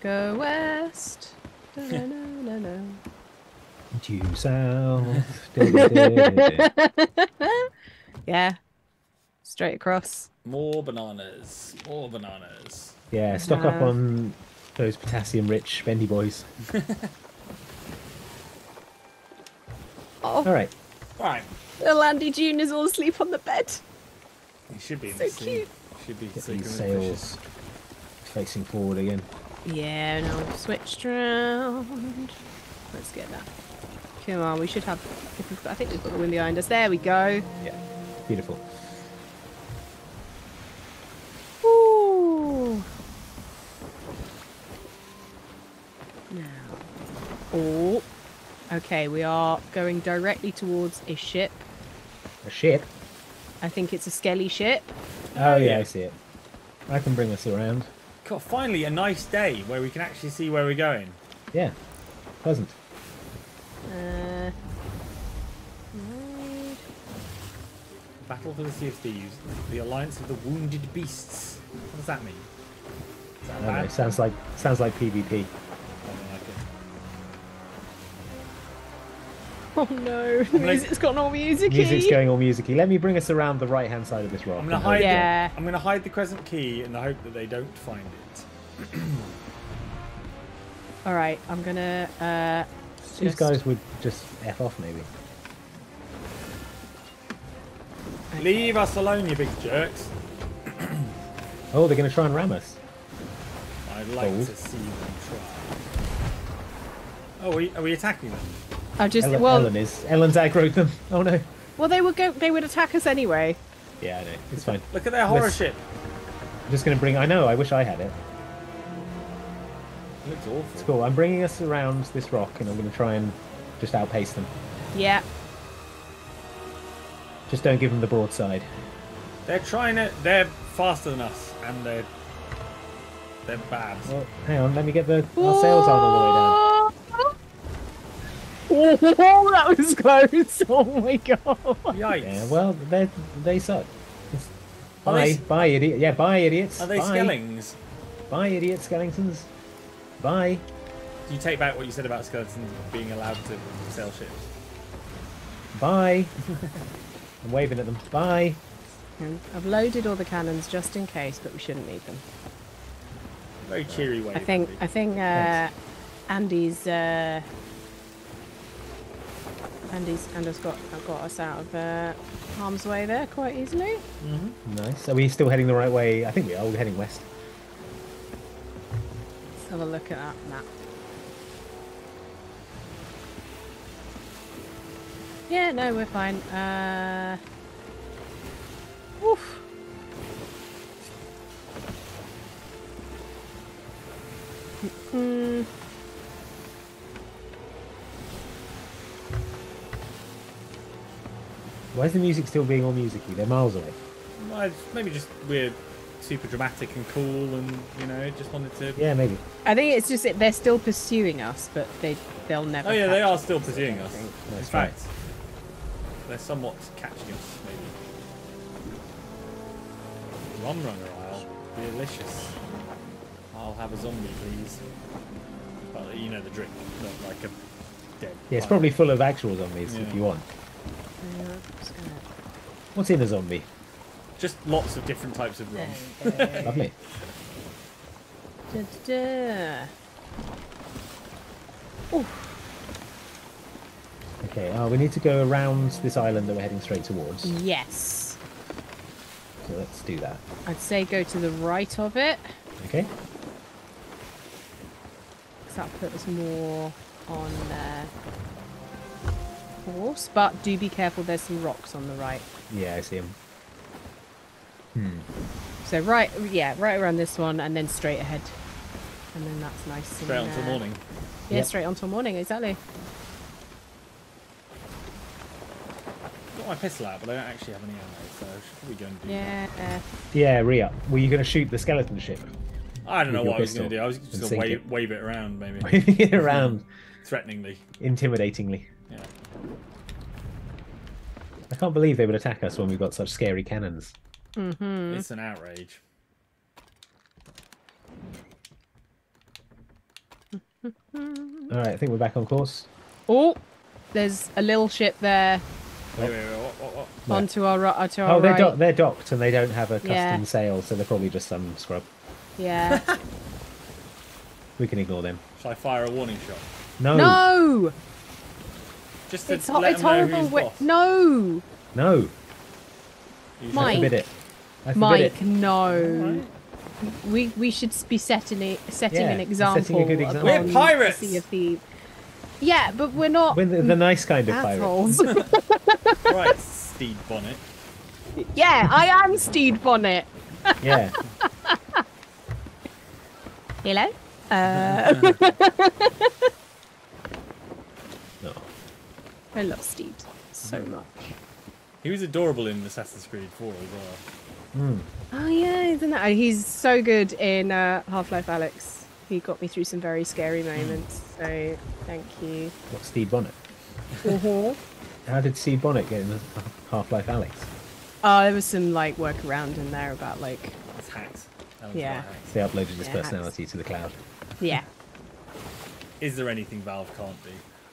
Go west. Da-na-na-na-na. Due south. Da-da-da-da-da. yeah. Straight across. More bananas. More bananas. yeah, stock up on those potassium-rich bendy boys. Oh, All right. Right. little Andy June is all asleep on the bed. He should be in So the cute. Should be Get these with the fishes. sails facing forward again. Yeah, no, switched around. Let's get that. Come on, we should have. We've got, I think we've got the wind behind us. There we go. Yeah. Beautiful. Ooh. Now. Oh. Okay, we are going directly towards a ship. A ship. I think it's a skelly ship. Oh yeah, yeah. I see it. I can bring us around. God, finally a nice day where we can actually see where we're going. Yeah. Pleasant. Uh, right. Battle for the Sea of Thieves. The Alliance of the Wounded Beasts. What does that mean? Is that I a know. Sounds like sounds like PvP. Oh no, the gonna- music's got all music Music's going all musicy. Let me bring us around the right hand side of this rock. I'm gonna hide. Yeah. The, I'm gonna hide the crescent key in the hope that they don't find it. All right, I'm gonna. Uh, These guys would just f off maybe. Leave us alone, you big jerks. Oh, they're going to try and ram us. I'd like Bold. to see them try. Oh, are we, are we attacking them? I just Ellen, well, Ellen is. Ellen's aggroed them. Oh no. well, they would go. They would attack us anyway. Yeah, I know. It's fine. Look at their horror Let's- ship. I'm just going to bring. I know. I wish I had it. looks awful. It's cool. I'm bringing us around this rock, and I'm going to try and just outpace them. Yeah. Just don't give them the broadside. They're trying to. They're faster than us, and they're they're bad. Well, hang on. Let me get the our sails aren't all the way down. Oh, that was close. Oh my god. Yikes! Yeah. Well, they they suck. It's- Are Bye, they- bye, idiot. Yeah, bye, idiots. Are they bye. skellings? Bye, idiot skeletons. Bye. Do you take back what you said about skeletons being allowed to sail ships? Bye. I'm waving at them. Bye. I've loaded all the cannons just in case, but we shouldn't need them. Very cheery way. I think I think uh, Andy's uh, Andy's Andy's got got us out of uh, harm's way there quite easily. Nice. Are we still heading the right way? I think we are. We're heading west. Let's have a look at that map. Yeah, no, we're fine. Uh, oof. Mm, Why is the music still being all musicy? They're miles away. Well, it's maybe just we're super dramatic and cool, and you know, just wanted to. Yeah, maybe. I think it's just that they're still pursuing us, but they they'll never. Oh yeah, they are still pursuing us. think. In That's fact, they're somewhat catching us. Maybe. Rum runner Isle, delicious. I'll have a zombie, please. But you know the drink, not like a dead. Yeah, it's pirate. probably full of actual zombies if you want. Yeah, just gonna- What's in a zombie? just lots of different types of rum. there we go. Lovely. Da, da, da. Okay, uh, we need to go around this island that we're heading straight towards. Yes. So let's do that. I'd say go to the right of it. Okay? 'cause that put us more on uh, course. But do be careful, there's some rocks on the right. Yeah, I see him. Hmm. So right, yeah, right around this one, and then straight ahead. And then that's nice. Straight on till uh, morning. Yeah, Yep. straight on till morning, exactly. Got my pistol out, but I don't actually have any ammo, so I should probably go and do Yeah. uh, Yeah, re-up. Were you going to shoot the skeleton ship? I don't know with what I was going to do. I was just going to wave, it. wave it around, maybe. Waving it around Threateningly. intimidatingly. Yeah. I can't believe they would attack us when we've got such scary cannons. mhm. It's an outrage. Alright, I think we're back on course. Oh, there's a little ship there Wait, wait, wait, what, what, what? Onto our ri- uh, to our Oh, they're, right. dock they're docked and they don't have a custom Yeah. sail, so they're probably just some scrub. Yeah. We can ignore them. Shall I fire a warning shot? No! no, Just to it's ho- let it's them know horrible. who's boss. No, No! You should- I Mike. forbid it. I forbid Mike, it. no. Alright. We we should be setting a, setting Yeah, an we're example. setting a good example. We're pirates! Sea of Thieves. Yeah, but we're not We're the, the nice kind of pirate. assholes. Right, Stede Bonnet. yeah, I am Stede Bonnet. Yeah. Hello. Uh, No. I love Stede so much. He was adorable in Assassin's Creed 4 as well. Mm. Oh yeah, isn't that? He's so good in uh, Half-Life Alyx. He got me through some very scary moments. So thank you. What, Steve Bonnet? Uh-huh. How did Steve Bonnet get in Half-Life Alyx? Oh, there was some like workaround in there about like It's hacked. That was Yeah. about hacked. They uploaded his Yeah, personality to the cloud. yeah. Is there anything Valve can't do?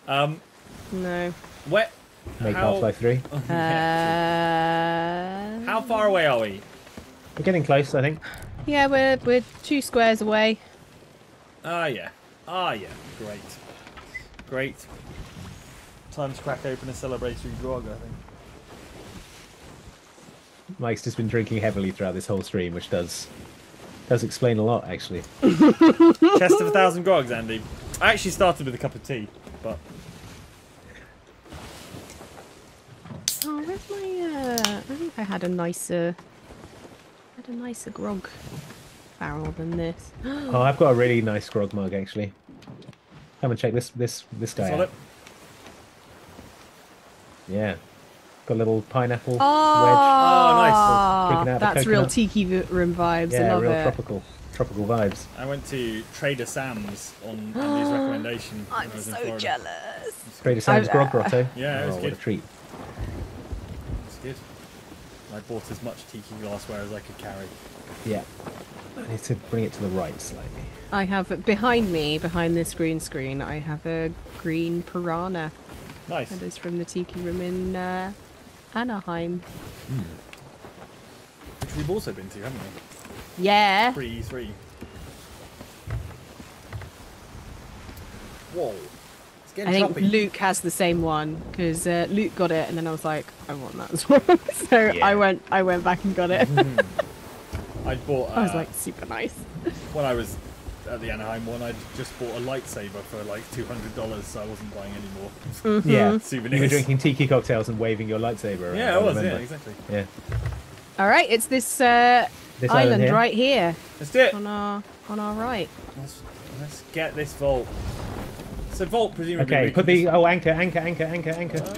Um, No. What? Make how, Half-Life 3. Yeah. Uh, How far away are we? We're getting close, I think. Yeah, we're we're two squares away. Ah, yeah. Ah, yeah. Great. Great. Time to crack open a celebratory grog, I think. Mike's just been drinking heavily throughout this whole stream, which does does explain a lot, actually. Chest of a thousand grogs, Andy. I actually started with a cup of tea, but Oh, where's my? Uh, I think I had a nicer, had a nicer grog. barrel than this. Oh, I've got a really nice grog mug actually. Come and check this this this guy Solid. out. Yeah, got a little pineapple Oh, Drinking out of that's real tiki v- room vibes. Yeah, I love real it. tropical tropical vibes. I went to Trader Sam's on Andy's recommendation. I'm I was in so Florida. jealous. Trader Sam's grog grotto. Yeah, it was oh, good. what a treat. It's good. I bought as much tiki glassware as I could carry. Yeah, I need to bring it to the right slightly. I have behind me, behind this green screen, I have a green piranha. Nice. That is from the tiki room in uh, Anaheim. Which we've also been to, haven't we? Yeah. Pre E3. Whoa. It's I think choppy. Luke has the same one because uh, Luke got it, and then I was like, I want that as well. so Yeah. I went, I went back and got it. I bought. Uh, I was like, super nice. when I was at the Anaheim one, I just bought a lightsaber for like two hundred dollars, so I wasn't buying any more Mm-hmm. Yeah, souvenirs. you were drinking tiki cocktails and waving your lightsaber. Around, Yeah, I it was. Yeah, exactly. Yeah, All right, it's this, uh, This island, island here? right here Let's do it. on our on our right. Let's, let's get this vault. So vault, presumably. Okay, put the oh anchor, anchor, anchor, anchor, anchor. Uh,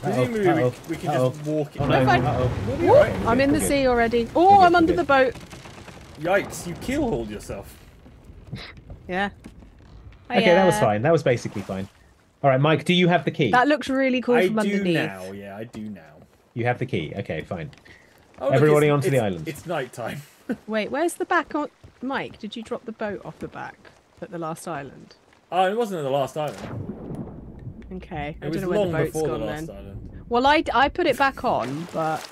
presumably, we, we can uh-oh. just walk. Oh in. no! If I- Uh-oh. We'll be Woo, alright. I'm in the Okay. sea already. We're Oh, I'm we're under good. the boat. Yikes! You keelhauled yourself. Yeah. Okay, that was fine. That was basically fine. All right, Mike, do you have the key? That looks really cool I from do underneath. now. Yeah, I do now. You have the key. Okay, fine. Oh, look, Everybody it's- onto the island. It's night time. Wait, where's the back on Mike? Did you drop the boat off the back at the last island? Oh, it wasn't at the last island. Okay, I It was don't know where long the boat's before the last then. island. Well, I, I put it back on, but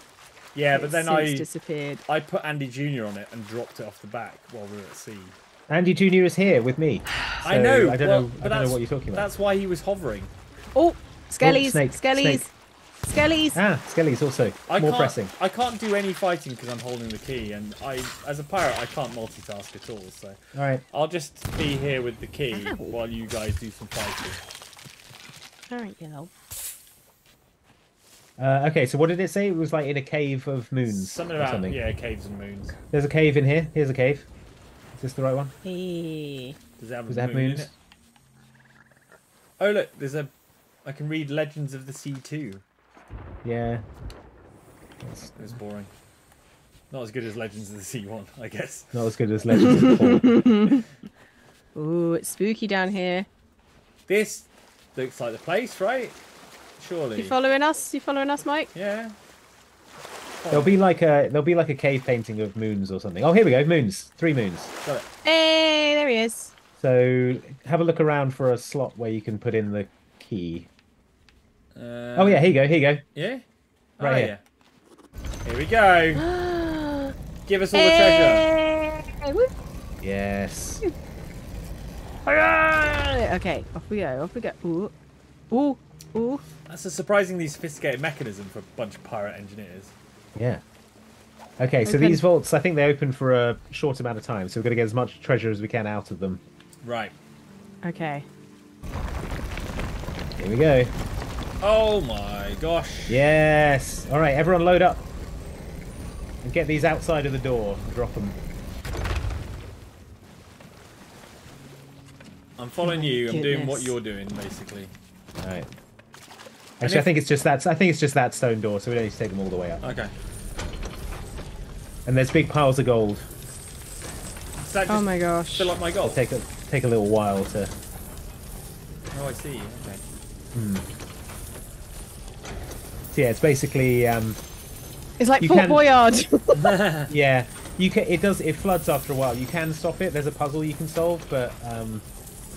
Yeah, but then I disappeared. I put Andy Junior on it and dropped it off the back while we were at sea. Andy Junior is here with me. I know. I don't well, know. I don't know what you're talking about. That's why he was hovering. Oh, skellies, snake, skellies, snake. Skellies. Ah, Skelly's also I more pressing. I can't do any fighting because I'm holding the key, and I, as a pirate, I can't multitask at all. So All right. I'll just be here with the key Ow. while you guys do some fighting. All right, yellow. Uh, okay, so what did it say? It was like in a cave of moons. Something or about something. yeah, caves and moons. There's a cave in here. Here's a cave. Is this the right one? Hey. Does it have Does it have moon in moons? it? Oh look, there's a. I can read Legends of the Sea too. Yeah. It's, It was boring. Not as good as Legends of the Sea one, I guess. not as good as Legends of the Fall. Ooh, it's spooky down here. This looks like the place, right? Surely. You following us? You following us, Mike? yeah. There'll be like a there'll be like a cave painting of moons or something. Oh, here we go. Moons. Three moons. Got it. Hey, there he is. So have a look around for a slot where you can put in the key. Uh, Oh yeah, here you go. Here you go. Yeah. Right oh, here. yeah. Here we go. Give us all the treasure. Woo. Yes. Hooray! Okay, off we go. Off we go. Ooh, ooh, ooh. That's a surprisingly sophisticated mechanism for a bunch of pirate engineers. Yeah. Okay, so Open. these vaults, I think they open for a short amount of time, so we're going to get as much treasure as we can out of them. Right. Okay. Here we go. Oh my gosh. Yes. All right, everyone load up. And get these outside of the door and drop them. I'm following you. I'm doing what you're doing, basically. All right. And Actually, I think it's just that. I think it's just that stone door, so we don't need to take them all the way up. Okay. And there's big piles of gold. Does that Oh my gosh. fill up my gold? Take a take a little while to. Oh, I see. Okay. Hmm. So yeah, it's basically um, It's like You Fort can- Boyard. yeah. You can. It does. It floods after a while. You can stop it. There's a puzzle you can solve, but um,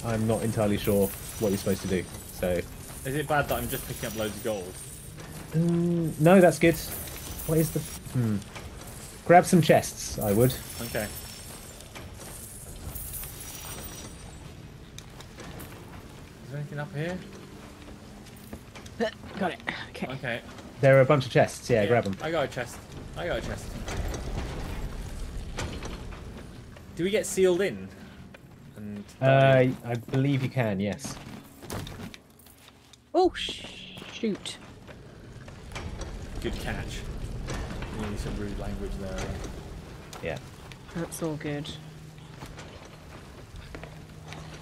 I'm not entirely sure what you're supposed to do. So Is it bad that I'm just picking up loads of gold? mm, no, that's good. What is the? Hmm. Grab some chests. I would. Okay. Is there anything up here? Got it. Okay. Okay. There are a bunch of chests. Yeah, grab them. I got a chest. I got a chest. Do we get sealed in? And Uh, I believe you can. Yes. Oh, sh- shoot. good catch. Really some rude language there. Yeah. That's all good.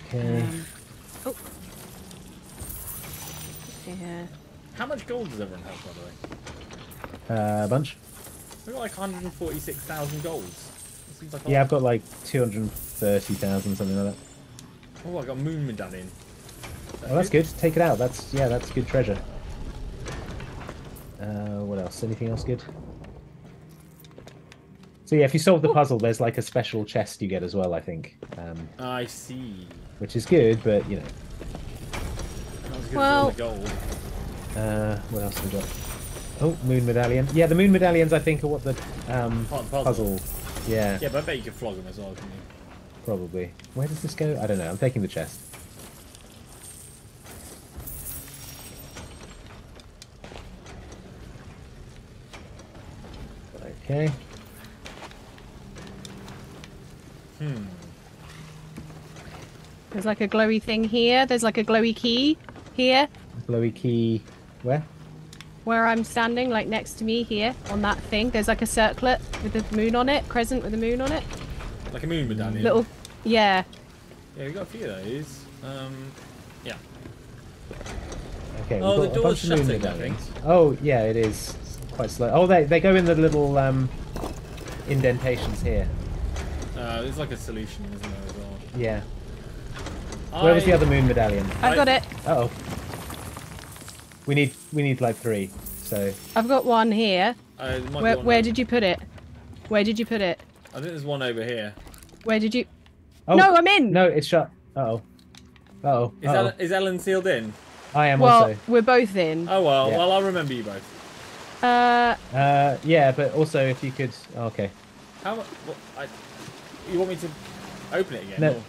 Okay. Um, oh. Yeah. How much gold does everyone have, by the way? Uh, a bunch. We've got like 146,000 golds. Like Yeah. I've got like 230,000, something like that. Oh, I got a moon medallion. Oh, that's good. Take it out. That's yeah, that's good treasure. Uh, what else? Anything else good? So yeah, if you solve the puzzle, there's like a special chest you get as well. I think, um, I see. which is good, but you know, Not as good Well- as all the gold. uh, what else have we got? Oh, moon medallion. Yeah, the moon medallions. I think are what the um, Part of the puzzle. puzzle. Yeah, Yeah, but I bet you could flog them as well, can you? probably. Where does this go? I don't know. I'm taking the chest. Okay. Hmm. There's like a glowy thing here. There's like a glowy key here Glowy key. Where? where I'm standing, like next to me here on that thing. There's like a circlet with the moon on it, crescent with the moon on it. Like a moon medallion. Little, yeah. Yeah, we got a few of those. Um, yeah. Okay. Oh, we've the got a door's bunch of moon shutting, I medallions. think. Oh, yeah, it is quite slow. Oh, they they go in the little um, indentations here. Uh, there's like a solution, isn't there, as well? Yeah. Where was the other moon medallion? I I- got it. Uh oh. We need we need like three. So I've got one here. Uh, there might be Where, one where over- did you put it? Where did you put it? I think there's one over here. Where did you? oh No, I'm in. No, it's shut. Uh oh. Uh oh. Is, Ellen, is Ellen sealed in? I am well, also. we're both in. Oh well, Yeah. well I'll remember you both. Uh, Uh, yeah, but also if you could. Okay. How much? I, you want me to open it again? No. or-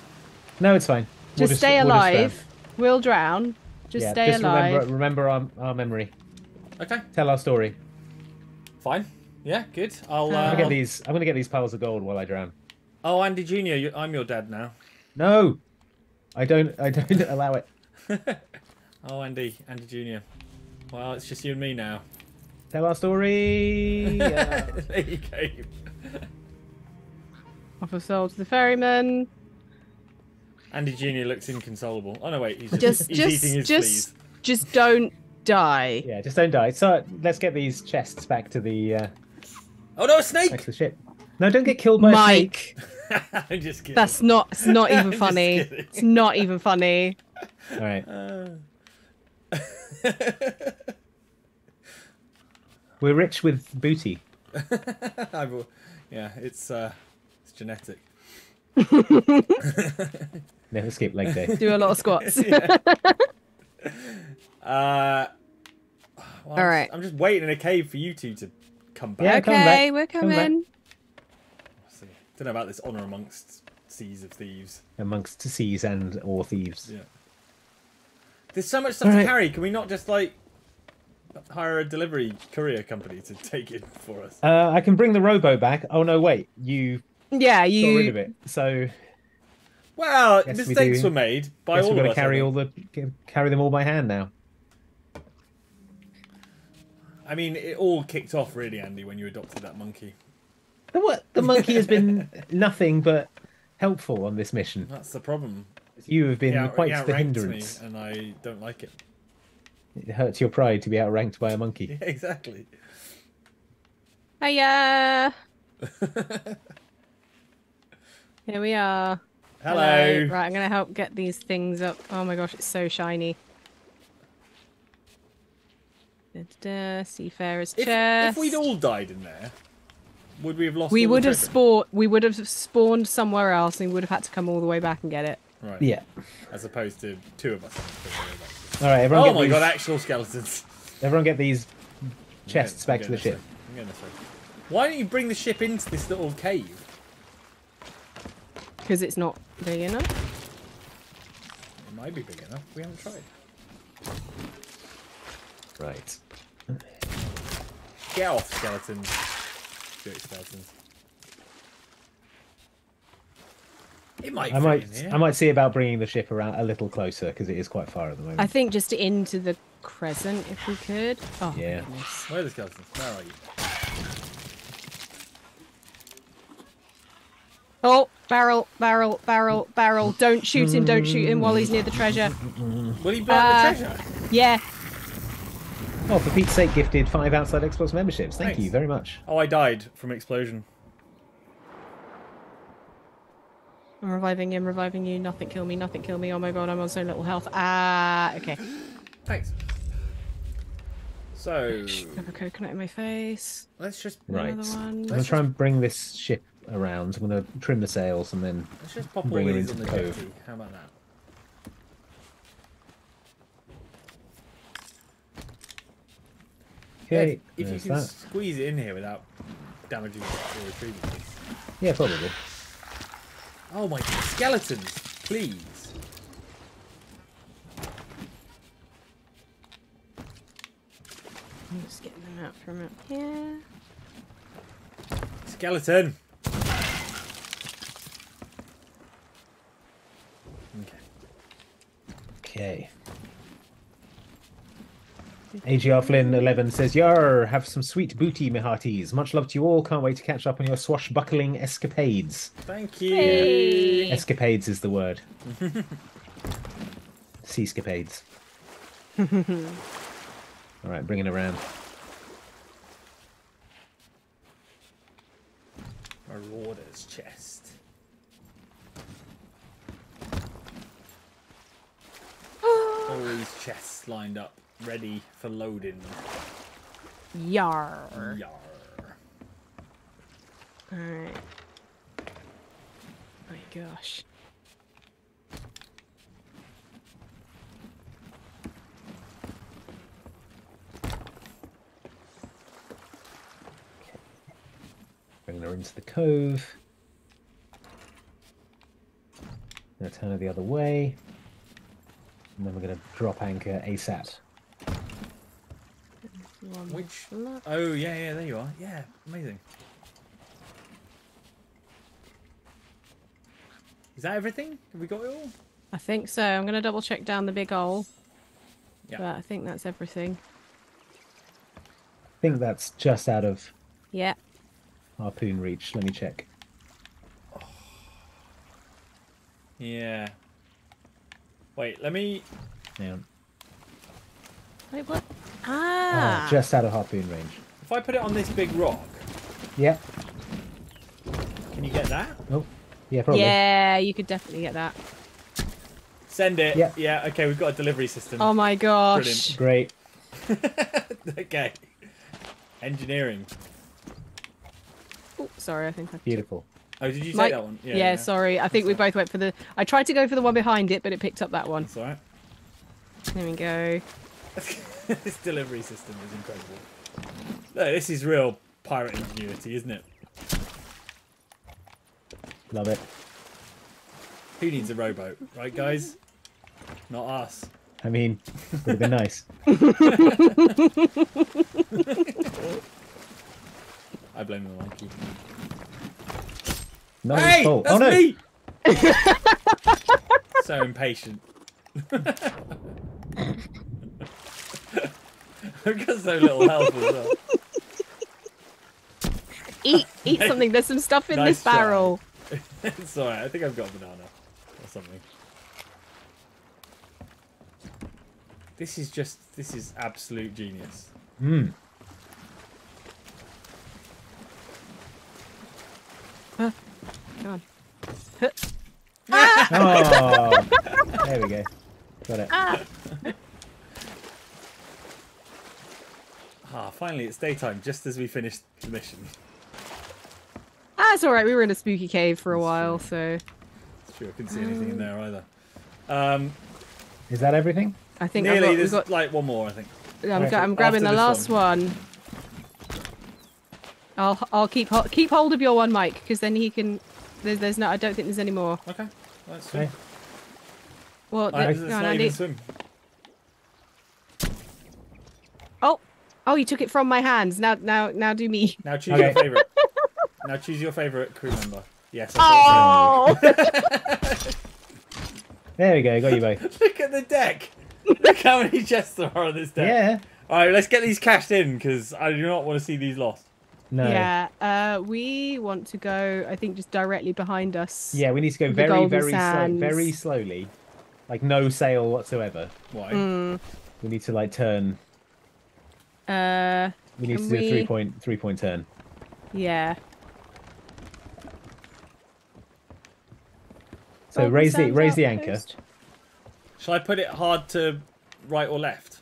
No, it's fine. We'll just stay we'll drown. alive. We'll drown. Just yeah, stay just alive. remember remember our, our memory. Okay, Tell our story. fine. Yeah, good. I'll. Uh, Uh, I'm gonna I'll- get these. I'm gonna get these piles of gold while I drown. Oh, Andy Junior, you, I'm your dad now. No, I don't. I don't allow it. Oh, Andy, Andy Junior. Well, it's just you and me now. Tell our story. Uh, there you go. Offer soul to the ferryman. Andy Junior looks inconsolable. Oh no, wait, he's Just, just, he's just, eating his just, fleas. just don't die. yeah, just don't die. So let's get these chests back to the uh, Oh no, a back snake! to the ship. No, don't get killed by a snake. Mike, I'm just kidding. that's not. It's not even funny. It's not even funny. All right, Uh, we're rich with booty. Yeah, it's uh, it's genetic. Never skip leg day. Do a lot of squats. Yeah. uh, well, All I'm just- I'm just waiting in a cave for you two to come back. Yeah, come okay, back. we're coming. See. Don't know about this honor amongst seas of thieves. Amongst seas and or thieves. Yeah. There's so much stuff Alright. to carry. Can we not just like hire a delivery courier company to take it for us? Uh, I can bring the robo back. Oh no, wait, you Yeah, you got rid of it. So Well, Yes, we mistakes do. were made by guess all we're of gonna us. I carry all the carry them all by hand now. I mean, it all kicked off really, Andy, when you adopted that monkey. The what? The monkey has been nothing but helpful on this mission. That's the problem. You have been out- quite he the hindrance. me, and I don't like it. It hurts your pride to be outranked by a monkey. Yeah, exactly. Hiya. Here we are. Hello. Right, I'm gonna help get these things up. Oh my gosh, it's so shiny. Da-da-da, Seafarer's If, chest. if we'd all died in there, would we have lost? we all the would have spawned. We would have spawned somewhere else, and we would have had to come all the way back and get it. Right. Yeah. As opposed to two of us. All right, everyone Oh get my these. god, actual skeletons. Everyone get these chests I'm back to the ship. way. I'm going this way. Why don't you bring the ship into this little cave? Because it's not big enough. It might be big enough. We haven't tried. Right. Get off, skeletons. Dirty skeletons. It might I might in. I might see about bringing the ship around a little closer because it is quite far at the moment. I think just into the crescent, if we could. Oh Yeah. goodness. Where are the skeletons? Where are you? Oh, barrel, barrel, barrel, barrel. Don't shoot him, don't shoot him while he's near the treasure. Will he blow Uh, the treasure? Yeah. Oh, for Pete's sake, gifted five outside Xbox memberships. Thank Thanks. you very much. Oh, I died from explosion. I'm reviving him, reviving you. Nothing kill me, nothing kill me. Oh my god, I'm on so little health. Ah, okay. Thanks. So Have a coconut in my face. let's just Right. Another one. I'm gonna try and bring this ship around. I'm gonna trim the sails and then let's just pop all Bring her these on into the the cove. jetty. How about that? okay. if you there's can that. squeeze it in here without damaging the retrieval. Yeah, probably. Oh my skeletons, please. I'm just getting them out from up here. Skeleton. Okay. AGR Flynn 11 says, Yar, have some sweet booty, my hearties. Much love to you all. Can't wait to catch up on your swashbuckling escapades. Thank you. Hey. Escapades is the word. Seascapades. all right, bring it around. Marauder's chest. All these chests lined up, ready for loading. Yar. Yar. Alright. Oh my gosh. Bring her into the cove. Gonna turn her the other way. And then we're gonna drop anchor ASAP. Which? Oh yeah, yeah. There you are. Yeah, amazing. Is that everything? Have we got it all? I think so. I'm going to double check down the big hole. Yeah. But I think that's everything. I think that's just out of Yeah. harpoon reach. Let me check. Yeah. Wait, let me. Yeah. Wait, what? Oh, Ah. just out of harpoon range. If I put it on this big rock, Yeah. can you get that? Oh, yeah, probably. yeah, you could definitely get that. Send it. Yeah. Yeah. Okay, we've got a delivery system. Oh my gosh. Brilliant. Great. okay. Engineering. Oh, sorry, I think I. Beautiful. Oh, did you take Mike- that one? Yeah, sorry. I think we both went for the. I tried to go for the one behind it, but it picked up that one. That's alright. There we go. this delivery system is incredible. Look, this is real pirate ingenuity, isn't it? Love it. Who needs a rowboat, right, guys? Not us. I mean, would have been nice. I blame the monkey. No hey, fault. that's oh no! me. so impatient. I've got so little health as well. Eat, eat something. There's some stuff in Nice this barrel. it's alright. I think I've got a banana or something. This is just. This is absolute genius. Mm. Come on. Oh, there we go. Got it. Ah, finally it's daytime, just as we finished the mission. Ah, it's all right. We were in a spooky cave for a That's while, true. so It's true, I couldn't see anything in there either. Um, Is that everything? I think nearly. got, we've There's got, like one more, I think. I'm, Right, I'm grabbing the this last one. I'll I'll keep ho- keep hold of your one, Mike, because then he can. There's there's no. I don't think there's any more. Okay, let's Okay. Well, I, th- it's not Andy. even swim. Oh, oh, you took it from my hands. Now now now do me. Now choose Okay. your favourite. now choose your favourite crew member. Yes. I Oh. There we go. Got you both. Look at the deck. Look how many chests there are on this deck. Yeah. All right, let's get these cashed in because I do not want to see these lost. No. Yeah. Uh, we want to go. I think just directly behind us. Yeah, we need to go very, very slow, very slowly, like no sail whatsoever. Why? Mm, We need to like turn. uh, We need to do a three point three point turn. yeah. So Golden raise the raise the anchor. outpost. Shall I put it hard to right or left?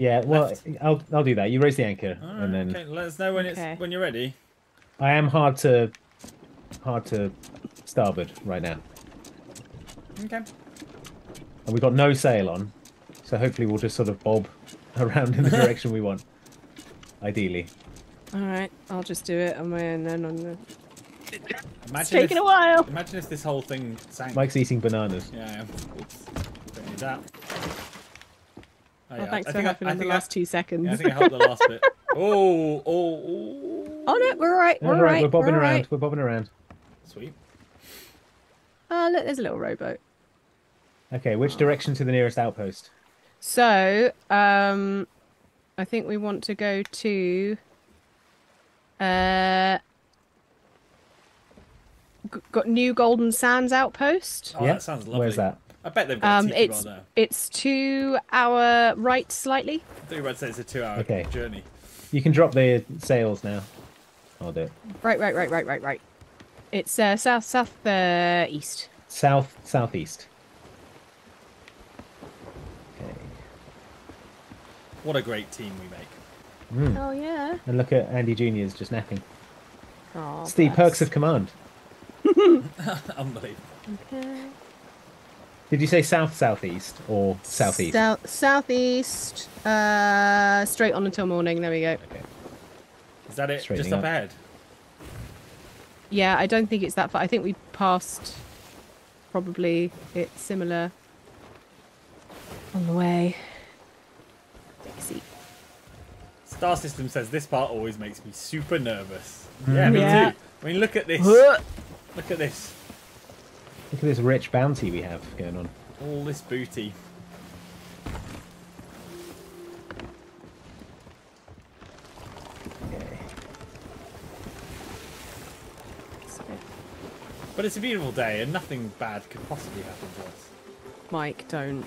Yeah, well, Left. I'll I'll do that. You raise the anchor, Alright, and then okay, let us know when Okay. it's when you're ready. I am hard to hard to starboard right now, Okay. and we've got no sail on, so hopefully we'll just sort of bob around in the direction we want. Ideally, All right, I'll just do it on my own then. On the... Imagine It's taking if, a while. Imagine if this whole thing sank. Mike's eating bananas. Yeah, yeah. Oops. Don't need that. Oh, Well, yeah, thanks I for think I- helping I in the think I- last two seconds. Yeah, I think I helped the last bit. Oh, oh, oh. oh no, we're all right. We're All all right, right. we're bobbing all around. right. We're bobbing around. Sweet. Oh look, there's a little rowboat. Okay, which direction to the nearest outpost? So, um, I think we want to go to. Uh, got New Golden Sands outpost. Oh, yeah, that sounds lovely. Where's that? I bet they've got Um, a tiki it's bar there. it's two hour right slightly. I thought you were about to say it's a two-hour Okay. journey. You can drop the sails now. I'll do it. Right, right, right, right, right, right. It's uh, south, south, uh, east. South, southeast. Okay. What a great team we make. Mm. Oh yeah. And look at Andy Junior's just napping. Oh, it's the perks of command. Unbelievable. Okay. Did you say south, southeast, or southeast? South, southeast. Uh, straight on until morning. There we go. Okay. Is that it? Just Straightening up up. ahead? Yeah, I don't think it's that far. I think we passed probably it's similar on the way. Take a seat. Star System says this part always makes me super nervous. Mm. Yeah, me Yeah. too. I mean, look at this. Look at this. Look at this rich bounty we have going on. All this booty. Okay. But it's a beautiful day and nothing bad could possibly happen to us. Mike, don't,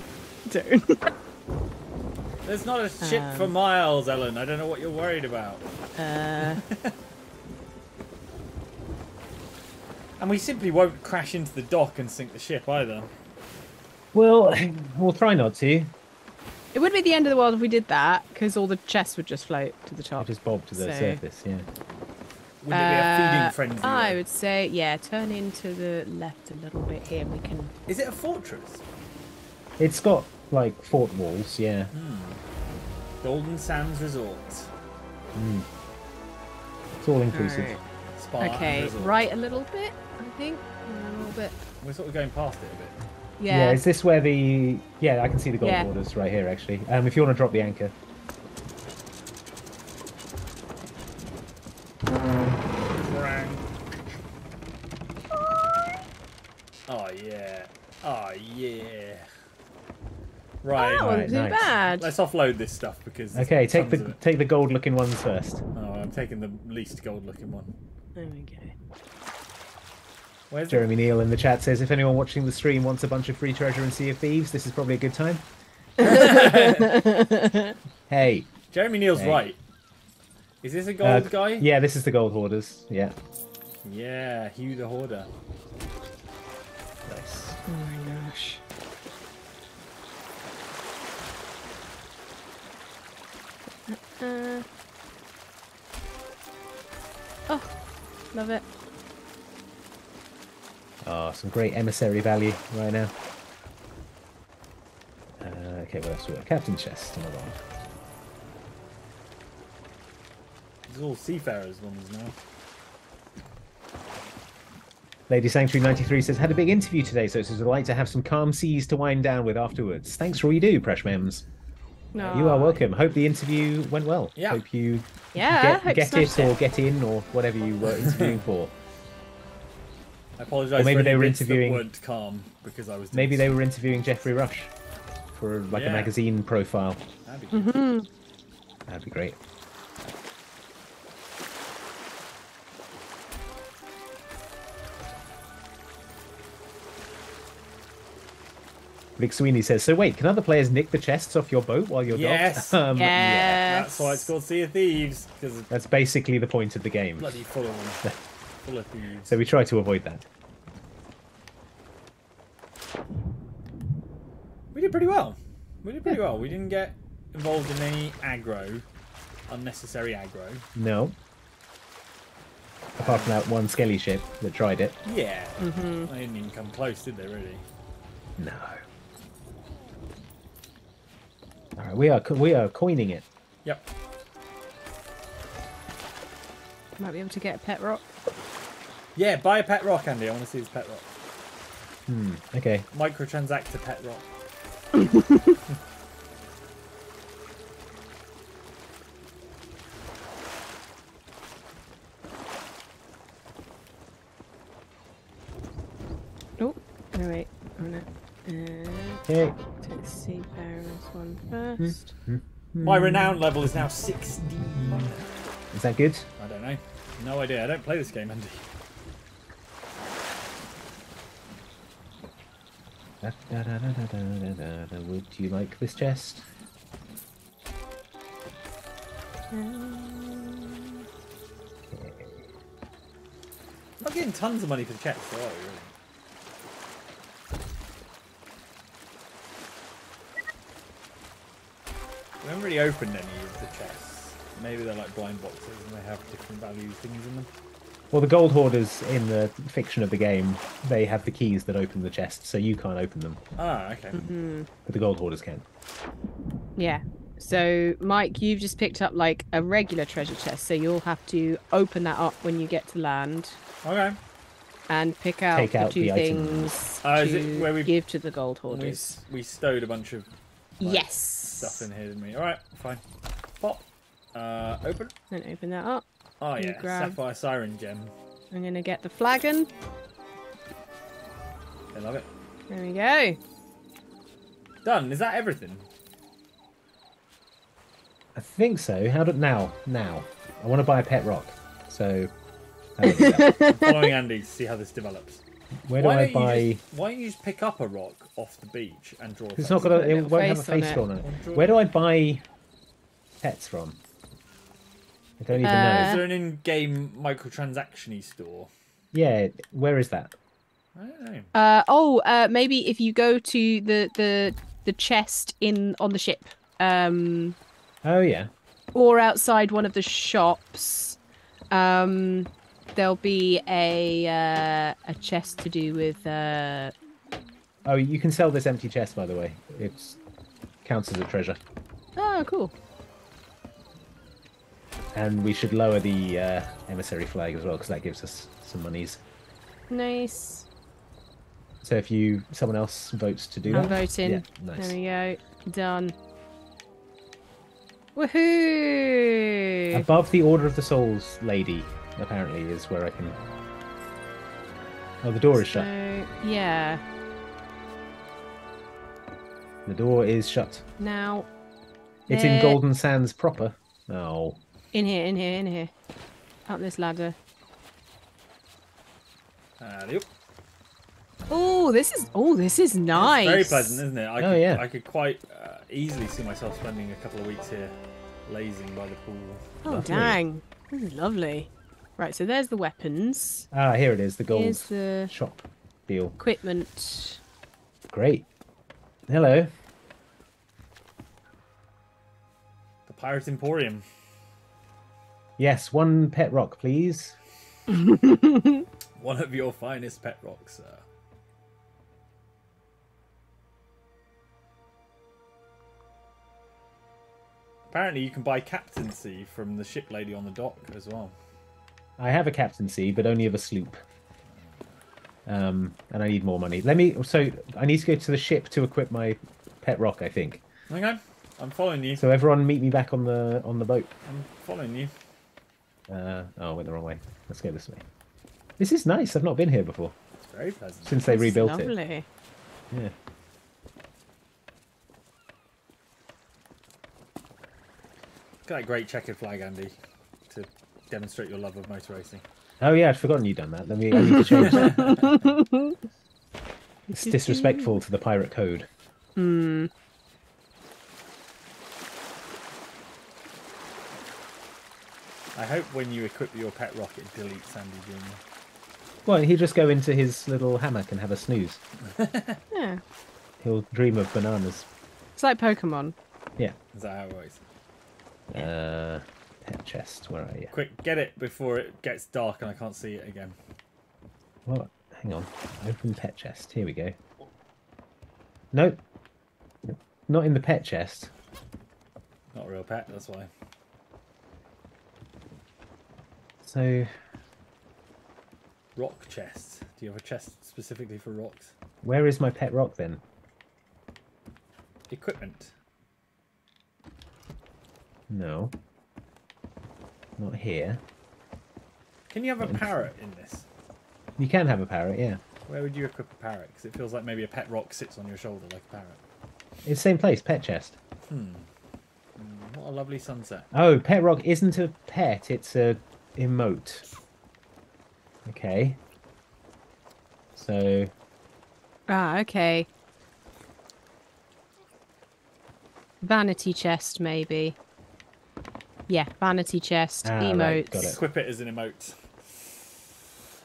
don't. There's not a ship Um. for miles, Ellen. I don't know what you're worried about. uh, And we simply won't crash into the dock and sink the ship either. Well, we'll try not to. it would be the end of the world if we did that, because all the chests would just float to the I'll top. just bob to the So- surface, yeah. Wouldn't it be a feeding Uh, frenzy? I though? would say, yeah, turn into the left a little bit here. We can. Is it a fortress? It's got, like, fort walls, yeah. Golden Sands Resort. It's all inclusive. Alright. Okay, resort. right a little bit, I think. A little bit. We're sort of going past it a bit. Yeah. is this where the... Yeah, I can see the gold Yeah. borders right here, actually. Um, if you want to drop the anchor. Oh yeah. Oh yeah. Right. that Right, wasn't too nice. bad. Let's offload this stuff because. Okay, take the take the gold-looking ones first. Oh, I'm taking the least gold-looking one. There we go. Where's Jeremy Neal in the chat says, if anyone watching the stream wants a bunch of free treasure and Sea of Thieves, this is probably a good time. hey. Jeremy Neal's Hey. right. Is this a uh, gold guy? Yeah, this is the gold hoarders. Yeah. Yeah, Hugh the Hoarder. Nice. Oh my gosh. Uh, oh, love it. Oh, some great emissary value right now. Uh, okay, what else we got? Captain chest. Another one. There's all seafarers ones now. Lady Sanctuary 93 says, had a big interview today, so it's a delight to have some calm seas to wind down with afterwards. Thanks for all you do, Presh Mems. No. You are welcome. Hope the interview went well. Yeah. Hope you Yeah, get, hope get smashed it or get in or whatever you were interviewing for. I apologize. Or maybe they were interviewing. Weren't calm because I was. Maybe they were interviewing Geoffrey Rush for like yeah. a magazine profile. That'd be, mm -hmm. That'd be great. Says, so wait, can other players nick the chests off your boat while you're yes. docked? Um, yes. Yeah. That's why it's called Sea of Thieves. Cause. That's basically the point of the game. Bloody full of them. full of thieves. So we try to avoid that. We did pretty well. We did pretty well. We didn't get involved in any aggro, unnecessary aggro. No. Apart from that one skelly ship that tried it. Yeah. Mm-hmm. They didn't even come close, did they, really? No. All right, we are we are coining it. Yep. Might be able to get a pet rock. Yeah, buy a pet rock, Andy. I want to see this pet rock. Hmm. Okay. Microtransact a pet rock. Oh, no, wait. I'm gonna uh, Okay. take the seafarer's one first. My renown level is now 16. Is that good? I don't know. No idea. I don't play this game, Andy. Da, da, da. Would you like this chest? I'm not getting tons of money for the checks, though, really? We haven't really opened any of the chests. Maybe they're like blind boxes and they have different value things in them. Well, the gold hoarders in the fiction of the game, they have the keys that open the chests, so you can't open them, Ah, okay. but the gold hoarders can. Yeah. So, Mike, you've just picked up like a regular treasure chest, so you'll have to open that up when you get to land Okay. and pick out Take the out two the item. things Uh, is to it where we- give to the gold hoarders. s- we stowed a bunch of like, yes. stuff in here, didn't we? Alright, fine. Pop. Uh, open. Then open that up. Oh, yeah. grab- Sapphire Siren Gem. I'm gonna get the flagon. I love it. There we go. Done. Is that everything? I think so. How do now? Now, I want to buy a pet rock. So, I do that? I'm following Andy to see how this develops. where do why I don't buy? You just, why don't you just pick up a rock off the beach and draw? a It's not face? got a. Put a It won't have a face on it. drawn on it. Where do I buy pets from? I don't even Uh, know. Is there an in-game microtransaction store? Yeah, where is that? I don't know. Uh, oh, uh, maybe if you go to the the the chest in on the ship, um, Oh yeah. or outside one of the shops, um, there'll be a uh, a chest to do with uh, Oh, you can sell this empty chest, by the way. It counts as a treasure. oh, cool. And we should lower the uh, emissary flag as well, because that gives us some monies. Nice. So if you, someone else votes to do I'm that. voting. Yeah, nice. There we go. Done. Woohoo! Above the Order of the Souls lady, apparently, is where I can. Oh, the door is shut. Yeah. The door is shut. Now, It's in Golden Sands proper. Oh, in here, in here, in here. Up this ladder. Alley-oop. Oh, this is oh, this is nice. Very pleasant, isn't it? I Oh, could, yeah. I could quite uh, easily see myself spending a couple of weeks here, lazing by the pool. Oh, Lovely. dang. This is lovely. Right, so there's the weapons. ah, here it is. The gold Here's the shop deal. equipment. Great. Hello. The Pirate Emporium. Yes, one pet rock, please. One of your finest pet rocks, sir. Apparently, you can buy captaincy from the ship lady on the dock as well. I have a captaincy, but only of a sloop. Um, and I need more money. Let me. So I need to go to the ship to equip my pet rock. I think. Okay, I'm following you. So everyone, meet me back on the on the boat. I'm following you. Uh, oh, I went the wrong way. Let's go this way. This is nice. I've not been here before It's very pleasant. since they This is rebuilt it. lovely. Yeah. Look at that great checkered flag, Andy, to demonstrate your love of motor racing. Oh yeah, I'd forgotten you'd done that. Let me. I need to change that. it's disrespectful to the pirate code. Hmm. I hope when you equip your pet rock, it deletes Andy Jr. Well, he'll just go into his little hammock and have a snooze. Yeah. He'll dream of bananas. It's like Pokemon. Yeah. Is that how it works? Uh, pet chest. Where are you? Quick, get it before it gets dark and I can't see it again. What? Hang on. Open pet chest. Here we go. Nope. Not in the pet chest. Not a real pet, that's why. So, Rock chest. Do you have a chest specifically for rocks? where is my pet rock then? Equipment. No. Not here. Can you have a parrot in this? You can have a parrot, yeah. Where would you equip a parrot? Because it feels like maybe a pet rock sits on your shoulder like a parrot. It's the same place, pet chest. Hmm. What a lovely sunset. Oh, pet rock isn't a pet, it's a emote. Okay. So, Ah, okay. Vanity chest, maybe. Yeah, vanity chest, Ah, emotes. right, got it. Equip it as an emote.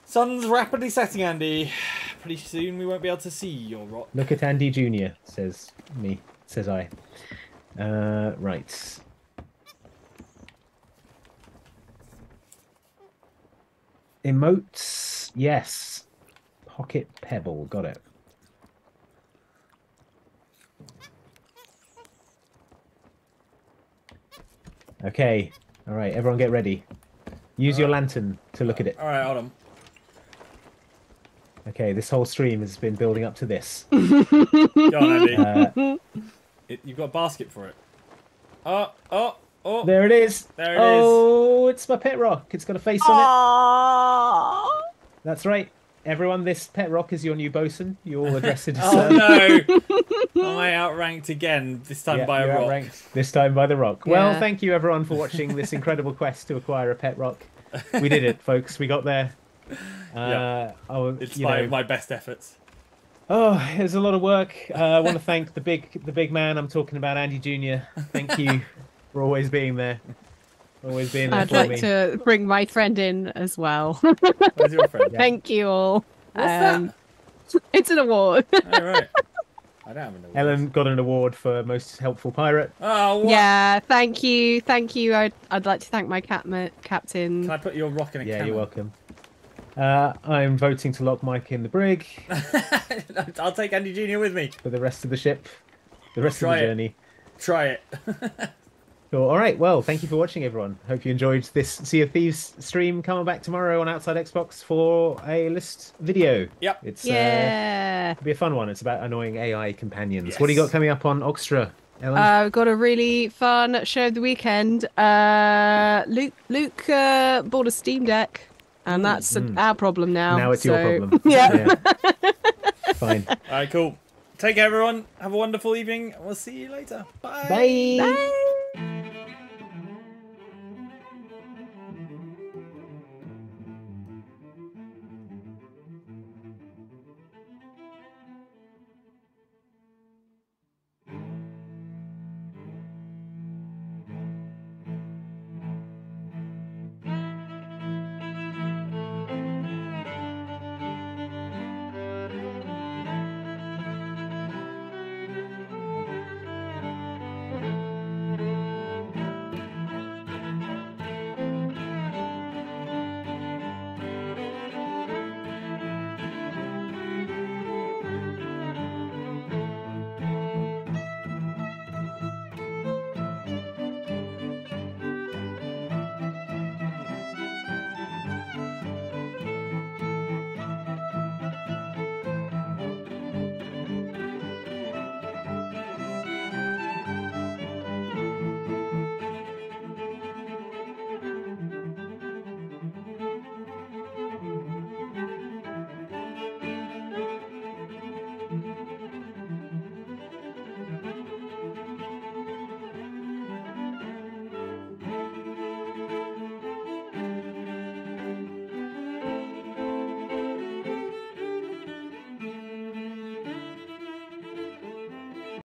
Sun's rapidly setting, Andy. Pretty soon we won't be able to see your rock. look at Andy Jr., says me, says I. Uh, right. Emotes, yes. Pocket pebble, got it. Okay, all right, everyone get ready. Use your lantern to look at it. Alright, hold on. Okay, this whole stream has been building up to this. Go on, Andy. Uh, It, you've got a basket for it. Oh, oh, oh. there it is. There it is. oh, it's my pet rock. It's got a face on it. That's right. Everyone, this pet rock is your new bosun. You all address it as Oh no! I outranked again, this time yeah, by a you're rock. outranked This time by the rock. Well, thank you everyone for watching this incredible quest to acquire a pet rock. We did it, folks. We got there. Uh, Yeah. It's you my, know, my best efforts. oh, it was a lot of work. Uh, I want to thank the big, the big man. I'm talking about Andy Jr. Thank you for always being there, always being there I'd for like me. to bring my friend in as well. Where's your friend? Thank you all. Um, What's It's an award. All right. I don't have an award. Ellen got an award for most helpful pirate. Oh, what? yeah, thank you, thank you. I'd, I'd like to thank my capma- captain. Can I put your rock in a Yeah, cannon? you're welcome. Uh, I'm voting to lock Mike in the brig I'll take Andy Jr. with me. for the rest of the ship, the rest Try of it. the journey. Try it. Cool. All right. Well, thank you for watching, everyone. Hope you enjoyed this Sea of Thieves stream. Come on back tomorrow on Outside Xbox for a list video. Yep. It's uh, Yeah. it'll be a fun one. It's about annoying AI companions. What do you got coming up on Oxtra, Ellen? Uh, we've got a really fun show of the weekend. Uh, Luke Luke uh, bought a Steam Deck, and that's uh, our problem now. now it's your problem. yeah. Fine. All right, cool. Take care, everyone. Have a wonderful evening. We'll see you later. Bye. Bye. Bye.